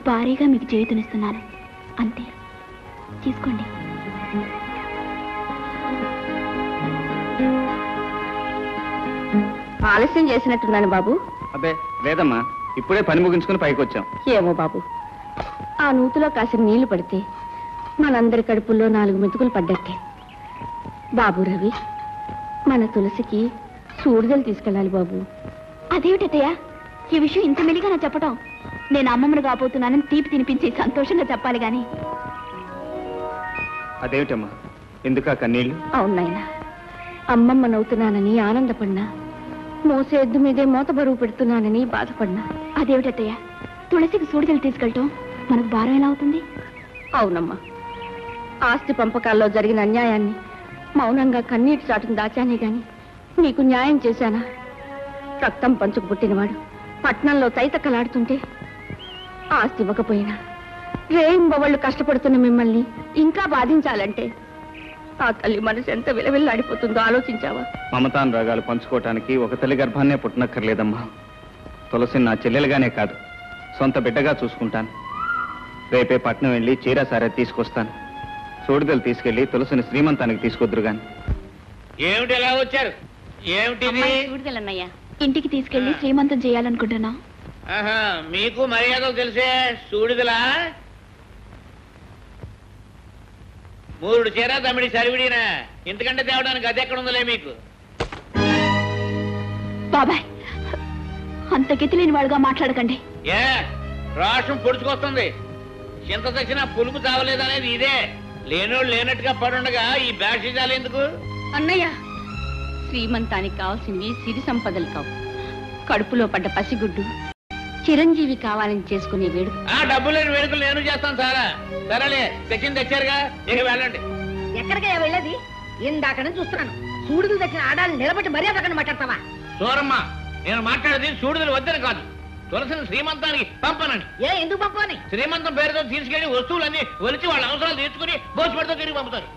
భారీగా మీకు చేతునిస్తున్నాను అంతే. తీసుకోండి. ఆలస్యం చేసినట్టున్నాను బాబు. అబ్బే లేదమ్మా. ఇప్పుడే పని ముగించుకుని పైకి వచ్చాం. ఏమో బాబు. ఆ నూతిలో కాసిన నీళ్ళు పడితే మనందరి కడుపుల్లో నాలుగు మెతుకులు పడ్డట్టే. బాబు రవి మన తులసికి సూడిదలు తీసుకెళ్ళాలి బాబు. అదేమిటయ్యా ఈ విషయం ఇంత మెలిగా నా చెప్పటం. నేను అమ్మమ్మను కాబోతున్నానని తీపి తినిపించి సంతోషంగా చెప్పాలి గాని. అదేమిటమ్మా? ఎందుకా కన్నీళ్ళు అవును నాయనా అమ్మమ్మనవుతున్నానని ఆనందపడినా మోసే ఎద్దు మీదే మోత బరువు పెడుతున్నానని బాధపడినా. అదేమిటయ్యా తులసికి సూడిదలు తీసుకెళ్ళటం మనకు భారం ఎలా అవుతుంది? అవునమ్మా. ఆస్తి పంపకాల్లో జరిగిన అన్యాయాన్ని మౌనంగా కన్నీటి చాటును దాచానే గాని నీకు న్యాయం చేశానా? రక్తం పంచుకు పుట్టినవాడు పట్నంలో తైతకలాడుతుంటే ఆస్తి ఇవ్వకపోయినా. రేయింబవళ్ళు కష్టపడుతున్న మిమ్మల్ని ఇంకా బాధించాలంటే ఆ తల్లి మనసు ఎంత విలవిల్లాడిపోతుందో ఆలోచించావా? మమతాన్ రాగాలు పంచుకోవటానికి ఒక తల్లి గర్భాన్నే పుట్టనక్కర్లేదమ్మా. తులసిని నా చెల్లెలుగానే కాదు. సొంత బిడ్డగా చూసుకుంటాను. రేపే పట్నం వెళ్ళి చీర సారే తీసుకొస్తాను. సూడిదలు తీసుకెళ్ళి తులసిని శ్రీమంతానికి తీసుకొద్దురు గాని. ఏమిటి ఎలా వచ్చారు? ఇంటికి తీసుకెళ్ళి శ్రీమంతం చేయాలనుకుంటున్నా. ఆహా, మీకు మర్యాదలు తెలిసే సూడిదలా మూడు చీర తమిడి సరివిడినా. ఇంతకంటే తేవడానికి అది ఎక్కడ ఉందిలే మీకు? బాబాయ్ అంత గతి లేని వాడుగా మాట్లాడకండి. ఏ రాష్ట్రం పొడుచుకొస్తుంది. చింత తెచ్చినా పులుపు తావలేదనేది ఇదే. లేనోళ్ళు లేనట్టుగా పడుండగా ఈ బ్యాషిజాలు ఎందుకు? అన్నయ్య శ్రీమంతానికి కావాల్సినవి సిరి సంపదలు కావు. కడుపులో పడ్డ పసిగుడ్డు. చిరంజీవి కావాలని చేసుకునే వేడుక. ఆ డబ్బు లేని వేడుకలు నేను చేస్తాను సారా. సరేలే తెచ్చింది తెచ్చారుగా ఇక వెళ్ళండి. ఎక్కడికయ్యా వెళ్ళేది? ఇందాక నుంచి చూస్తున్నాను. సూడులు తెచ్చిన ఆడాలని నిలబెట్టి మర్యాద అక్కడ మాట్లాడతావా? సూరమ్మ నేను మాట్లాడేది సూడుదలు వద్దని కాదు. తులసిని శ్రీమంతానికి పంపనండి. ఏ ఎందుకు పంపని శ్రీమంతం పేరుతో తీసుకెళ్ళి వస్తువులన్నీ ఒలిచి వాళ్ళ అవసరాలు తీర్చుకుని భోజపడితో తిరిగి పంపుతారు.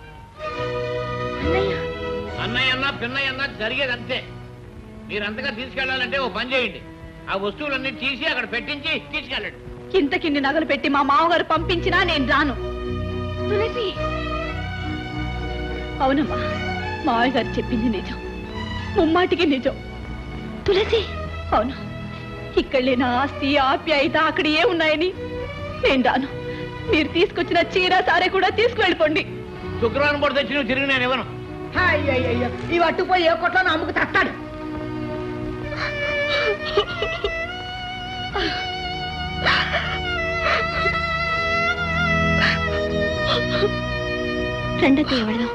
అన్నయ్య. అన్న పిన్నయ్య అన్న జరిగేది అంతే మీరంతగా తీసుకెళ్ళాలంటే ఓ పని చేయండి. ఆ వస్తువులన్నీ తీసి అక్కడ పెట్టించి తీసుకెళ్ళండి. ఇంతకిన్ని నగలు పెట్టి మా మామగారు పంపించినా నేను రాను. తులసి! అవునమ్మా మావయ్య గారు చెప్పింది నిజం. ముమ్మాటికి నిజం. తులసి! అవును ఇక్కడ లేని ఆస్తి ఆప్యాయత అక్కడ ఏ ఉన్నాయని నేను రాను. మీరు తీసుకొచ్చిన చీర సారే కూడా తీసుకువెళ్ళిపోండి. శుక్రవారం పూట తెచ్చి నువ్వు తిరిగి నేను ఇవ్వను. అయ్యయ్యో ఈ అట్టుపోయి ఏ కొట్లో అమ్ముకు తస్తాడు రెండతే వెళదాం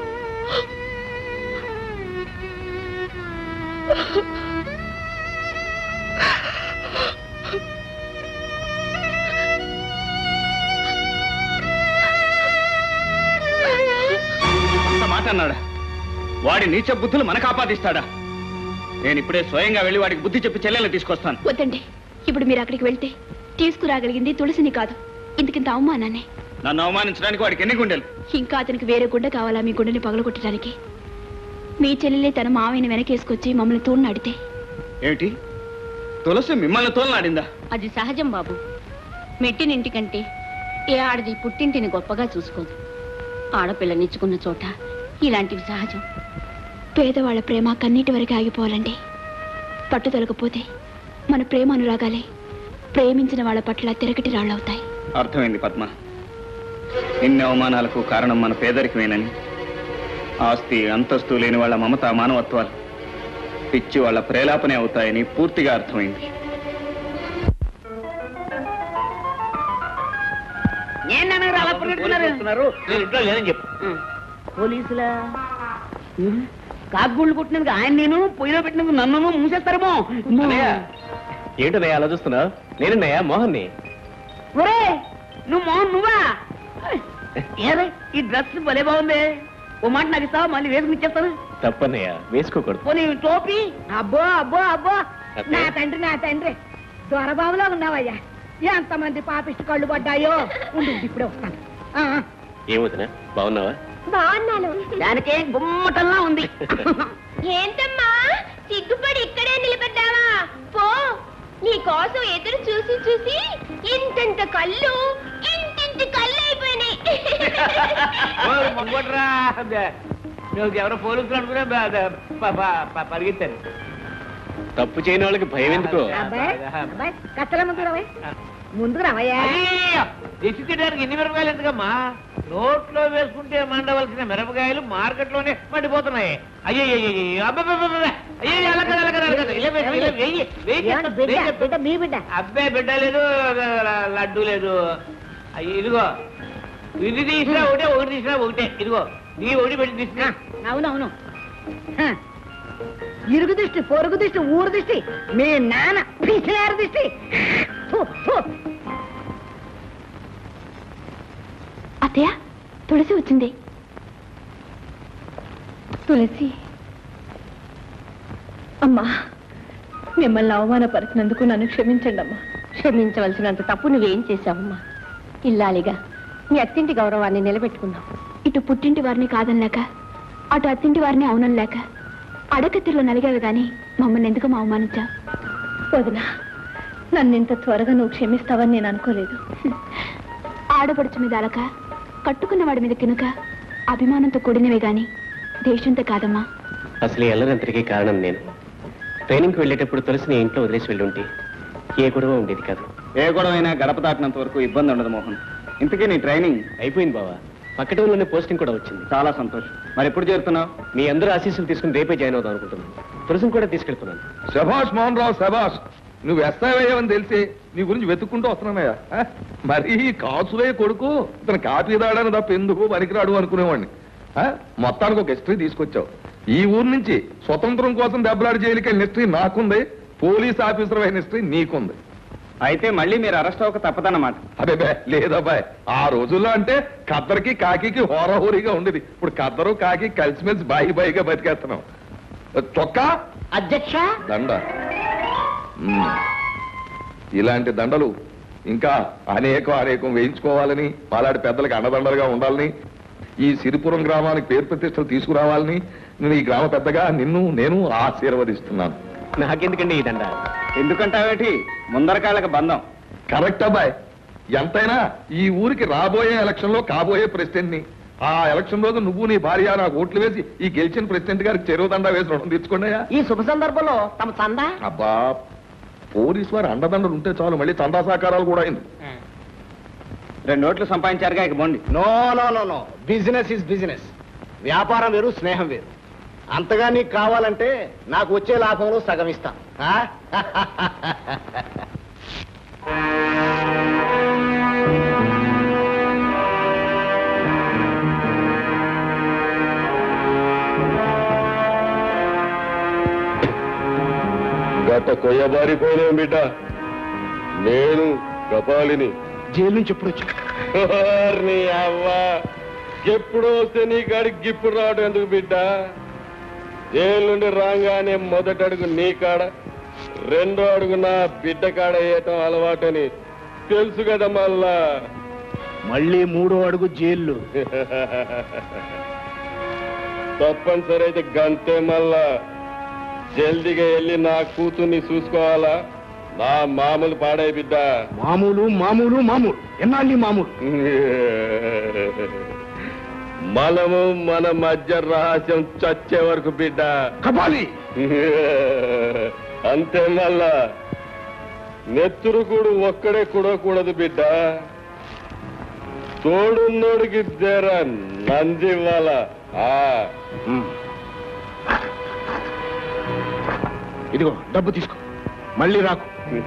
అంత మాట అన్నాడా? వాడి నీచ బుద్ధులు మనకు ఆపాదిస్తాడా నేను ఇప్పుడే స్వయంగా వెళ్ళి వాడికి బుద్ధి చెప్పి చెల్లెలు తీసుకొస్తాను. వద్దండి. ఇప్పుడు మీరు అక్కడికి వెళ్తే తీసుకురాగలిగింది తులసిని కాదు. ఇంతకింత అవమానాన్ని. నన్ను అవమానించడానికి వాడికి ఎన్ని గుండెలు? ఇంకా అతనికి వేరే గుండె కావాలా మీ గుండెని పగలగొట్టడానికి? మీ చెల్లెలే తన మావయ్యని వెనకేసుకొచ్చి మమ్మల్ని తోడు అడితే ఏమిటి? తులసి మిమ్మల్ని తోలనాడిందా అది సహజం బాబు. మెట్టినింటికంటే ఏ ఆడది పుట్టింటిని గొప్పగా చూసుకోదు. ఆడపిల్లనిచ్చుకున్న చోట ఇలాంటివి సహజం. పేదవాళ్ళ ప్రేమ కన్నీటి వరకు ఆగిపోవాలండి. పట్టుదలకపోతే మన ప్రేమ అనురాగాలే. ప్రేమించిన వాళ్ళ పట్ల తిరగటి రాళ్ళవుతాయి. అర్థమైంది పద్మ. ఇన్ని అవమానాలకు కారణం మన పేదరికమేనని. ఆస్తి అంతస్తు లేని వాళ్ళ మమత మానవత్వాలు పిచ్చి వాళ్ళ ప్రేలాపనే అవుతాయని పూర్తిగా అర్థమైంది. పోలీసులా? కాకుగుళ్ళు కొట్టినందుకు ఆయన నేను పొయ్యిలో పెట్టినందుకు నన్ను మూసేస్తారేమో. ఏంటన్నయ్య? అలా చూస్తున్నావు నేనన్నయ్య మోహన్ని. ఒరే నువ్వు మోహన్ నువ్వా? ఏరే ఈ డ్రెస్ భలే బాగుంది. ఓ మాట నాకు ఇస్తావా? మళ్ళీ వేసుకుని ఇచ్చేస్తాను. తప్పన్నయ్య వేసుకోకూడదు. పోనీ టోపీ? అబ్బో అబ్బో అబ్బో. నా తండ్రి నా తండ్రి. దొరబాబులో ఉన్నావయ్యా. ఎంతమంది పాపిష్టి కళ్ళు పడ్డాయో? ఉండు ఇప్పుడే వస్తాను. ఏమవుతున్నా? బాగున్నావా? బాగున్నాను. దానికే గుమ్మటంలా ఉంది. ఏంటమ్మా? సిగ్గుపడి ఇక్కడే నిలబడ్డావా? పో. నీ కోసం ఎదురు చూసి చూసి ఇంతంత కళ్ళు ఇంతింటి కళ్ళు అయిపోయినాయి. ఎవరో పోలీసులు అనుకునే పరిగెత్తాను. తప్పు చేయని వాళ్ళకి భయం ఎందుకో? ముందుకు రావయ్యా. ఎన్ని మిరపకాయలు ఎందుకమ్మా నోట్లో వేసుకుంటే మండవలసిన మిరపకాయలు మార్కెట్లోనే మండిపోతున్నాయి అయ్యో అయ్యో బిడ్డ అబ్బాయి బిడ్డ లేదు లడ్డు లేదు ఇదిగో ఇది తీసినా ఒకటే ఒకటి తీసినా ఒకటే ఇదిగో నీ ఒకటి పెట్టి తీసినా అవునవును ఇరుగు దిష్టి పొరుగు దిష్టి ఊరు దిష్టి మీ నాన్న పిసినారు దిష్టి. ఫు, ఫు. అత్తయ్య తులసి వచ్చింది. తులసి. అమ్మా మిమ్మల్ని అవమానపరిచినందుకు నన్ను క్షమించండి అమ్మా. క్షమించవలసినంత తప్పు నువ్వేం చేశావమ్మా? ఇల్లాలిగా మీ అత్తింటి గౌరవాన్ని నిలబెట్టుకున్నావు. ఇటు పుట్టింటి వారిని కాదనలేక అటు అత్తింటి వారిని అవునలేక అడకత్తిలో నలిగావు గాని మమ్మల్ని ఎందుకు అవమానించా వదినా నన్ను ఇంత త్వరగా నువ్వు క్షమిస్తావని నేను అనుకోలేదు. ఆడపడుచు మీద అలక కట్టుకున్న వాడి మీద కినుక అభిమానంతో కూడినవే గాని దేశంతో కాదమ్మా. అసలు ఈ అల్లరంతటికీ కారణం నేను. ట్రైనింగ్కి వెళ్ళేటప్పుడు తులసిని ఇంట్లో వదిలేసి వెళ్ళుంటే ఏ గొడవ ఉండేది కాదు. ఏ గొడవైనా గడప దాటినంత వరకు ఇబ్బంది ఉండదు మోహన్. ఇంతకీ నీ ట్రైనింగ్ అయిపోయింది బావా. పక్క ఊళ్ళోనే పోస్టింగ్ కూడా వచ్చింది. చాలా సంతోషం. మరి ఎప్పుడు చేరుతున్నావు? మీ అందరూ ఆశీస్సులు తీసుకుని రేపే జాయిన్ అవుదాం అనుకుంటున్నాను. తులసిని కూడా తీసుకెళ్తున్నాను. శభాష్ మోహన్ రావు శభాష్ నువ్వు ఎస్తావయ్యావని తెలిసి నీ గురించి వెతుక్కుంటూ వస్తున్నానయ్యా. ఆ? మరి కాసులే కొడుకు. ఇతను కాపీ దాడని తప్ప ఎందుకు పనికిరాడు అనుకునేవాడిని. ఆ? మొత్తానికి ఒక హిస్టరీ తీసుకొచ్చావు. ఈ ఊరు నుంచి స్వతంత్రం కోసం దెబ్బలాడి జైలుకి హిస్టరీ నాకుంది. పోలీస్ ఆఫీసర్ అయిన హిస్టరీ నీకుంది. అయితే మళ్ళీ మీరు అరెస్ట్ అవ్వక తప్పదన్నమాట. అదే లేదబ్బాయ్ ఆ రోజుల్లో అంటే కద్దరికి కాకికి హోరాహోరీగా ఉండేది. ఇప్పుడు కద్దరు కాకి కలిసిమెలిసి బాయి బాయిగా బతికేస్తున్నాం. చొక్కా? అధ్యక్ష? దండ. ఇలాంటి దండలు ఇంకా అనేకం అనేకం వేయించుకోవాలని మాలాంటి పెద్దలకు అండదండలుగా ఉండాలని ఈ సిరిపురం గ్రామానికి పేరు ప్రతిష్టలు తీసుకురావాలని నేను ఈ గ్రామ పెద్దగా నిన్ను నేను ఆశీర్వదిస్తున్నాను. నాకెందుకండి ఈ దండ? ఎందుకంటావేటి? ముందర కాళ్ళకి బంధం. కరెక్ట్ అబ్బాయ్. ఎంతైనా ఈ ఊరికి రాబోయే ఎలక్షన్లో కాబోయే ప్రెసిడెంట్ని ఆ ఎలక్షన్ రోజు నువ్వు నీ భార్య నాకు ఓట్లు వేసి ఈ గెలిచిన ప్రెసిడెంట్ గారికి చెరువు దండ వేసి రుణం తీర్చుకోండియా ఈ శుభ సందర్భంలో తమ చందా? అబ్బా పోలీసు వారు అండదండలు ఉంటే చాలు మళ్ళీ చందా సహకారాలు కూడా అయింది. రెండు ఓట్లు సంపాదించారుగా ఇక బోండి no no no no. Business is business వ్యాపారం వేరు స్నేహం వేరు. అంతగా నీకు కావాలంటే నాకు వచ్చే లాభంలో సగం ఇస్తా. ఆ? గత కొయ్యబారిపోయిన బిడ్డ. నేను కపాలిని జైలు నుంచి ఎప్పుడు వచ్చా ఎప్పుడు వస్తే నీ కాడికి గిప్పుడు రావడం ఎందుకు బిడ్డ? జైలు నుండి రాగానే మొదటి అడుగు నీ కాడ రెండో అడుగు నా బిడ్డ కాడ వేయటం అలవాటని తెలుసు కదా మళ్ళా. మళ్ళీ మూడో అడుగు జైల్లో. తప్పనిసరి అయితే గంతే మళ్ళా. జల్దిగా వెళ్ళి నా కూతుర్ని చూసుకోవాలా? నా మామూలు పాడే బిడ్డ. మామూలు మామూలు మామూలు. ఎన్నాళ్ళి మామూలు? మనము మన మధ్య రహస్యం చచ్చే వరకు బిడ్డ. కపాలి. అంతే మళ్ళా నెత్తురు కూడు ఒక్కడే కూడకూడదు బిడ్డ. తోడున్నోడికి నందివ్వాల ఆ. ఇదిగో డబ్బు తీసుకో. మళ్ళీ రాకు.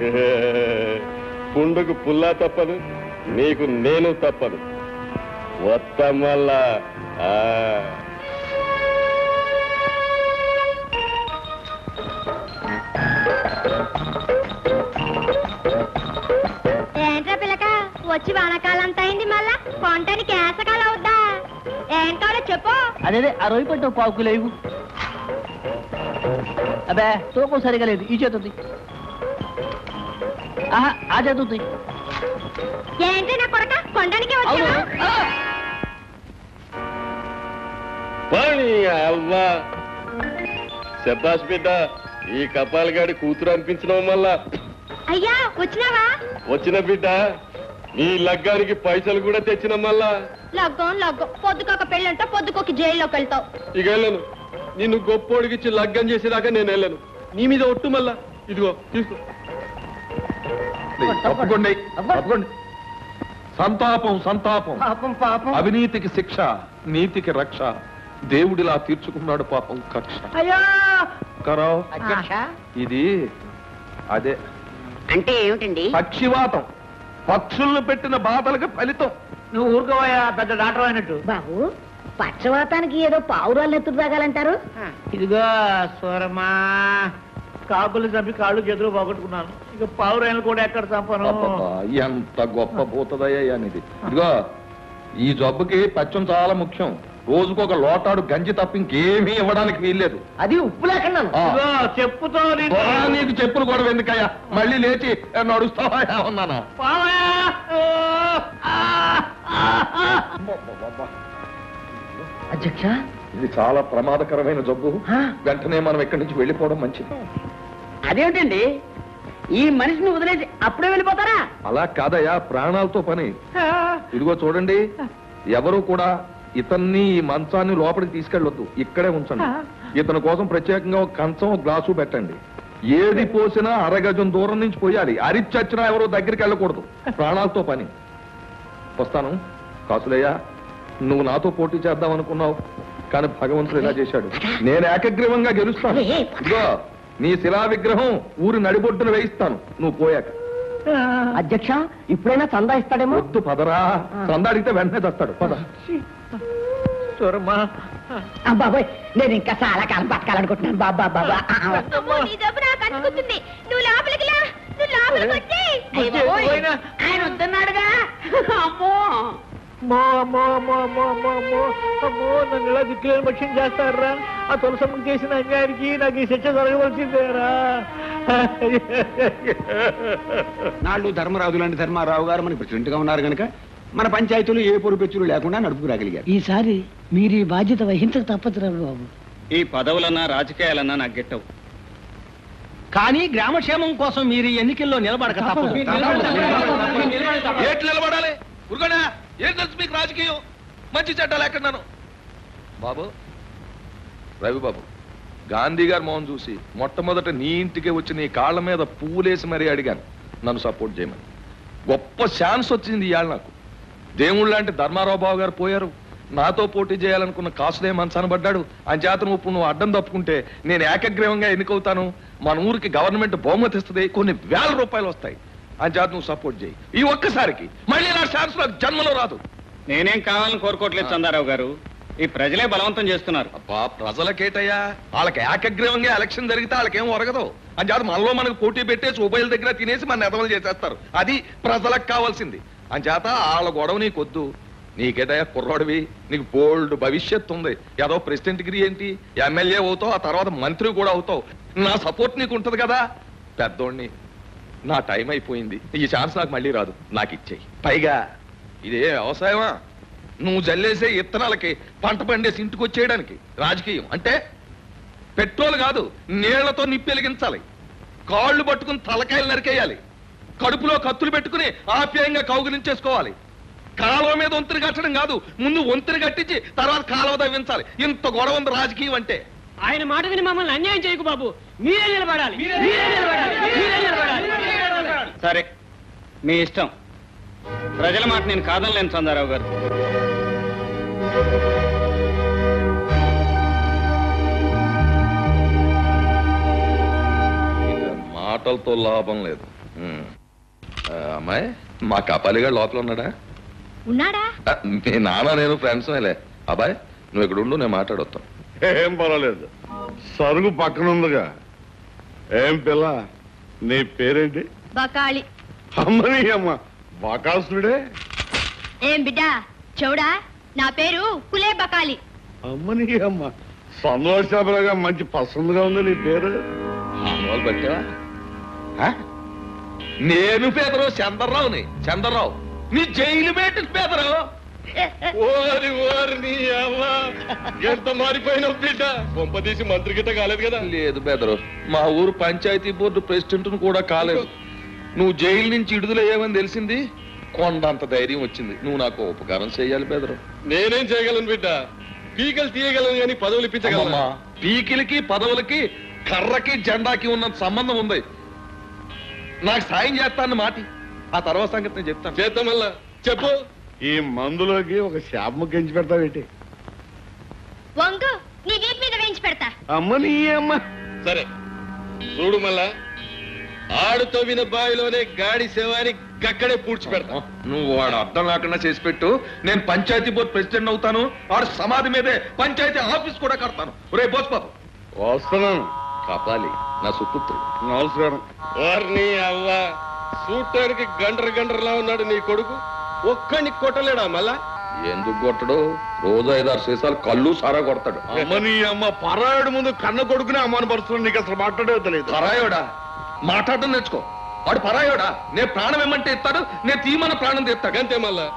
పుండుకు పుల్లా తప్పదు నీకు నేను తప్పదు. ఆ. ఏంట్రా పిల్లక వచ్చి వానకాలం అయింది మళ్ళా? కొంటానికి ఏసకాలం అవుద్దా? ఏం కావాలో చెప్పు. అదే ఆ రొయ్యి పట్టు పావు కిలో ఇవ్వు. అబ్బే తూకం సరిగా లేదు. ఈ చేతుంది ఆహా ఆ చేతుంది ఏంటి నా కొరక? కొండానికి వచ్చావా? అవ్వా. శబ్దాస్ బిడ్డ ఈ కపాలగాడి కూతురు అనిపించడం వల్ల. అయ్యా వచ్చినావా? వచ్చిన బిడ్డ నీ లగ్గానికి పైసలు కూడా తెచ్చిన మళ్ళా. లగ్గం లగ్గం. పొద్దుకొక పెళ్ళంటే పొద్దుకొక జైల్లోకి వెళ్తావు. ఇక వెళ్ళను. నిన్ను గొప్పోడికిచ్చి లగ్గం చేసేదాకా నేను వెళ్ళను. నీ మీద ఒట్టు మళ్ళా. ఇదిగో తీసుకో. తప్పకుండా తప్పకుండా సంతాపం సంతాపం. పాపం పాపం. అవినీతికి శిక్ష నీతికి రక్ష. దేవుడిలా తీర్చుకున్నాడు పాపం కక్ష. అయ్యో! అధ్యక్ష? ఇది అదే. అంటే ఏమిటండి? పక్షివాతం పక్షులను పెట్టిన బాధలకు ఫలితం. నువ్వు ఊరుకోవయ్యా పెద్ద డాక్టర్ అయినట్టు. బాబు పక్షవాతానికి ఏదో పావురాలు ఎత్తుకు తాగాలంటారు? ఇదిగో స్వరమా. కాకులు చంపి కాళ్ళు చేతులు పోగొట్టుకున్నాను. ఇక పావురాయలు కూడా ఎక్కడ చంపను? అబ్బబ్బా, ఎంత గొప్ప భూతదయ్యా అనేది ఇదిగో ఈ జబ్బుకి పచ్చం చాలా ముఖ్యం. రోజుకొక లోటాడు గంజి తప్ప ఇంకేమీ ఇవ్వడానికి వీల్లేదు. అది ఉప్పు లేకుండా. చెప్పుతో ఆ, నీకు చెప్పులు కూడా ఎందుకయ్యా? మళ్ళీ లేచి నడుస్తావా ఉన్నానా అధ్యక్ష? ఇది చాలా ప్రమాదకరమైన జబ్బు. వెంటనే మనం ఇక్కడి నుంచి వెళ్ళిపోవడం మంచిది. అదేమిటండి? ఈ మనిషిని వదిలేసి అప్పుడే వెళ్ళిపోతారా? అలా కాదయ్యా ప్రాణాలతో పని. ఇదిగో చూడండి ఎవరు కూడా ఇతన్ని ఈ మంచాన్ని లోపలికి తీసుకెళ్ళొద్దు. ఇక్కడే ఉంచండి. ఇతని కోసం ప్రత్యేకంగా ఒక కంచం ఒక గ్లాసు పెట్టండి. ఏది పోసినా అరగజం దూరం నుంచి పోయాలి. అరిచచ్చినా ఎవరో దగ్గరికి వెళ్ళకూడదు. ప్రాణాలతో పని. వస్తాను. కాసులయ్య నువ్వు నాతో పోటీ చేద్దాం అనుకున్నావు కానీ భగవంతుడు ఇలా చేశాడు. నేను ఏకగ్రీవంగా గెలుస్తాను. ఇదిగో నీ శిలా విగ్రహం ఊరి నడిబొడ్డున వేయిస్తాను. నువ్వు పోయాక. అధ్యక్ష ఇప్పుడైనా చందా ఇస్తాడేమో? వద్దు పదరా. చందా అడిగితే వెంటనే తెస్తాడు. పద. బాబోయ్ నేను ఇంకా చాలా కాలం బతకాలనుకుంటున్నాను. బాబా బాబా ఆయన వద్దన్నాడుగా. అమ్మో. అమ్మో అమ్మో అమ్మో అమ్మో అమ్మో అమ్మో అమ్మో నన్ను ఇలా దిక్కులేని పక్షం చేస్తారా? ఆ తులసమ్మకి చేసిన అన్యాయానికి నాకు ఈ శిక్ష జరగవలసిందేరా? నాళ్ళు ధర్మరాజు లాంటి ధర్మారావు గారు మన ప్రెసిడెంట్గా ఉన్నారు కనుక మన పంచాయతీలు ఏ పొరుపెచ్చులు లేకుండా నడుపుకురాగలిగారు ఈసారి మీరు ఈ బాధ్యత వహించక తప్పదురా బాబు. ఈ పదవులన్నా రాజకీయాలన్నా నాకు గెట్టవు. కానీ గ్రామక్షేమం కోసం మీరు ఈ ఎన్నికల్లో నిలబడక తప్పదు. ఏట్లు నిలబడాలి? ఉరుగడా! ఏం తెలుసు మీకు రాజకీయం? మంచి చట్టాలు ఎక్కడన్నాను? బాబు రవి బాబు గాంధీ గారు మోహన్ చూసి మొట్టమొదట నీ ఇంటికి వచ్చి నీ కాళ్ళ మీద పువ్వులేసి మరీ అడిగాను. నన్ను సపోర్ట్ చేయమని. గొప్ప ఛాన్స్ వచ్చింది ఇవాళ నాకు. దేవుళ్ళు లాంటి ధర్మారావు బాబు గారు పోయారు. నాతో పోటీ చేయాలనుకున్న కాసులే మనసనబడ్డాడు అంచేత నువ్వు ఇప్పుడు నువ్వు అడ్డం తప్పుకుంటే నేను ఏకగ్రీవంగా ఎన్నికవుతాను. మన ఊరికి గవర్నమెంట్ బహుమతి ఇస్తుంది కొన్ని వేల రూపాయలు వస్తాయి. అంచేత నువ్వు సపోర్ట్ చేయి. ఈ ఒక్కసారికి మళ్ళీ నా ఛాన్స్ నాకు జన్మలో రాదు. నేనేం కావాలని కోరుకోవట్లేదు చందారావు గారు. ఈ ప్రజలే బలవంతం చేస్తున్నారు. అబ్బా ప్రజలకేటయ్యా? వాళ్ళకి ఏకగ్రీవంగా ఎలక్షన్ జరిగితే వాళ్ళకేం ఒరగదు. అని చేత మనలో మనకు పోటీ పెట్టేసి ఉభయల దగ్గర తినేసి మన ఎదవలు చేసేస్తారు. అది ప్రజలకు కావాల్సింది. అని చేత వాళ్ళ గొడవ నీకొద్దు. నీకేటయ్యా కుర్రోడివి. నీకు బోల్డ్ భవిష్యత్తు ఉంది. ఏదో ప్రెసిడెంట్ డిగ్రీ ఏంటి? ఎమ్మెల్యే అవుతావు ఆ తర్వాత మంత్రి కూడా అవుతావు. నా సపోర్ట్ నీకు ఉంటది కదా. పెద్దోడిని నా టైం అయిపోయింది. ఈ ఛాన్స్ నాకు మళ్ళీ రాదు. నాకు ఇచ్చేయి. పైగా ఇదే వ్యవసాయమా? నువ్వు జల్లేసే ఇత్తనాలకి పంట పండేసి ఇంటికి వచ్చేయడానికి. రాజకీయం. అంటే పెట్రోల్ కాదు నీళ్ళతో నిప్పెలిగించాలి కాళ్ళు పట్టుకుని తలకాయలు నరికేయాలి. కడుపులో కత్తులు పెట్టుకుని ఆప్యాయంగా కౌగులించేసుకోవాలి కాలువ మీద వంతుని కట్టడం కాదు ముందు వంతుని కట్టించి తర్వాత కాలువ తవ్వించాలి. ఇంత గొడవ ఉంది రాజకీయం అంటే. ఆయన మాట విని మమ్మల్ని అన్యాయం చేయకు బాబు. మీరే నిలబడాలి. మీరే నిలబడాలి. మీరే నిలబడాలి. సరే మీ ఇష్టం. ప్రజల మాట నేను కాదనలేను చందారావు గారు. మాటలతో లాభం లేదు. అమ్మాయి మా కపాలిగా లోపల ఉన్నాడా? ఉన్నాడా? మీ నాన్న నేను ఫ్రెండ్స్ లే అబ్బాయి నువ్వు ఇక్కడ ఉండు నేను మాట్లాడొస్తాను ఏం పర్వాలేదు. సరుగు పక్కన ఉందిగా ఏం పిల్ల నీ పేరేంటి? బకాళి. అమ్మని అమ్మ. బకాసుడే ఏం బిడ్డా చెవుడా? నా పేరు కులే బకాలి అమ్మని అమ్మ. సంతోషాపరగా మంచి పసందుగా ఉంది నీ పేరు. పెట్టావా? నేను పేదరావు చంద్రరావుని. చంద్రరావు నీ జైలు పేదరావు ఓరి ఓరి నీ ఎంత మారిపోయినావు బిడ్డ. కొంపదీసి మంత్రి గిట్ట కాలేదు కదా? లేదు బెదరు. మా ఊరు పంచాయతీ బోర్డు ప్రెసిడెంట్ కూడా కాలేదు. నువ్వు జైలు నుంచి విడుదలయ్యావని తెలిసింది? కొండంత ధైర్యం వచ్చింది. నువ్వు నాకు ఉపకారం చేయాలి బెదరు. నేనేం చేయగలను బిడ్డ? పీకలు తీయగలను కానీ పదవులు ఇప్పించగలను. అమ్మమ్మా, పీకిలికి పదవులకి కర్రకి జెండాకి ఉన్న సంబంధం ఉంది. నాకు సాయం చేస్తాను మాటి. ఆ తర్వాత సంగతి నేను చెప్తాను. చేద్దాం చెప్పు. ఈ మందులోకి ఒక శాపము గెంచి పెడతావేంటి వంగు నీ వీపు మీద వేయించి పెడతా. అమ్మ నీ అమ్మ. సరే చూడు మళ్ళా. ఆడు తవ్విన బావిలోనే గాడి శవాన్ని గక్కడే పూడ్చి పెడతా. నువ్వు వాడు అర్థం లేకుండా చేసి పెట్టు. నేను పంచాయతీ బోర్డు ప్రెసిడెంట్ అవుతాను. వాడు సమాధి మీదే పంచాయతీ ఆఫీస్ కూడా కడతాను. రే బోస్బాబు వస్తున్నాను. కాపాలి. నా సుపుత్రుడు. నమస్కారం. వారిని అవ్వ. చూడటానికి గండ్ర గండ్రలా ఉన్నాడు నీ కొడుకు. ఒక్కడిని కొట్టలేడా మళ్ళా? ఎందుకు కొట్టడు? రోజు ఐదారు సీసాలు కళ్ళు సారా కొడతాడు. అమ్మ నీ అమ్మ పరాయుడు ముందు కన్న కొడుకునే అమ్మానపరుస్తున్నాడు నీకు అసలు మాట్లాడే తెలియదు. పరాయోడా? మాట్లాడడం నేర్చుకో. వాడు పరాయోడా? నేను ప్రాణం ఏమంటే ఇస్తాడు నేను తీమన ప్రాణం తీస్తాడు. అంతే మళ్ళా.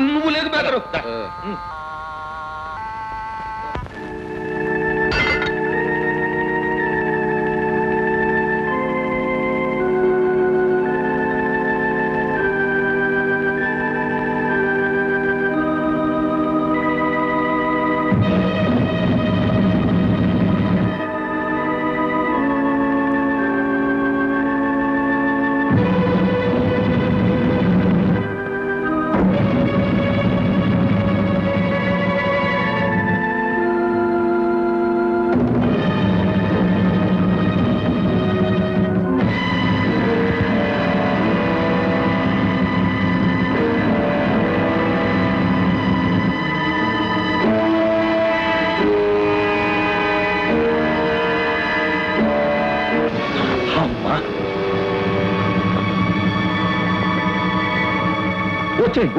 నువ్వు లేదు బెదరు.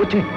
భోంచేయి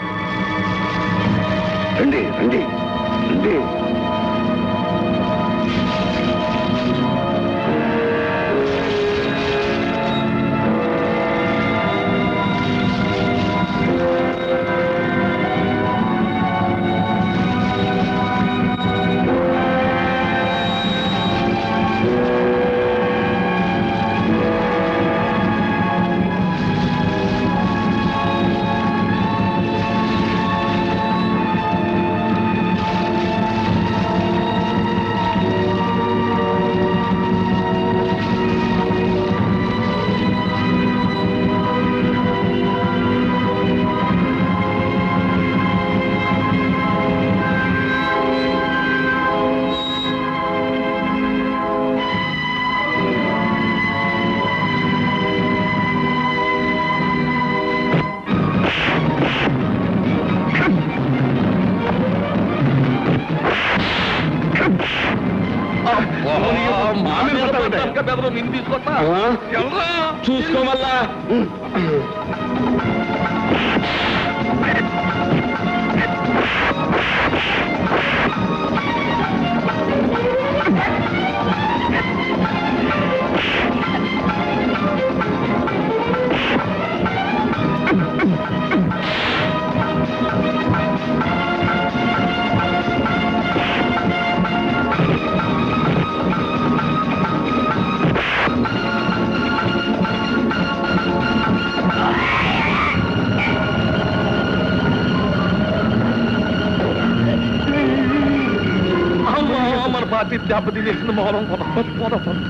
దెబ్బతినేసింది మోహరం పోదాం పోదాం పోదాం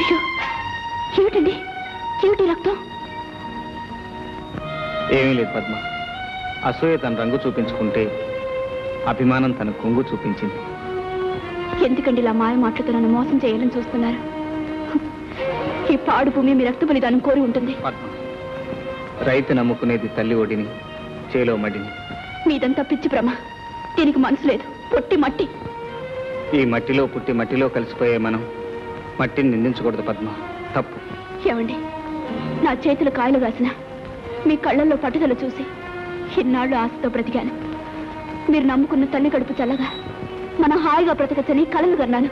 అయ్యో ఏమిటండి? ఏమిటి రక్తం? ఏమీ లేదు పద్మ. అసూయ తన రంగు చూపించుకుంటే అభిమానం తన కొంగు చూపించింది. ఎందుకండి ఇలా మాయ మాటలతో నన్ను మోసం చేయాలని చూస్తున్నారు? ఈ పాడు భూమి మీ రక్త బలిదానం కోరి ఉంటుంది. పద్మ రైతు నమ్ముకునేది తల్లి ఒడిని చేలో మడిని. మీదంతా పిచ్చి భ్రమ. దీనికి మనసు లేదు. పొట్టి మట్టి. ఈ మట్టిలో పుట్టి మట్టిలో కలిసిపోయే మనం మట్టిని నిందించకూడదు పద్మ. తప్పు. ఏమండి? నా చేతులు కాయలు కాసిన. మీ కళ్ళల్లో పట్టుదల చూసి ఇన్నాళ్ళు ఆశతో బ్రతికాను. మీరు నమ్ముకున్న తల్లి గడుపు చల్లగా మన హాయిగా బ్రతకచ్చని కలలు కన్నాను.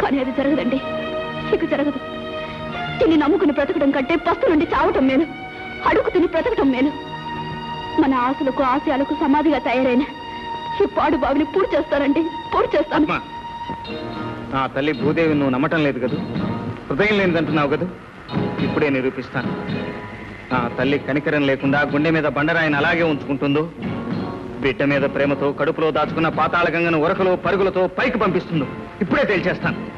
కానీ అది జరగదండి. ఇక జరగదు. తిని నమ్ముకుని బ్రతకడం కంటే పస్తు నుండి చావటం మేలు. అడుగు తిని బ్రతకటం మేలు. మన ఆశలకు ఆశయాలకు సమాధిగా తయారైన ఈ పాడు బావిని పూర్తి చేస్తానండి. పూర్తి చేస్తాను. నా తల్లి భూదేవి నువ్వు నమ్మటం లేదు కదూ? హృదయం లేనిదంటున్నావు కదూ? ఇప్పుడే నిరూపిస్తాను. నా తల్లి కనికరం లేకుండా గుండె మీద బండరాయిని అలాగే ఉంచుకుంటుందో? బిడ్డ మీద ప్రేమతో కడుపులో దాచుకున్న పాతాళ గంగను ఉరకలో పరుగులతో పైకి పంపిస్తుందో? ఇప్పుడే తేల్చేస్తాను.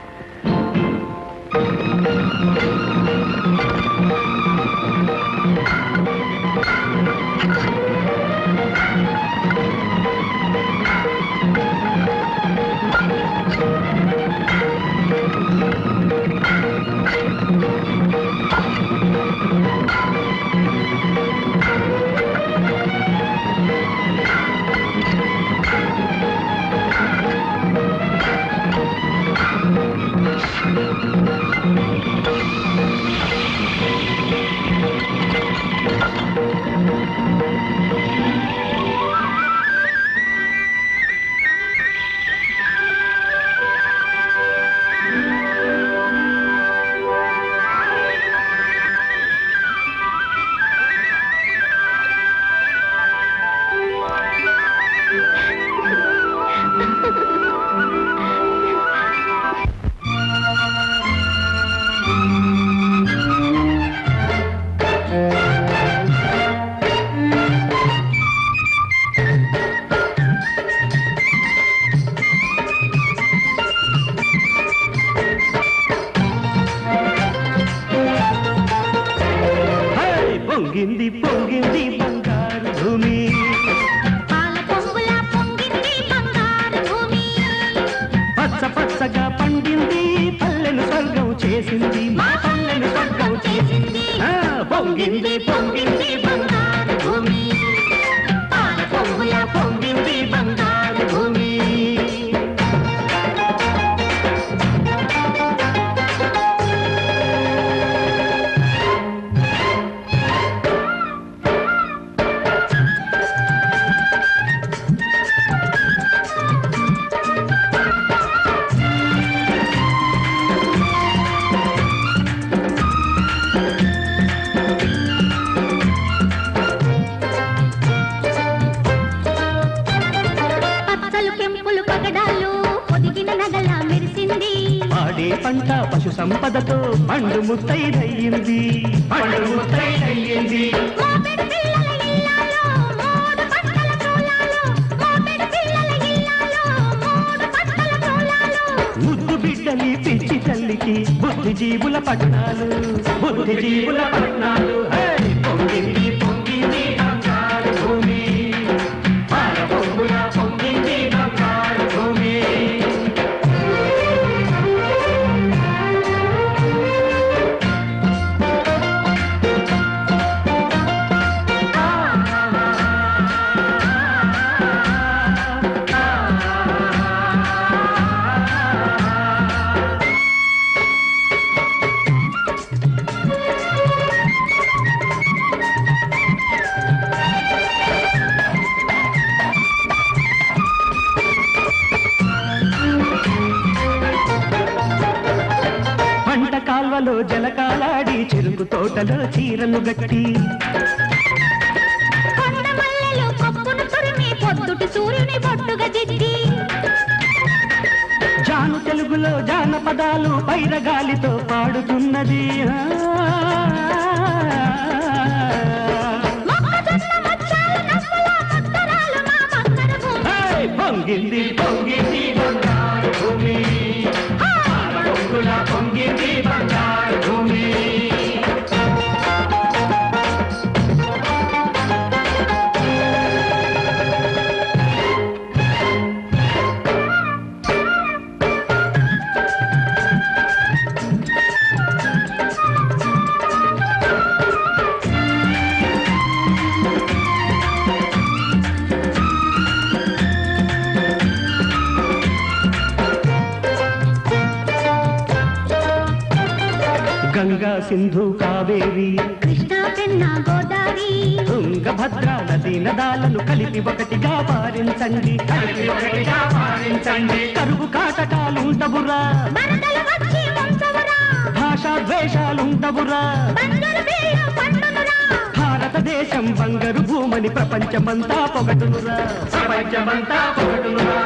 పెన్న గోదావరి. తుంగభద్ర నదీ నదాలను కలిపి ఒకటిగా పారించండి. కలిపి ఒకటిగా పారించండి. కరువు కాటకాలుండవురా వరదలు వచ్చి ముంచవురా భాషా ద్వేషాలుండవురా బంగారు బియ్యం పండునురా. భారతదేశం బంగారు భూమని ప్రపంచమంతా పొగటునురా ప్రపంచమంతా పొగటునురా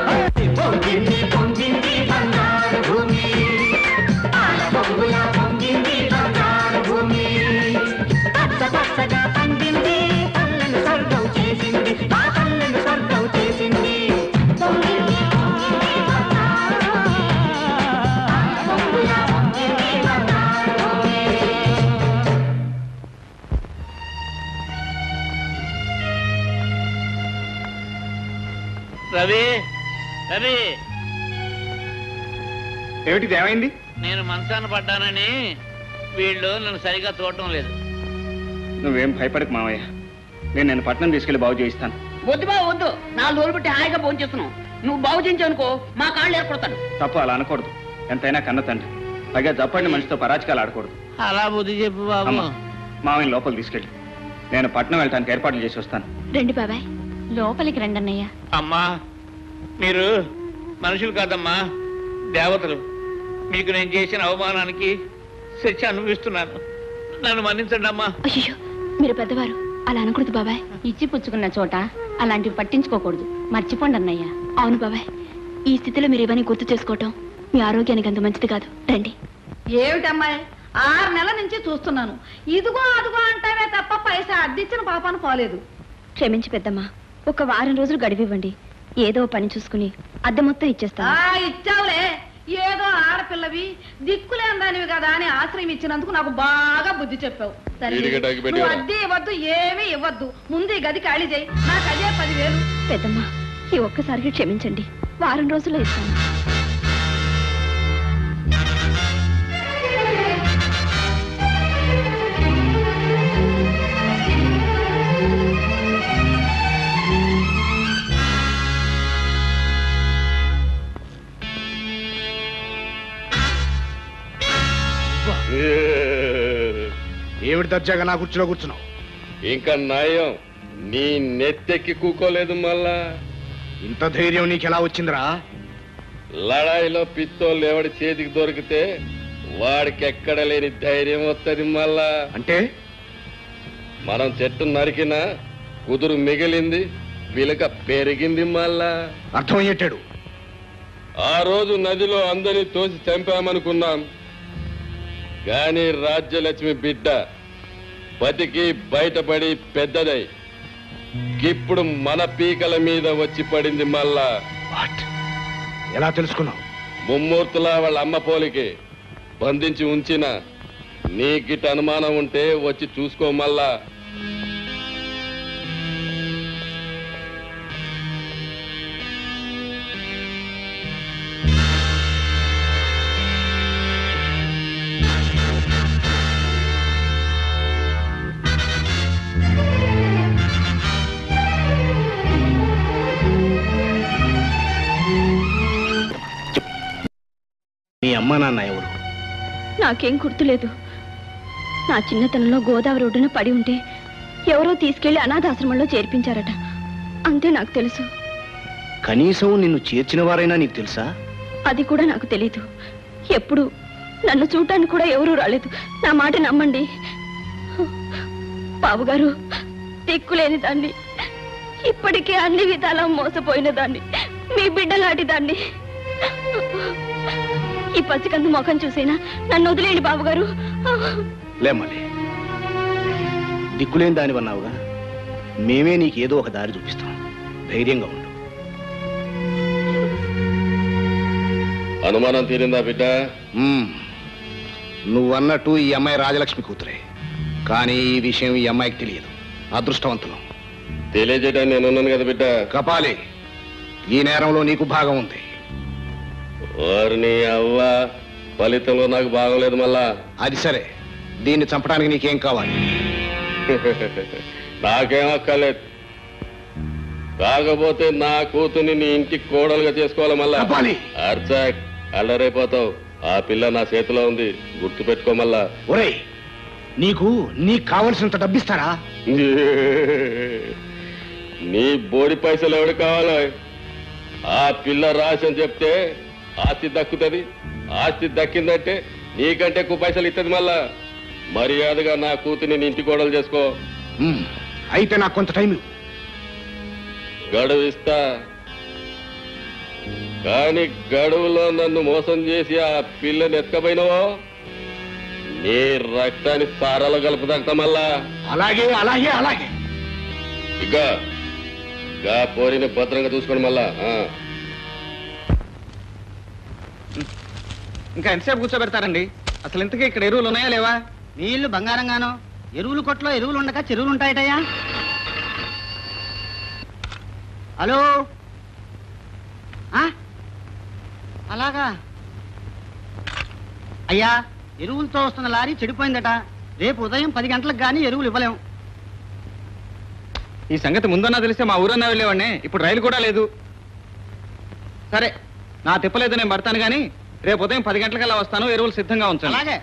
పొంగింది పొంగింది రవి. ఏమిటిది ఏమైంది నేను మంచాన పడ్డానని వీళ్ళు నన్ను సరిగా చూడటం లేదు. నువ్వేం భయపడకు మావయ్య. నేను నేను పట్నం తీసుకెళ్ళి బాగు చేయిస్తాను. వద్దు బా వద్దు. నాలుగు రోజులు బట్టి హాయిగా భోజనం చేస్తున్నావు. నువ్వు బాగు చేయించావు అనుకో మా కాళ్ళు ఏర్పడతాడు తప్పు అలా అనకూడదు. ఎంతైనా కన్న తండ్రి. పైగా జప్పండి మనిషితో పరాజకాలు ఆడకూడదు. అలా బుద్ధి చెప్పు బాబు. అమ్మా మావయ్య లోపల తీసుకెళ్ళి. నేను పట్నం వెళ్ళటానికి ఏర్పాట్లు చేసి వస్తాను. రండి బాబాయ్ లోపలికి రండి అన్నయ్య అమ్మా మీరు మనుషులు కాదమ్మా దేవతలు. మీకు నేను చేసిన అవమానానికి శిక్ష అనుభవిస్తున్నాను. నన్ను మన్నించండి అమ్మా. అయ్యో మీరు పెద్దవారు. అలా అనకూడదు బాబాయ్. ఇచ్చి పుచ్చుకున్న చోట అలాంటివి పట్టించుకోకూడదు. మర్చిపోండి అన్నయ్య. అవును బాబాయ్. ఈ స్థితిలో మీరు ఇవన్నీ గుర్తు చేసుకోవటం మీ ఆరోగ్యానికి అంత మంచిది కాదు. రండి. ఏమిటమ్మాయి ఆరు నెలల నుంచి చూస్తున్నాను. ఇదిగో అదిగో అంటావే తప్ప పైసా అద్దిచ్చిన పాపాను పోలేదు. క్షమించి పెద్దమ్మా. ఒక వారం రోజులు గడివివ్వండి. ఏదో పని చూసుకుని అద్దె మొత్తం ఇచ్చేస్తాను. ఆ ఇచ్చావులే. ఏదో ఆడపిల్లవి దిక్కులేని దానివి కదా అని ఆశ్రయం ఇచ్చినందుకు నాకు బాగా బుద్ధి చెప్పావు. నువ్వు? అద్దె ఇవ్వద్దు ఏమీ ఇవ్వద్దు. ముందు ఈ గది ఖాళీ చేయి. నాకు అదే పదివేలు. పెద్దమ్మా ఈ ఒక్కసారికి క్షమించండి. వారం రోజుల్లో ఇస్తాను. ఏమిటి దర్జాగా నా కుర్చీలో కూర్చున్నావు? ఇంకా నయం. నీ నెత్తెక్కి కూకోలేదు మళ్ళా. ఇంత ధైర్యం నీకు ఎలా వచ్చిందిరా? లడాయిలో పిత్తోళ్ళు ఎవడి చేతికి దొరికితే వాడికి ఎక్కడ లేని ధైర్యం వస్తుంది మళ్ళా. అంటే? మనం చెట్టు నరికినా కుదురు మిగిలింది విలక పెరిగింది మళ్ళా. అర్థమయ్యేటాడు ఆ రోజు నదిలో అందరినీ తోసి చంపామనుకున్నాం. కానీ రాజ్యలక్ష్మి బిడ్డ బతికి బయటపడి పెద్దదై. ఇప్పుడు మన పీకల మీద వచ్చి పడింది మళ్ళా ఎలా తెలుసుకున్నావు? ముమ్మూర్తుల వాళ్ళ అమ్మ పోలికి. బంధించి ఉంచిన నీకిట అనుమానం ఉంటే వచ్చి చూసుకో మళ్ళా మీ అమ్మ నాన్న ఎవరు? నాకేం గుర్తులేదు. నా చిన్నతనంలో గోదావరి ఒడ్డున పడి ఉంటే ఎవరో తీసుకెళ్ళి అనాథాశ్రమంలో చేర్పించారట. అంతే నాకు తెలుసు. కనీసం నిన్ను చేర్చిన వారైనా నీకు తెలుసా? అది కూడా నాకు తెలీదు. ఎప్పుడు? నన్ను చూడటానికి కూడా ఎవరూ రాలేదు. నా మాట నమ్మండి. బాబుగారు దిక్కులేని దాన్ని. ఇప్పటికే అన్ని విధాలా మోసపోయిన దాన్ని. మీ బిడ్డలాంటి దాన్ని. ఈ పసికందు ముఖం చూసేనా? నన్ను వదిలేయండి బాబుగారు. లేమ్మలే. దిక్కులేని దానివన్నావుగా మేమే నీకు ఏదో ఒక దారి చూపిస్తాం. ధైర్యంగా ఉండు. అనుమానం తీరిందా బిడ్డ. నువ్వన్నట్టు ఈ అమ్మాయి రాజలక్ష్మి కూతురే. కానీ ఈ విషయం ఈ అమ్మాయికి తెలియదు. అదృష్టవంతులం. తెలియజేయడానికి నేనున్నాను కదా బిడ్డ. కపాలి. ఈ నేరంలో నీకు భాగం ఉంది. వారిని అవ్వ ఫలితంలో నాకు బాగోలేదు మళ్ళా. అది సరే. దీన్ని చంపడానికి నీకేం కావాలి? నాకేం అక్కర్లేదు. కాకపోతే నా కూతుర్ని నీ ఇంటికి కోడలుగా చేసుకోవాలి మళ్ళా. అర్చాక్ అల్లరైపోతావు. ఆ పిల్ల నా చేతిలో ఉంది. గుర్తు పెట్టుకో మళ్ళా. ఒరేయ్ నీకు నీకు కావలసినంత డబ్బిస్తారా? నీ బోడి పైసలు ఎవడు కావాలి? ఆ పిల్ల రాసి అని చెప్తే ఆస్తి దక్కుతుంది. ఆస్తి దక్కిందంటే నీకంటే ఎక్కువ పైసలు ఇస్తుంది మళ్ళా. మర్యాదగా నా కూతుర్ని నీ ఇంటి కోడలు చేసుకో. అయితే నాకు కొంత టైం ఇవ్వు. గడువు ఇస్తా కాని గడువులో నన్ను మోసం చేసి ఆ పిల్లని ఎత్తుకపోయినవో? నీ రక్తాన్ని సారాలో కలుపుతాంట మళ్ళా. అలాగే అలాగే అలాగే. ఇక గా పోరిని భద్రంగా చూసుకోండి మళ్ళా. ఇంకా ఎంతసేపు కూర్చోబెడతారండి? అసలు ఇంతకీ ఇక్కడ ఎరువులు ఉన్నాయా లేవా? నీళ్ళు బంగారంగాను. ఎరువులు కొట్లో ఎరువులు ఉండక చెరువులు ఉంటాయటయ్యా. హలో? ఆ? అలాగా? అయ్యా ఎరువులతో వస్తున్న లారీ చెడిపోయిందట. రేపు ఉదయం పది గంటలకు గాని ఎరువులు ఇవ్వలేం. ఈ సంగతి ముందన్నా తెలిస్తే మా ఊరన్నా వెళ్ళేవాడిని. ఇప్పుడు రైలు కూడా లేదు. సరే నా తిప్పలేదు నేను పడతాను కానీ రేపు ఉదయం పది గంటలకల్లా వస్తాను. ఎరువులు సిద్ధంగా ఉంచాను అలాగే.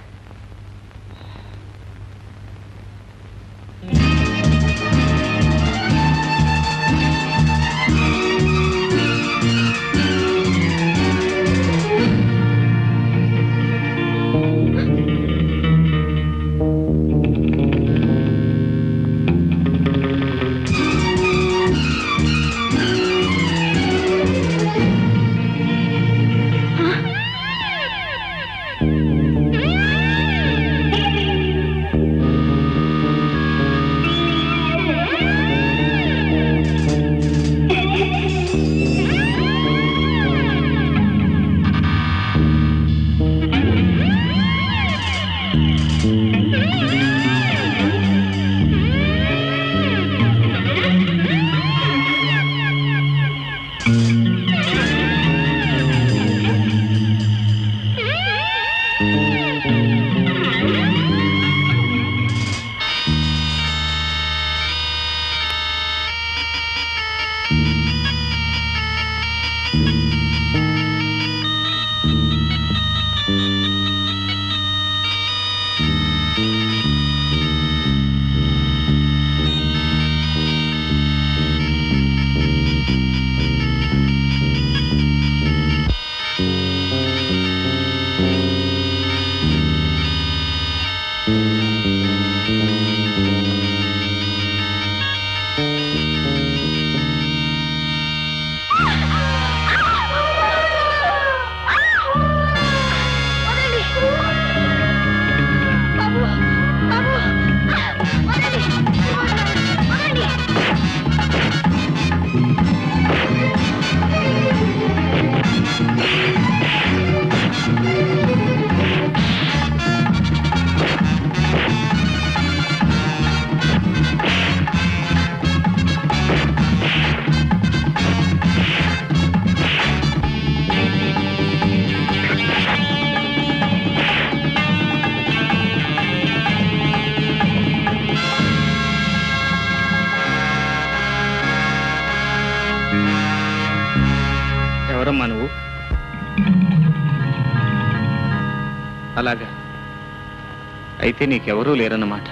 అయితే నీకెవరూ లేరన్నమాట.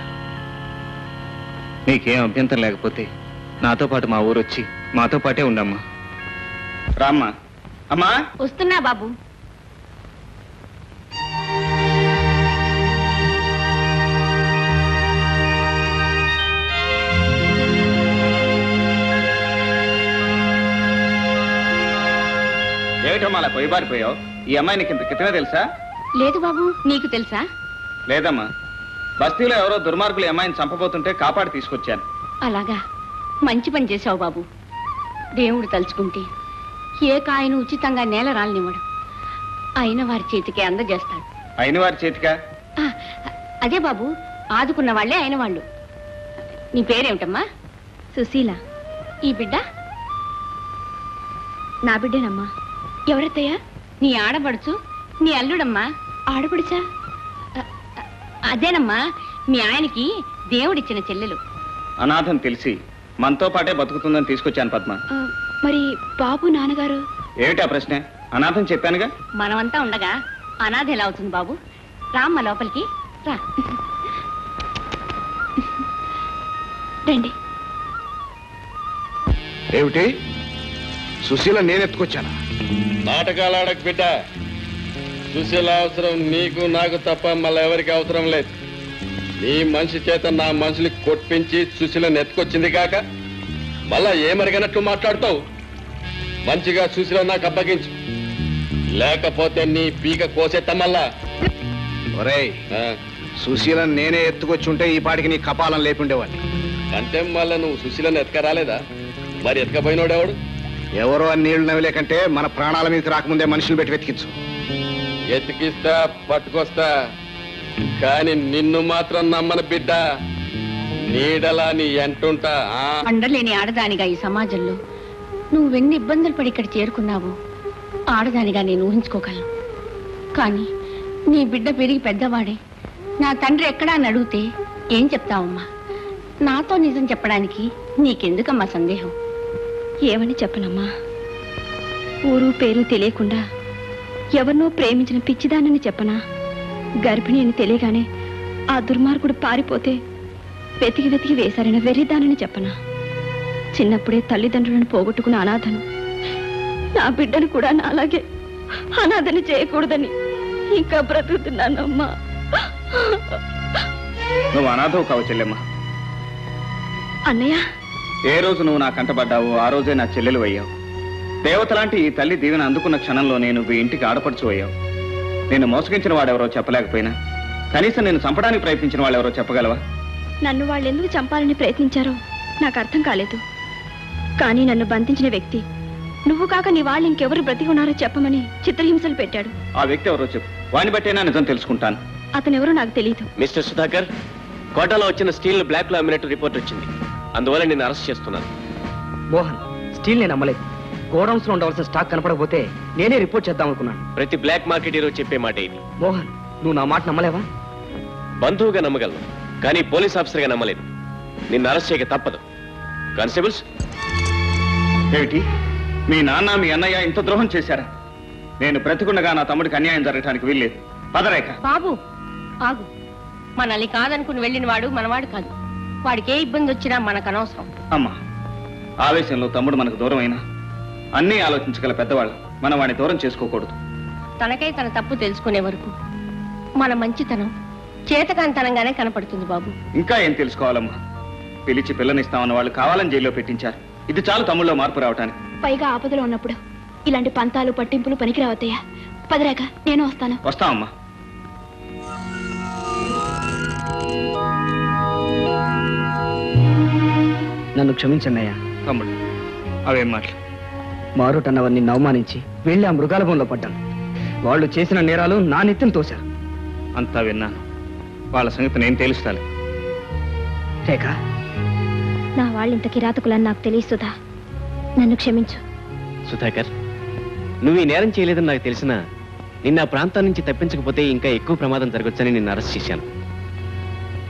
నీకేం అభ్యంతరం లేకపోతే నాతో పాటు మా ఊరు వచ్చి మాతో పాటే ఉండమ్మా. రామ్మా. అమ్మా? వస్తున్నా బాబు. ఏమిటమ్మా అలా పొయ్యిబారిపోయావు ఈ అమ్మాయి నీకు ఇంత క్రితమే తెలుసా? లేదు బాబు నీకు తెలుసా? లేదమ్మా. బస్తీలో ఎవరో దుర్మార్గులు అమ్మాయిని చంపబోతుంటే కాపాడి తీసుకొచ్చాను. అలాగా. మంచి పని చేశావు బాబు. దేవుడు తలుచుకుంటే ఏ కాయను ఉచితంగా నేల రాలనివ్వడు. అయిన వారి చేతికి అందజేస్తాడు. అయిన వారి చేతికా? ఆ, అదే బాబు. ఆదుకున్న వాళ్ళే అయిన వాళ్ళు. నీ పేరేమిటమ్మా? సుశీల. ఈ బిడ్డ? నా బిడ్డేనమ్మా. ఎవరత్తయ్యా? నీ ఆడబడుచు నీ అల్లుడమ్మా? ఆడపడిచా? అదేనమ్మా మీ ఆయనకి దేవుడిచ్చిన చెల్లెలు. అనాథం తెలిసి మనతో పాటే బతుకుతుందని తీసుకొచ్చాను పద్మ. మరి బాబు నాన్నగారు? ఏమిటి ఆ ప్రశ్న? అనాథం చెప్పానుగా? మనమంతా ఉండగా అనాథ ఎలా అవుతుంది బాబు? రామ్మ లోపలికి రా. రండి. ఏమిటి? సుశీల నేను ఎత్తుకొచ్చాను నాటకాలు ఆడకు బిడ్డ. సుశీల అవసరం నీకు నాకు తప్ప మళ్ళీ ఎవరికి అవసరం లేదు. నీ మనిషి చేత నా మనుషులు కొట్టించి సుశీలను ఎత్తుకొచ్చింది కాక మళ్ళా ఏమరిగినట్లు మాట్లాడుతావు? మంచిగా సుశీల నాకు అప్పగించు. లేకపోతే నీ పీక కోసేత్తా మళ్ళా. ఒరేయ్ సుశీలను నేనే ఎత్తుకొచ్చుంటే ఈ పాటికి నీ కపాలం లేకుండేవాడిని అంటే మళ్ళా నువ్వు సుశీలను ఎత్తుకరాలేదా? మరి ఎత్తుకపోయినోడెవడు? ఎవరో నీళ్ళు నవ్వలే కంటే మన ప్రాణాల మీదకి రాకముందే మనుషులు పెట్టి వెతికించు. ఎతికిస్తా పట్టుకొస్తా. కాని నిన్ను మాత్రం నమ్మను బిడ్డ. నీడలా నీ ఎంటుంటా ఆ? అండలేని ఆడదానిగా ఈ సమాజంలో. నువ్వెన్ని ఇబ్బందులు పడి ఇక్కడ చేరుకున్నావో ఆడదానిగా నేను ఊహించుకోగలను. కానీ నీ బిడ్డ పెరిగి పెద్దవాడే నా తండ్రి ఎక్కడా అని అడిగితే ఏం చెప్తావమ్మా? నాతో నిజం చెప్పడానికి నీకెందుకమ్మా సందేహం? ఏమని చెప్పనమ్మా? ఊరు పేరు తెలియకుండా ఎవరినో ప్రేమించిన పిచ్చిదానని చెప్పనా? గర్భిణి అని తెలియగానే ఆ దుర్మార్గుడు పారిపోతే వెతికి వెతికి వేశారని వెర్రిదానని చెప్పనా? చిన్నప్పుడే తల్లిదండ్రులను పోగొట్టుకున్న అనాథను. నా బిడ్డను కూడా నాలాగే అనాథని చేయకూడదని ఇంకా బ్రతుకుతున్నానమ్మా. నువ్వు అనాథవు కావు చెల్లెమ్మ. అన్నయ్య? ఏ రోజు నువ్వు నా కంటపడ్డావో ఆ రోజే నా చెల్లెలు అయ్యావు. దేవత లాంటి ఈ తల్లి దీవెన అందుకున్న క్షణంలోనే నువ్వు ఈ ఇంటికి ఆడపడుచు అయ్యావు నేను మోసగించిన వాడెవరో చెప్పలేకపోయినా కనీసం నేను చంపడానికి ప్రయత్నించిన వాళ్ళెవరో చెప్పగలవా? నన్ను వాళ్ళు ఎందుకు చంపాలని ప్రయత్నించారో నాకు అర్థం కాలేదు. కానీ నన్ను బంధించిన వ్యక్తి నువ్వు కాక నీ వాళ్ళు ఇంకెవరు బ్రతికి ఉన్నారో చెప్పమని చిత్రహింసలు పెట్టాడు. ఆ వ్యక్తి ఎవరో చెప్పు. వాడిని బట్టేనా నిజం తెలుసుకుంటాను. అతనెవరో నాకు తెలియదు మిస్టర్ సుధాకర్ కోటాలో వచ్చిన స్టీల్ బ్లాక్లో అమ్మినట్టు రిపోర్ట్ వచ్చింది. అందువల్ల నేను అరెస్ట్ చేస్తున్నాను. మోహన్ స్టీల్ నేను అమ్మలేదు. గోడౌన్స్లో ఉండవలసిన స్టాక్ కనపడకపోతే నేనే రిపోర్ట్ చేద్దాం అనుకున్నాను. ప్రతి బ్లాక్ మార్కెట్ హీరో చెప్పే మాట ఇది. మోహన్ నువ్వు నా మాట నమ్మలేవా? బంధువుగా నమ్మగలను కానీ పోలీస్ ఆఫీసర్గా నమ్మలేను నిన్ను అరెస్ట్ చేయక తప్పదు. కానిస్టేబుల్స్? ఏమిటి? మీ నాన్న మీ అన్నయ్య ఇంత ద్రోహం చేశారా? నేను బ్రతికుండగా నా తమ్ముడికి అన్యాయం జరగటానికి వీల్లేదు. పదరేఖ. బాబు ఆగు. మనల్ని కాదనుకుని వెళ్ళిన వాడు మనవాడు కాదు. వాడికి ఏ ఇబ్బంది వచ్చినా మనకు అనవసరం. అమ్మా ఆవేశంలో తమ్ముడు మనకు దూరం అయినా అన్నీ ఆలోచించగల పెద్దవాళ్ళు మనం వాడిని దూరం చేసుకోకూడదు. తనకై తన తప్పు తెలుసుకునే వరకు మన మంచితనం చేతకాంతనంగానే కనపడుతుంది బాబు. ఇంకా ఏం తెలుసుకోవాలమ్మా? పిలిచి పిల్లనిస్తామన్న వాళ్ళు కావాలని జైల్లో పెట్టించారు. ఇది చాలు తమ్ముళ్ళో మార్పు రావటానికి. పైగా ఆపదలో ఉన్నప్పుడు ఇలాంటి పంతాలు పట్టింపులు పనికిరావద్దయ్యా పదరాక నేను వస్తాను. వస్తామమ్మా నన్ను క్షమించండి అయ్యా. తమ్ముడు అవేం మాటలు? మారుటన్నవని నిన్ను అవమానించి వెళ్ళి ఆ మృగాల బొమ్మలో పడ్డాను. వాళ్ళు చేసిన నేరాలు నా నెత్తిన తోశారు. అంతా విన్నాను. వాళ్ళ సంగతి నేను తెలుస్తాను రేఖ. నా వాళ్ళు ఇంత కిరాతకులని నాకు తెలియసుదా నన్ను క్షమించు. సుధాకర్ నువ్వు ఈ నేరం చేయలేదని నాకు తెలిసినా నిన్న ఆ ప్రాంతం నుంచి తప్పించకపోతే ఇంకా ఎక్కువ ప్రమాదం జరగొచ్చని నిన్ను అరెస్ట్ చేశాను.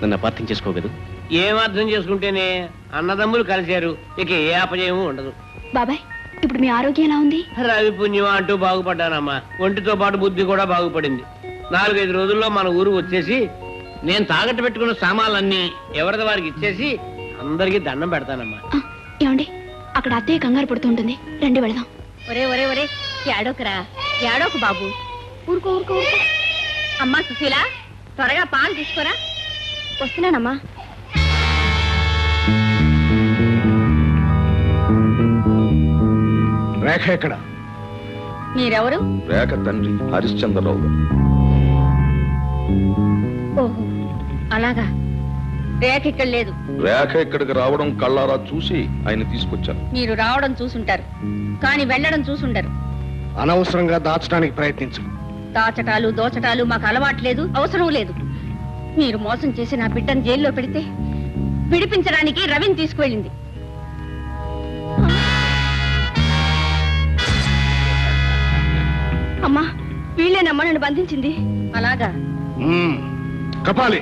నన్ను అపార్థం చేసుకోగదు ఏం అర్థం చేసుకుంటేనే అన్నదమ్ములు కలిశారు. ఇక ఏ అపజయము ఉండదు. బాబాయ్ ఇప్పుడు మీ ఆరోగ్యం ఎలా ఉంది? రవి పుణ్యం అంటూ బాగుపడ్డానమ్మా. ఒంటితో పాటు బుద్ధి కూడా బాగుపడింది. నాలుగైదు రోజుల్లో మన ఊరు వచ్చేసి నేను తాగట్టు పెట్టుకున్న సామాన్లన్నీ ఎవరిది వారికి ఇచ్చేసి అందరికీ దండం పెడతానమ్మా. ఏమండి? అక్కడ అత్తయ్య కంగారు పడుతుంటుంది. రండి వెళదాం. ఒరే ఒరే ఒరే ఏడోకరా ఏడోకు బాబు. ఊరుకో ఊరుకో ఊరుకో. అమ్మా సుశీల త్వరగా పాలు తీసుకోరా. వస్తున్నానమ్మా. రేఖ ఎక్కడ? మీరెవరు? రేఖ తండ్రి హరిశ్చంద్రరావు గారు. ఓహో అలాగా. రేఖ ఇక్కడ లేదు. రేఖ ఇక్కడికి రావడం కళ్ళారా చూసి ఆయన తీసుకొచ్చాను మీరు రావడం చూసుంటారు. కానీ వెళ్ళడం చూసుండరు. అనవసరంగా దాచడానికి ప్రయత్నించు. దాచటాలు దోచటాలు మాకు అలవాట్లేదు అవసరం లేదు. మీరు మోసం చేసి నా బిడ్డను జైల్లో పెడితే విడిపించడానికి రవిని తీసుకువెళ్ళింది. అమ్మా వీళ్ళేనమ్మా నన్ను బంధించింది. అలాగా. కపాలి.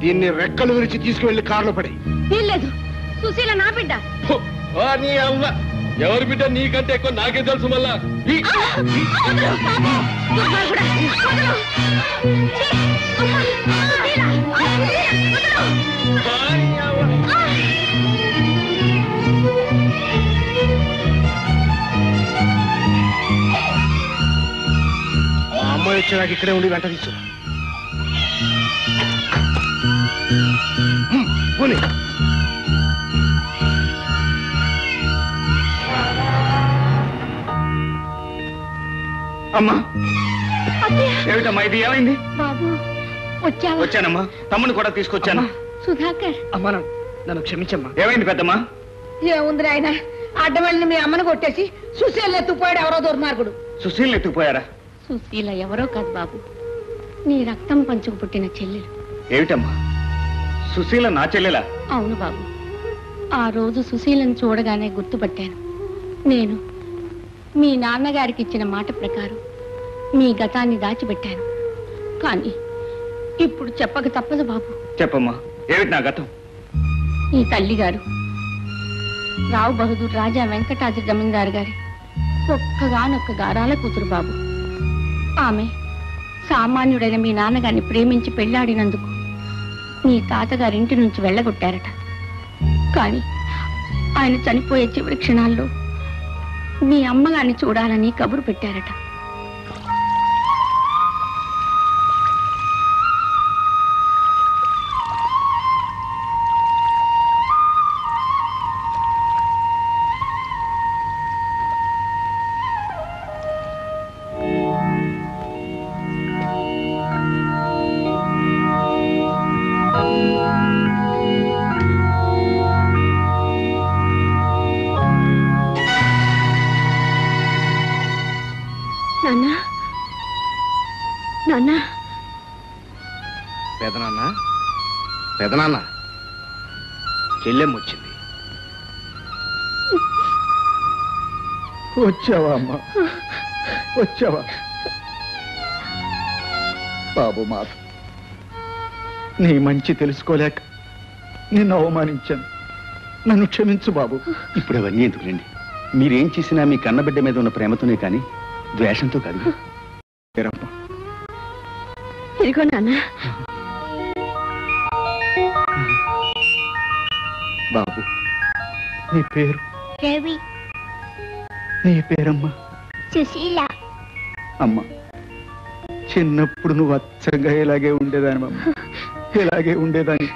దీన్ని రెక్కలు విరిచి తీసుకువెళ్ళి కారులో పడి వీల్లేదు. సుశీల నా బిడ్డ. నీ అవ్వ. ఎవరి బిడ్డ నీకంటే ఎక్కువ నాకే తెలుసు మళ్ళా! సుశీల! మా అమ్మాయి వచ్చేదాకా ఇక్కడే ఉండి వెంట తీసు. పోనీ. అమ్మా. ఏమిటమ్మా ఇది ఏమైంది? బాబు వచ్చావా? వచ్చానమ్మా. తమ్ముని కూడా తీసుకొచ్చాను. సుధాకర్. అమ్మా నన్ను- క్షమించమ్మా. ఏమైంది పెద్దమ్మా? ఏముంది ఆయన? అడ్డం వెళ్ళిన మీ అమ్మను కొట్టేసి సుశీల్ ఎత్తుకుపోయాడు ఎవరో దుర్మార్గుడు. సుశీల్ ఎత్తుకుపోయారా? సుశీల ఎవరో కాదు బాబు. నీ రక్తం పంచుకు పుట్టిన చెల్లెలు. ఏమిటమ్మా? సుశీల నా చెల్లెలా? అవును బాబు. ఆ రోజు సుశీలను చూడగానే గుర్తుపట్టాను. నేను మీ నాన్నగారికి ఇచ్చిన మాట ప్రకారం మీ గతాన్ని దాచిపెట్టాను. కానీ ఇప్పుడు చెప్పక తప్పదు బాబు. చెప్పమ్మా. ఏమిటి నా గతం? ఈ తల్లిగారు రావు బహదూర్ రాజా వెంకటాద్రి జమీందారు గారి ఒక్కగానొక్క గారాల కూతురు బాబు. ఆమె సామాన్యుడైన మీ నాన్నగారిని ప్రేమించి పెళ్ళాడినందుకు మీ తాతగారింటి నుంచి వెళ్ళగొట్టారట. కానీ ఆయన చనిపోయే చివరి క్షణాల్లో మీ అమ్మగారిని చూడాలని కబురు పెట్టారట. పెదనాన్న చెల్లెమ్మ వచ్చింది. వచ్చావా అమ్మా? వచ్చావా? బాబు మాధ నీ మంచి తెలుసుకోలేక నిన్ను అవమానించాను. నన్ను క్షమించు బాబు. ఇప్పుడు అవన్నీ ఎందుకులేండి? మీరేం చేసినా మీ కన్నబిడ్డ మీద ఉన్న ప్రేమతోనే కానీ ద్వేషంతో కాదు. పేరమ్మ ఇదిగో నాన్న. బాబు. నీ పేరు? రవి. నీ పేరమ్మా. సుశీల. అమ్మ చిన్నప్పుడు నువ్వు అచ్చంగా ఇలాగే ఉండేదాని అమ్మ ఇలాగే ఉండేదాన్ని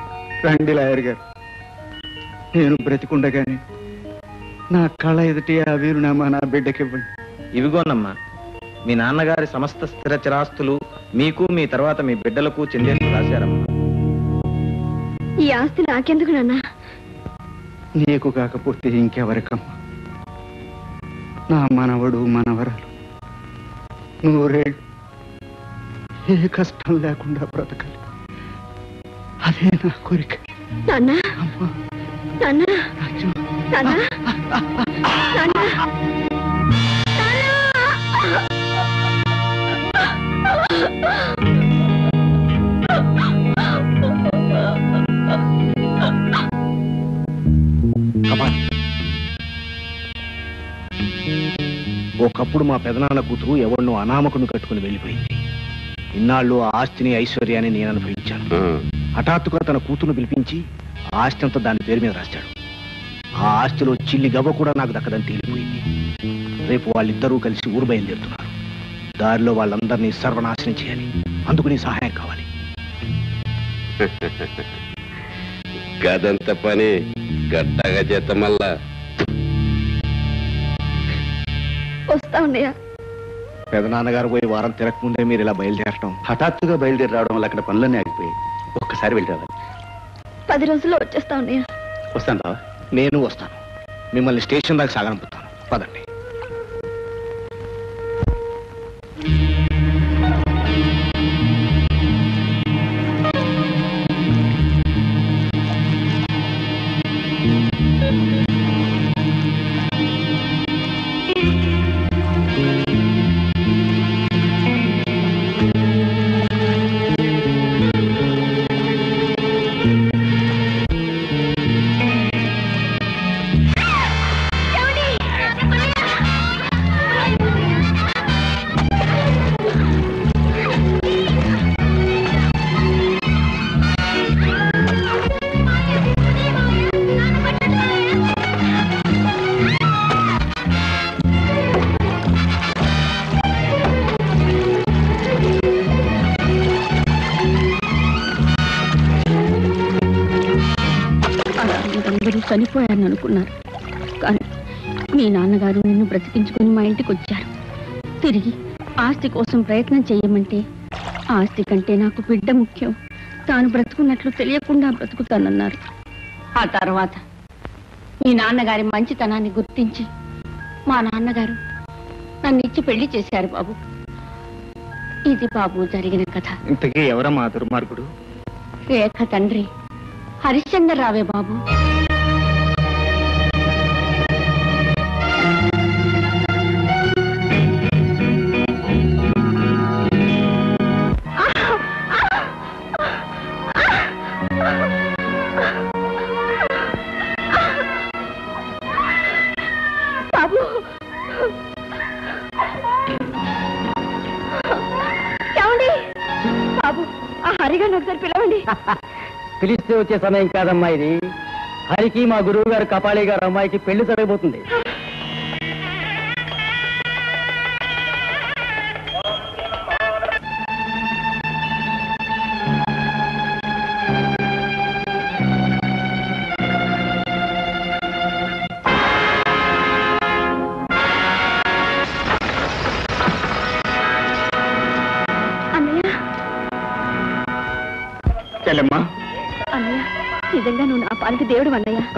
రండి లాయర్ గారు. నేను బ్రతికుండగానే నా కళ ఎదుటి ఆ వీరునామా నా బిడ్డకివ్వండి. ఇవిగోనమ్మా మీ నాన్నగారి సమస్త స్థిర చిరాస్తులు మీకు మీ తర్వాత మీ బిడ్డలకు చెందేట్టు రాశారమ్మా. ఈ ఆస్తి నాకెందుకు నాన్న? నీకు కాకపోతే ఇంకెవరికమ్మా? నా మనవడు మనవరాలు. నూరేళ్ళు ఏ కష్టం లేకుండా బ్రతకాలి. అదే నా కోరిక. నాన్న నాన్న నాన్న. నాన్న. కమాన్ ఒకప్పుడు మా పెదనాన్న కూతురు ఎవరినో అనామకును కట్టుకుని వెళ్ళిపోయింది. ఇన్నాళ్ళు ఆ ఆస్తిని ఐశ్వర్యాన్ని నేను అనుభవించాను. హఠాత్తుగా తన కూతురును పిలిపించి ఆస్తి అంతా దాని పేరు మీద రాశాడు. ఆ ఆస్తిలో చిల్లి గవ్వ కూడా నాకు దక్కదని తేలిపోయింది. రేపు వాళ్ళిద్దరూ కలిసి ఊరు బయలుదేరుతున్నారు. దారిలో వాళ్ళందరినీ సర్వనాశనం చేయాలి. అందుకు నీ సహాయం కావాలి. గదంత పని గట్టగా చేత మళ్ళా వస్తా ఉన్నాయా పెదనాన్నగారు పోయి వారం తిరగకముందే మీరు ఇలా బయలుదేరటం. హఠాత్తుగా బయలుదేరి రావడం వల్ల అక్కడ పనులన్నీ ఆగిపోయాయి. ఒక్కసారి వెళ్ళి పది రోజుల్లో వచ్చేస్తా ఉన్నాయా వస్తాను బావా. నేను వస్తాను. మిమ్మల్ని స్టేషన్ దాకా సాగనంపుతాను. పదండి. చనిపోయారని అనుకున్నారు కానీ మీ నాన్నగారు నిన్ను బ్రతికించుకుని మా ఇంటికి వచ్చారు తిరిగి ఆస్తి కోసం ప్రయత్నం చేయమంటే ఆస్తి కంటే నాకు బిడ్డ ముఖ్యం. తాను బ్రతుకున్నట్లు తెలియకుండా బ్రతుకుతానన్నారు. ఆ తర్వాత మీ నాన్నగారి మంచితనాన్ని గుర్తించి మా నాన్నగారు నన్ను ఇచ్చి పెళ్ళి చేశారు బాబు. ఇది బాబు జరిగిన కథ. ఇంతకీ ఎవరమ్మా దుర్మార్గుడు? రేఖ తండ్రి హరిశ్చంద్ర రావే బాబు. పిలిస్తే వచ్చే సమయం కాదమ్మా ఇది. హరికి మా గురువు గారు కపాళి గారు అమ్మాయికి పెళ్ళి జరగబోతుంది.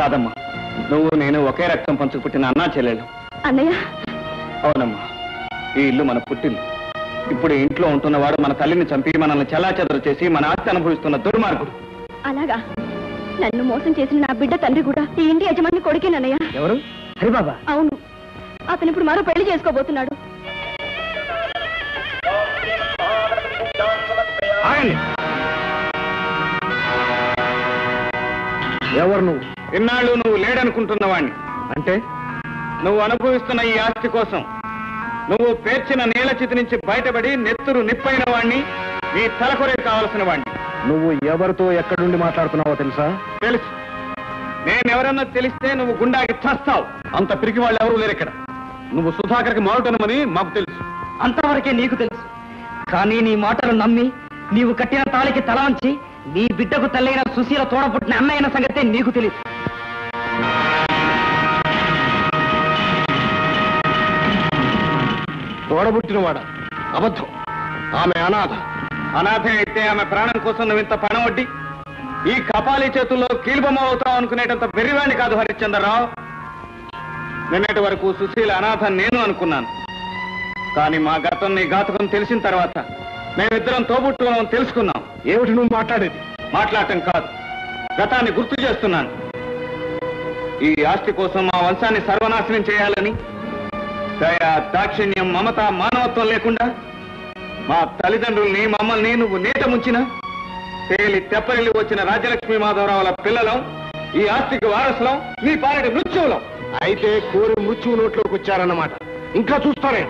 కాదమ్మా. నువ్వు నేను ఒకే రక్తం పంచుకు పుట్టిన అన్నా చెల్లెలు. అన్నయ్య. అవునమ్మా. ఈ ఇల్లు మన పుట్టిల్లు. ఇప్పుడు ఇంట్లో ఉంటున్నవాడు మన తల్లిని చంపి మనల్ని చెల్లాచెదరు చేసి మన ఆస్తి అనుభవిస్తున్న దుర్మార్గుడు. అలాగా. నన్ను మోసం చేసిన నా బిడ్డ తండ్రి కూడా ఈ ఇంటి యజమాని కొడుకేనన్నయ్య ఎవరు? హరిబాబా? అవును. అతను ఇప్పుడు మరో పెళ్ళి చేసుకోబోతున్నాడు. ఎవరు నువ్వు? ఇన్నాళ్ళు నువ్వు లేడనుకుంటున్నవాణ్ణి. అంటే? నువ్వు అనుభవిస్తున్న ఈ ఆస్తి కోసం. నువ్వు పేర్చిన నీళ్ళ చితి నుంచి బయటపడి నెత్తురు నిప్పైన వాణ్ణి నీ తలకొరే కావలసిన వాణ్ణి. నువ్వు ఎవరితో ఎక్కడుండి మాట్లాడుతున్నావో తెలుసా? తెలుసు. నేనెవరన్నా తెలిస్తే నువ్వు గుండాకి చస్తావు. అంత పిరికి వాళ్ళు ఎవరు లేరు ఇక్కడ. నువ్వు సుధాకర్కి మారుటనమని మాకు తెలుసు. అంతవరకే నీకు తెలుసు. కానీ నీ మాటలు నమ్మి నీవు కట్టిన తాళికి తల వంచి నీ బిడ్డకు తల్లైన సుశీల తోడపుట్టిన అన్నయ్యన సంగతే నీకు తెలియదు తోడబుట్టినవాడ అబద్ధం. ఆమె అనాథ. అనాథ అయితే ఆమె ప్రాణం కోసం నువ్వు ఇంత పణం వడ్డి? ఈ కపాలి చేతుల్లో కీలుబొమ్మ అవుతావు అనుకునేటంత వెర్రివాణి కాదు హరిశ్చంద్రరావు. నిన్నటి వరకు సుశీల అనాథ నేను అనుకున్నాను. కానీ మా గతం నీ ఘాతకం తెలిసిన తర్వాత మేమిద్దరం తోబుట్టుకున్నాం తెలుసుకున్నాం. ఏమిటి నువ్వు మాట్లాడేది? మాట్లాడటం కాదు. గతాన్ని గుర్తు చేస్తున్నాను. ఈ ఆస్తి కోసం మా వంశాన్ని సర్వనాశనం చేయాలని దయ దాక్షిణ్యం మమత మానవత్వం లేకుండా మా తల్లిదండ్రుల్ని మమ్మల్ని నువ్వు నీట ముంచిన తేలి తెప్పరిల్లి వచ్చిన రాజ్యలక్ష్మి మాధవరావుల పిల్లలం ఈ ఆస్తికి వారసులం నీ పాలటి మృత్యువులం. అయితే కోరి మృత్యువు నోట్లోకి వచ్చారన్నమాట. ఇంకా చూస్తానే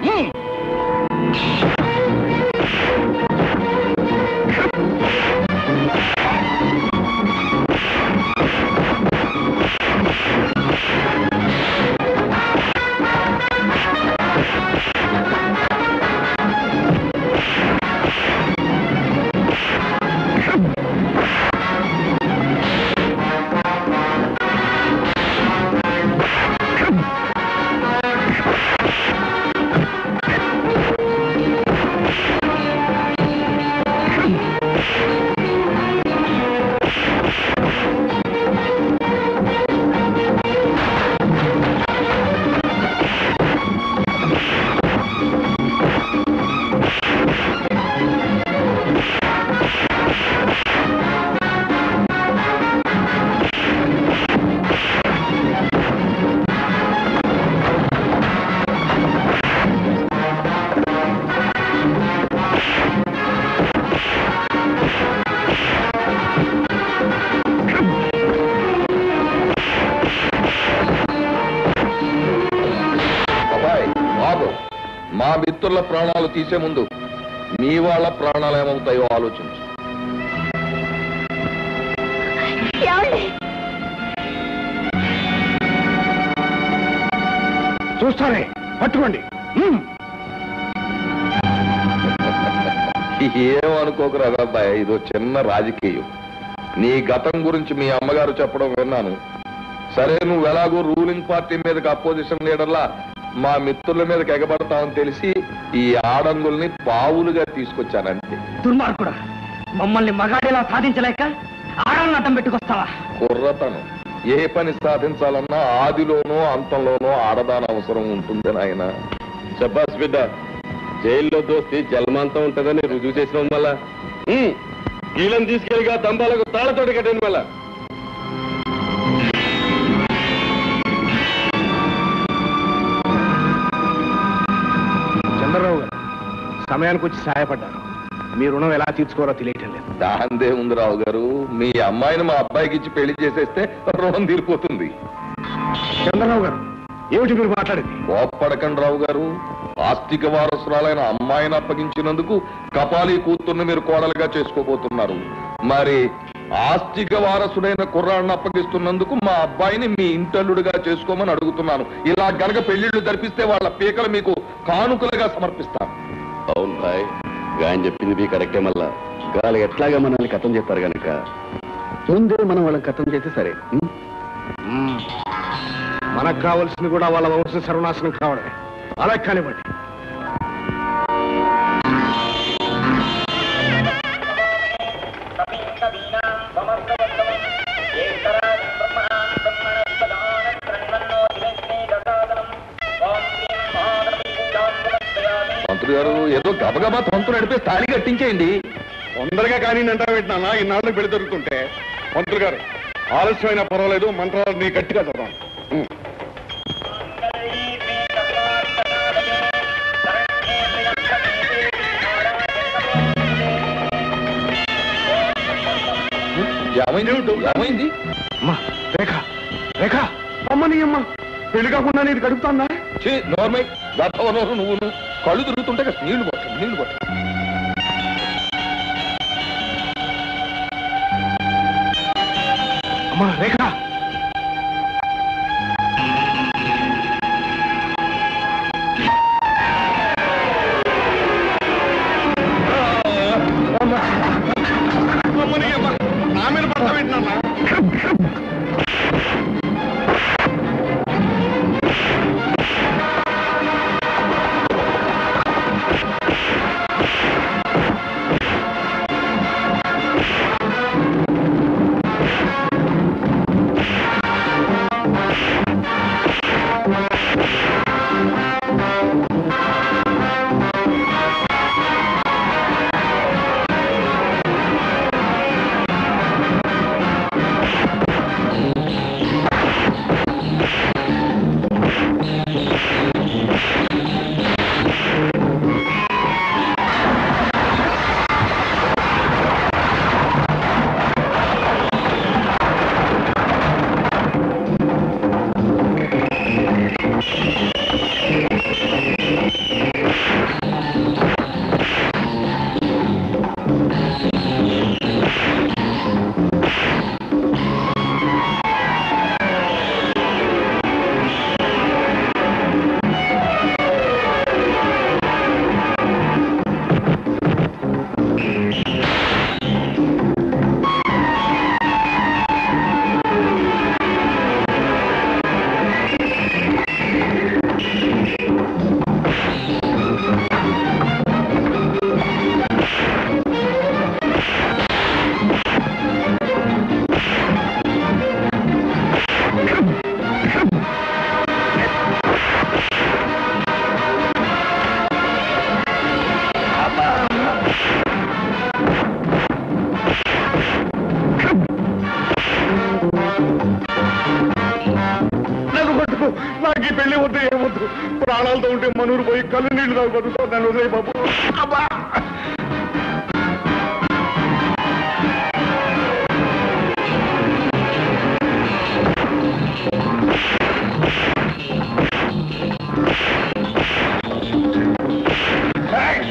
తీసే ముందు మీ వాళ్ళ ప్రాణాలు ఏమవుతాయో ఆలోచించు. చూస్తానే పట్టుకోండి. ఏమనుకోకురా అబ్బాయి ఇదో చిన్న రాజకీయం. నీ గతం గురించి మీ అమ్మగారు చెప్పడం విన్నాను. సరే నువ్వు ఎలాగో రూలింగ్ పార్టీ మీదకి అపోజిషన్ లీడర్లా మా మిత్రుల మీదకి ఎగబడతావని తెలిసి ఈ ఆడంగుల్ని పావులుగా తీసుకొచ్చానంతే దుర్మార్గుడా మమ్మల్ని మగాడిలా సాధించలేక ఆడాలను అడ్డం పెట్టుకొస్తావా? కుర్రతనం. ఏ పని సాధించాలన్నా ఆదిలోనో అంతంలోనో ఆడదాని అవసరం ఉంటుంది నాయన. చెప్పాస్ బిడ్డ జైల్లో దోస్తి జన్మాంతం ఉంటుందని రుజువు చేసిన మళ్ళా? వీళ్ళని తీసుకెళ్ళిగా దంబాలకు తాళతోటి కట్టండి మళ్ళా? సమయానికి వచ్చి సహాయపడ్డారు. మీ రుణం ఎలా తీర్చుకోవాలో తెలియటం లేదు. దాందే ఉంది రావు గారు మీ అమ్మాయిని మా అబ్బాయికి ఇచ్చి పెళ్ళి చేసేస్తే రుణం తీరిపోతుంది. చంద్రరావు గారు ఏమిటి మీరు మాట్లాడేది? కోప్పడకండి రావు గారు ఆస్తిక వారసురాలైన అమ్మాయిని అప్పగించినందుకు కపాలి కూతుర్ని మీరు కోడలుగా చేసుకోబోతున్నారు. మరి ఆస్తిక వారసుడైన కుర్రాడిని అప్పగిస్తున్నందుకు మా అబ్బాయిని మీ ఇంటల్లుడిగా చేసుకోమని అడుగుతున్నాను. ఇలా గనక పెళ్ళిళ్ళు జరిపిస్తే వాళ్ళ పీకలు మీకు కానుకలుగా సమర్పిస్తాను. అవును భాయ్ ఆయన చెప్పింది మీ కరెక్టే మళ్ళా. గాలి ఎట్లాగా మనల్ని కథం చేస్తారు కనుక ముందే మనం వాళ్ళని కథం చేస్తే సరే. మనకు కావాల్సింది కూడా వాళ్ళ వంశ సర్వనాశనం కావడమే. అలా కానివ్వండి. మంత్రి గారు ఏదో గబగబా తంతు నడిపే తాళి కట్టించేయండి. తొందరగా కానీ అంటా పెట్టినా ఇన్నాళ్ళు పెళ్ళి దొరుకుతుంటే. మంత్రులు గారు ఆలస్యమైనా పర్వాలేదు మంత్రాలు నీ గట్టిగా చదవండి. ఉం. ఏమైంది? ఏమైంది? అమ్మా రేఖ రేఖ. అమ్మని అమ్మ పెళ్ళి కాకుండా నేను గడుపుతాన్నా నోర్మై నువ్వు కళ్ళు తిరుగుతుంటే నీళ్ళు పట్టు నీళ్ళు పట్టు నీళ్ళు నన్ను వదిలే బాబు. అబ్బా!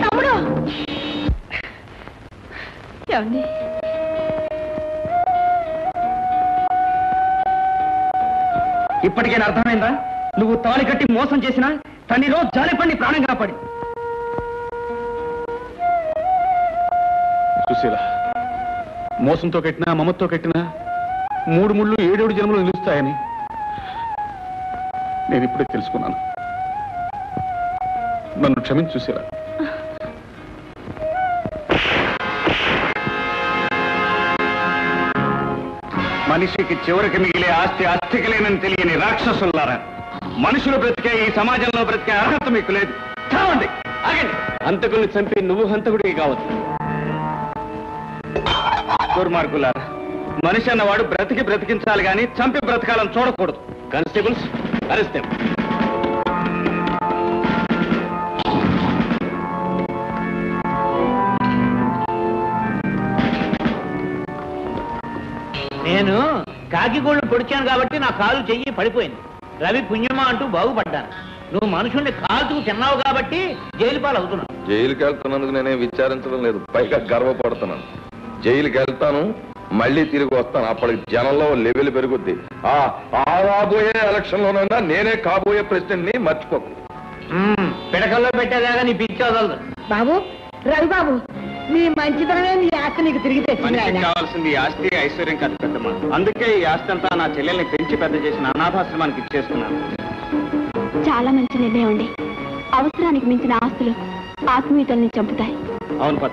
తమ్ముడు! ఏమండి? ఇప్పటికైనా అర్థమైందా? నువ్వు తాళి కట్టి మోసం చేసినా రోజు జాలిపండి ప్రాణం కాపాడి సుశీల మోసంతో కట్టినా మమతో కట్టినా మూడు ముళ్ళు ఏడేడు జన్మలు నిలుస్తాయని నేను ఇప్పుడే తెలుసుకున్నాను. నన్ను క్షమించు సుశీల. మనిషికి చివరికి మిగిలే ఆస్తి ఆస్తికి లేనని తెలియని రాక్షసులారా మనుషులు బ్రతికే ఈ సమాజంలో బ్రతికే అర్హత మీకు లేదు. చావండి ఆగండి. హంతకుల్ని చంపి నువ్వు హంతకుడికి కావచ్చు. దుర్మార్గులారా మనిషి అన్నవాడు బ్రతికి బ్రతికించాలి గాని చంపి బ్రతకాలని చూడకూడదు. కానిస్టేబుల్స్ అరెస్ట్ నేను కాకిగోళ్ళు పొడిచాను కాబట్టి నా కాలు చెయ్యి పడిపోయింది. రవి పుణ్యమా అంటూ బాగుపడ్డాను. నువ్వు మనుషుల్ని కాల్చుకు తిన్నావు కాబట్టి జైలు పాలు అవుతున్నావు జైలుకి వెళ్తున్నందుకు నేనే విచారించడం లేదు. పైగా గర్వపడుతున్నాను. జైలుకి వెళ్తాను మళ్ళీ తిరిగి వస్తాను. అప్పటికి జనంలో లెవెల్ పెరుగుద్ది. ఆ ఆ రాబోయే ఎలక్షన్ లోనైనా నేనే కాబోయే ప్రెసిడెంట్ని మర్చిపోకు పిడకల్లో పెట్టేదాకా నీ పిచ్చి వదలదు. బాబు రవి బాబు నీ మంచితనమే నీ ఆస్తి నీకు తిరిగి తెచ్చింది మనిషికి ఆయన. కావాల్సింది ఈ ఆస్తి ఐశ్వర్యం కాదు పెద్దమ్మ. అందుకే ఈ ఆస్తి అంతా నా చెల్లెల్ని పెంచి పెద్ద చేసిన అనాథాశ్రమానికి ఇచ్చేస్తున్నాను. చాలా మంచి నిర్ణయం అండి. అవసరానికి మించిన ఆస్తులు ఆత్మీయతల్ని చంపుతాయి. అవును పద్మ